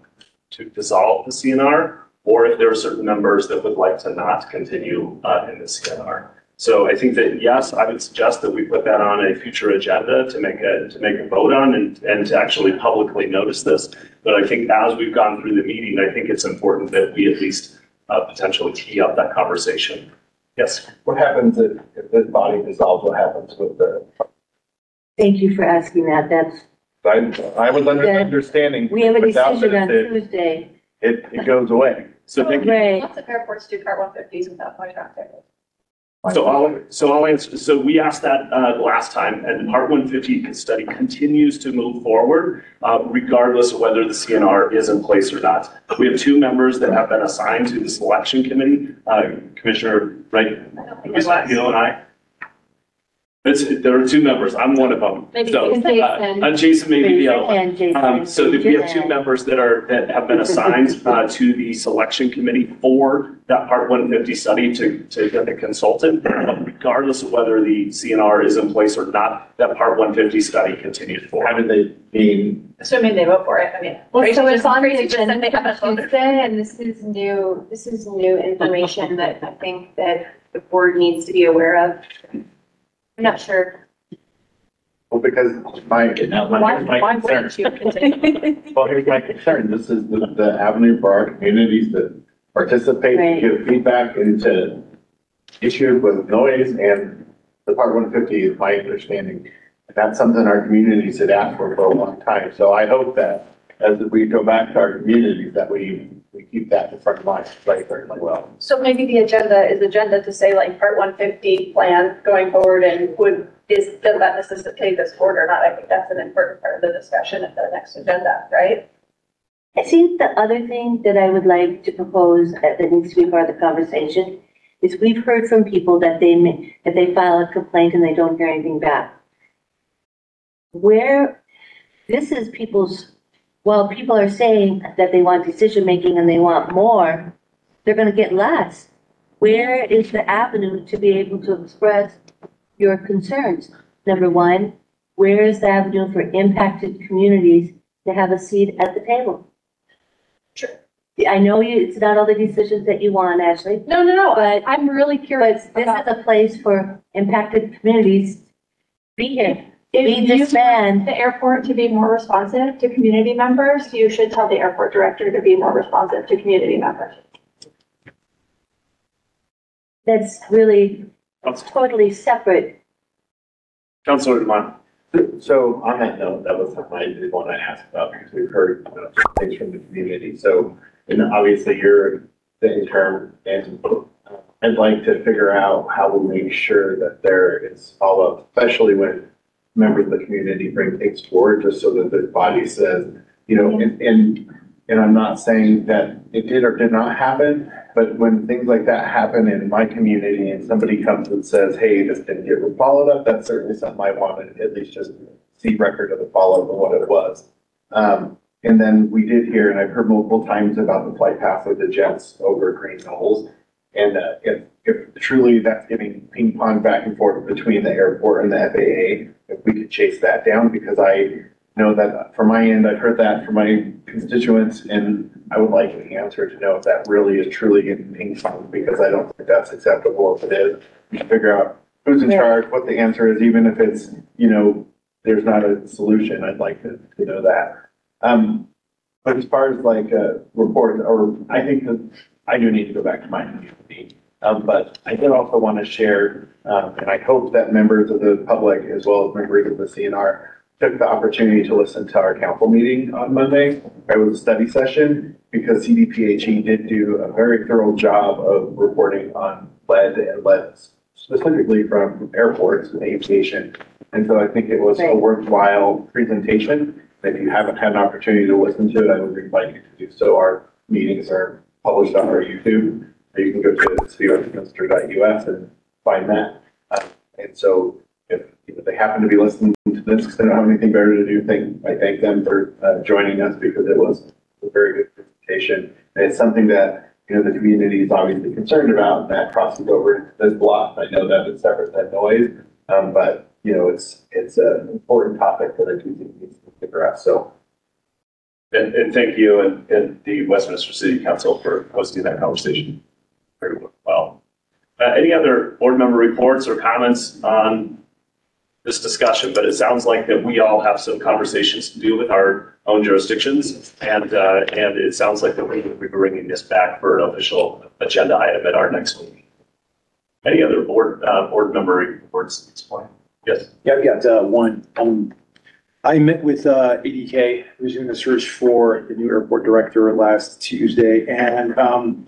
to dissolve the CNR, or if there are certain members that would like to not continue, uh, in the CNR. So I think that, yes, I would suggest that we put that on a future agenda to make a, to make a vote on and, and to actually publicly notice this. But I think as we've gone through the meeting, I think it's important that we at least, uh, potentially tee up that conversation. Yes,
What happens if, if this body dissolves, what happens with the,
Thank you for asking that. That's,
I, I was under the
Yeah.
understanding.
we have a
without
decision on
this, it-
Tuesday.
It, it goes away.
so thank you.
Right.
Lots of airports do Part one fifties without voice roundtables.
So I'll, so I'll answer, so we asked that, uh, last time, and Part one fifty study continues to move forward, uh, regardless of whether the CNR is in place or not. We have two members that have been assigned to the selection committee, uh, Commissioner, right, Hill and I. It's, there are two members, I'm one of them.
Maybe
So,
Jason.
uh, And Jason may be
Raise
the
your
other one.
hand, Jason.
Um, so
Raise
that we have two members that are, that have been assigned, uh, to the selection committee for that Part one fifty study to, to get the consultant. But Regardless of whether the CNR is in place or not, that Part one fifty study continues
How
forward.
did they mean,
Assuming they vote for it, I mean.
Well, so it's on the
Tracy just said
agenda
they haven't
for
voted.
Tuesday, and this is new, this is new information that I think that the board needs to be aware of. I'm not sure.
well, because my,
Why,
here's my
why
concern.
wouldn't you continue?
Well, here's my concern. This is the, the avenue for our communities to participate,
Right.
give feedback into issues with noise and the part one fifty is my understanding. And that's something our communities had asked for for a long time. So I hope that as we go back to our communities, that we, we keep that in front of mind, right, very well.
So maybe the agenda is agenda to say like part one fifty plan going forward and would, is, does that necessitate this board or not? I think that's an important part of the discussion at the next agenda, right?
I think the other thing that I would like to propose uh, that needs to be part of the conversation is we've heard from people that they may, that they file a complaint and they don't hear anything back. Where, this is people's, well, people are saying that they want decision-making and they want more, they're gonna get less. Where is the avenue to be able to express your concerns? Number one, where is the avenue for impacted communities to have a seat at the table?
Sure.
I know you, it's not all the decisions that you want, Ashley,
No, no, no,
But-
I'm really
but
curious
this
about.
is a place for impacted communities. To be here,
If you
this man.
want the airport to be more responsive to community members, you should tell the airport director to be more responsive to community members.
That's really totally separate.
Counselor Demond.
So on that note, that was something I did want to ask about because we've heard things from the community. So, and obviously you're the intern and I'd like to figure out how we make sure that there is follow-up, especially when members of the community bring things forward, just so that the body says, you know, and, and, and I'm not saying that it did or did not happen, but when things like that happen in my community and somebody comes and says, hey, this didn't get followed up, that's certainly something I want to at least just see record of the follow-up and what it was. Um, and then we did hear, and I've heard multiple times about the flight path of the jets over Green Knolls. And, uh, if, if truly that's getting ping pong back and forth between the airport and the FAA, if we could chase that down, because I know that from my end, I've heard that from my constituents, and I would like an answer to know if that really is truly getting ping pong, because I don't think that's acceptable if it is. We should figure out who's in
Yeah.
charge, what the answer is, even if it's, you know, there's not a solution, I'd like to, to know that. Um, but as far as like a report, or I think that I do need to go back to my community. Um, but I did also want to share, um, and I hope that members of the public as well as members of the CNR took the opportunity to listen to our council meeting on Monday. It was a study session because CDPHE did do a very thorough job of reporting on lead and lead specifically from airports and aviation. And so I think it was a worthwhile presentation. If you haven't had an opportunity to listen to it, I would invite you to do so. Our meetings are published on our YouTube. You can go to citywestminster.us and find that. Uh, And so if they happen to be listening to this, because they don't have anything better to do, thank, I thank them for uh, joining us because it was a very good presentation. And it's something that, you know, the community is obviously concerned about, that crosses over into this block. I know that it's separate than noise, um, but, you know, it's, it's an important topic that I do think needs to be addressed. So
And, and thank you and, and the Westminster City Council for hosting that conversation very well. Uh, any other board member reports or comments on this discussion? But it sounds like that we all have some conversations to do with our own jurisdictions. And, uh, and it sounds like that we will be bringing this back for an official agenda item at our next meeting. Any other board, uh, board member reports at this point? Yes.
Yeah, I've got, uh, one, um, I met with, uh, ADK, who's doing the search for the new airport director last Tuesday, and, um,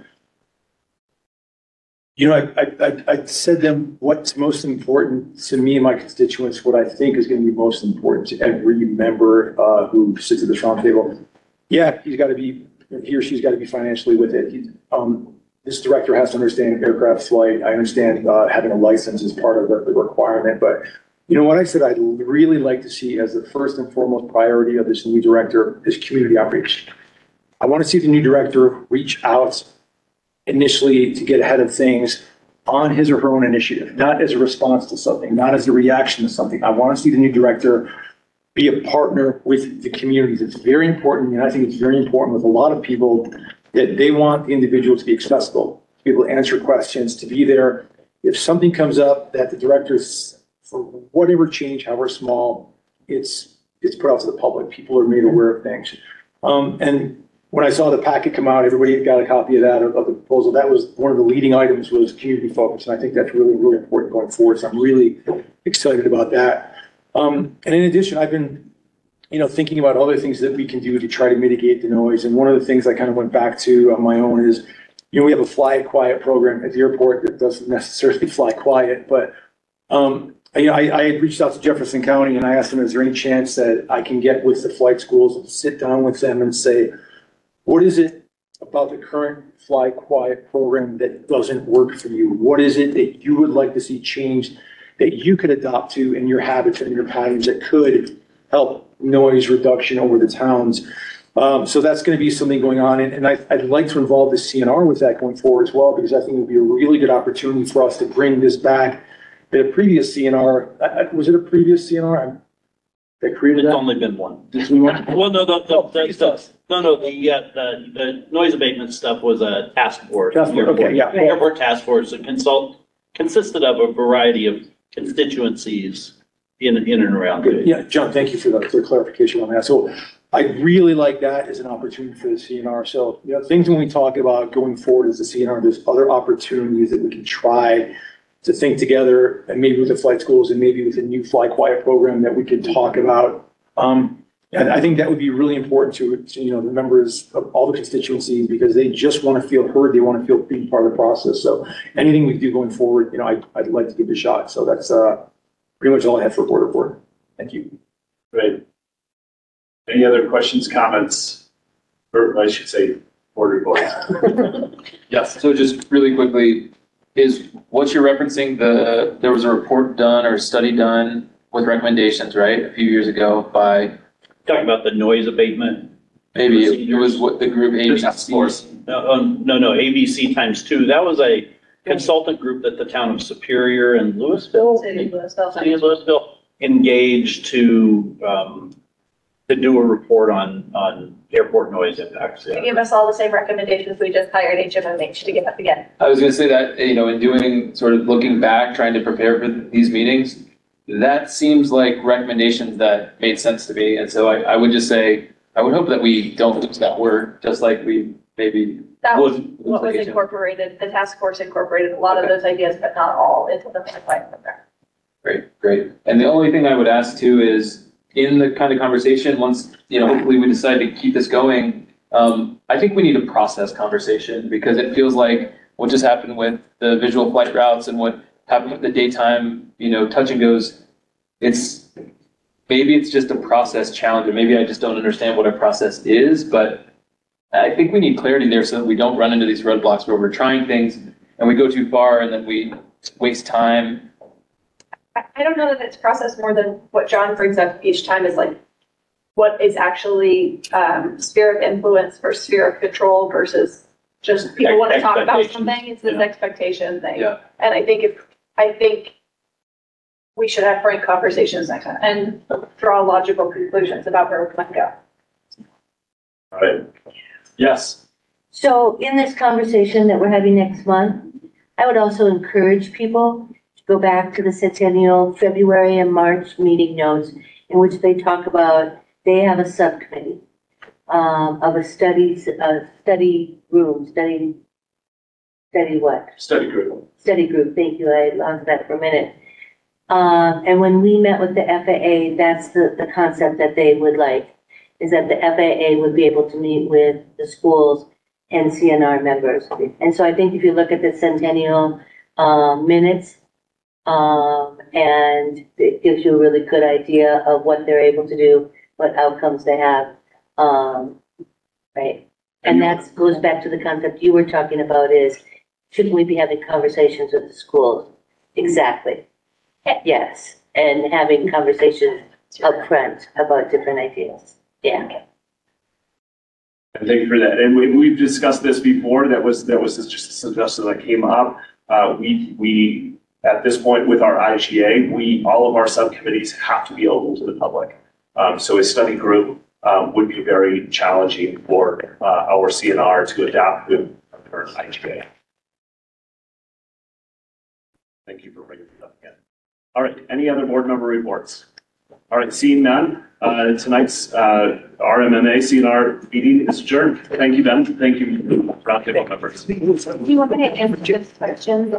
You know, I, I, I, said them what's most important to me and my constituents, what I think is gonna be most important to every member, uh, who sits at the round table. Yeah, he's gotta be, he or she's gotta be financially with it. He- Um, this director has to understand aircraft flight. I understand, uh, having a license is part of the the requirement, but you know what I said I'd really like to see as the first and foremost priority of this new director is community outreach. I want to see the new director reach out initially to get ahead of things on his or her own initiative, not as a response to something, not as a reaction to something. I want to see the new director be a partner with the communities. It's very important, and I think it's very important with a lot of people that they want the individual to be accessible, to be able to answer questions, to be there. If something comes up that the directors, for whatever change, however small, it's, it's put out to the public. People are made aware of things. Um, and when I saw the packet come out, everybody got a copy of that, of the proposal. That was, one of the leading items was community focus. And I think that's really, really important going forward. So I'm really excited about that. Um, and in addition, I've been, you know, thinking about other things that we can do to try to mitigate the noise. And one of the things I kind of went back to on my own is, you know, we have a fly quiet program at the airport that doesn't necessarily fly quiet, but, um, I, I, had reached out to Jefferson County and I asked them, is there any chance that I can get with the flight schools and sit down with them and say, what is it about the current fly quiet program that doesn't work for you? What is it that you would like to see changed that you could adopt to in your habits and your patterns that could help noise reduction over the towns? Um, so that's going to be something going on. And, and I, I'd like to involve the CNR with that going forward as well, because I think it would be a really good opportunity for us to bring this back. The previous CNR, was it a previous CNR that created
It's
that?
only been one.
Just we want-
Well, no, the,
Oh,
the,
please
the,
us.
no, no, the, uh, the, the noise abatement stuff was a task force.
Task force, okay, yeah.
Airport task force that consult, consisted of a variety of constituencies in, in and around.
Good. Yeah, John, thank you for the, for clarification on that. So I really like that as an opportunity for the CNR. So, you know, things when we talk about going forward as the CNR, there's other opportunities that we can try to think together and maybe with the flight schools and maybe with a new fly quiet program that we could talk about. Um, and I think that would be really important to, to, you know, the members of all the constituencies because they just want to feel heard. They want to feel being part of the process. So anything we do going forward, you know, I, I'd like to give it a shot. So that's, uh, pretty much all I have for board report. Thank you.
Great. Any other questions, comments? Or I should say, board reports? Yes.
So just really quickly, is what you're referencing, the, there was a report done or a study done with recommendations, right? A few years ago by,
Talking about the noise abatement.
maybe it was what the group
Task
ABC.
force.
No, um, no, no, ABC times two. That was a consultant group that the town of Superior and Louisville.
City of Louisville.
City of Louisville engaged to, um, to do a report on, on airport noise impacts.
They
yeah.
gave us all the same recommendations. We just hired HMMH to give up again.
I was gonna say that, you know, in doing, sort of looking back, trying to prepare for these meetings, that seems like recommendations that made sense to me. And so I, I would just say, I would hope that we don't lose that word, just like we maybe.
That was
lose
what was
like
incorporated, the task force incorporated a lot of
Okay.
those ideas, but not all into the pipeline program.
Great, great. And the only thing I would ask too is, in the kind of conversation, once, you know, hopefully we decide to keep this going, um, I think we need a process conversation, because it feels like what just happened with the visual flight routes and what happened with the daytime, you know, touch and goes, it's, maybe it's just a process challenge, or maybe I just don't understand what a process is, but I think we need clarity there so that we don't run into these roadblocks where we're trying things and we go too far and then we waste time
I, I don't know that it's processed more than what John brings up each time is like, what is actually, um, sphere of influence versus sphere of control versus just people want to talk about
Expectations,
something, it's this
yeah.
expectation thing.
Yeah.
And I think if, I think we should have frank conversations next time and draw logical conclusions about where we might go.
All right. Yes.
So in this conversation that we're having next month, I would also encourage people to go back to the Centennial February and March meeting notes in which they talk about, they have a subcommittee um, of a studies, a study room, study, study what?
Study group.
study group, thank you, I lost that for a minute. Um, and when we met with the FAA, that's the, the concept that they would like, is that the FAA would be able to meet with the schools and CNR members. And so I think if you look at the Centennial um, minutes. Um, and it gives you a really good idea of what they're able to do, what outcomes they have. Um, right? And that goes back to the concept you were talking about is, shouldn't we be having conversations with the schools? Exactly. Yes, and having conversations upfront about different ideas. Yeah.
And thank you for that. And we, we've discussed this before. That was, that was just a suggestion that came up. Uh, we, we, at this point with our IGA, we, all of our subcommittees have to be open to the public. Um, so a study group, um, would be very challenging for, uh, our CNR to adapt with our IGA. Thank you for bringing it up again. All right, any other board member reports? All right, seeing none, uh, tonight's, uh, RMMA CNR meeting is adjourned. Thank you, Ben. Thank you, roundtable members.
Do you want me to answer this question?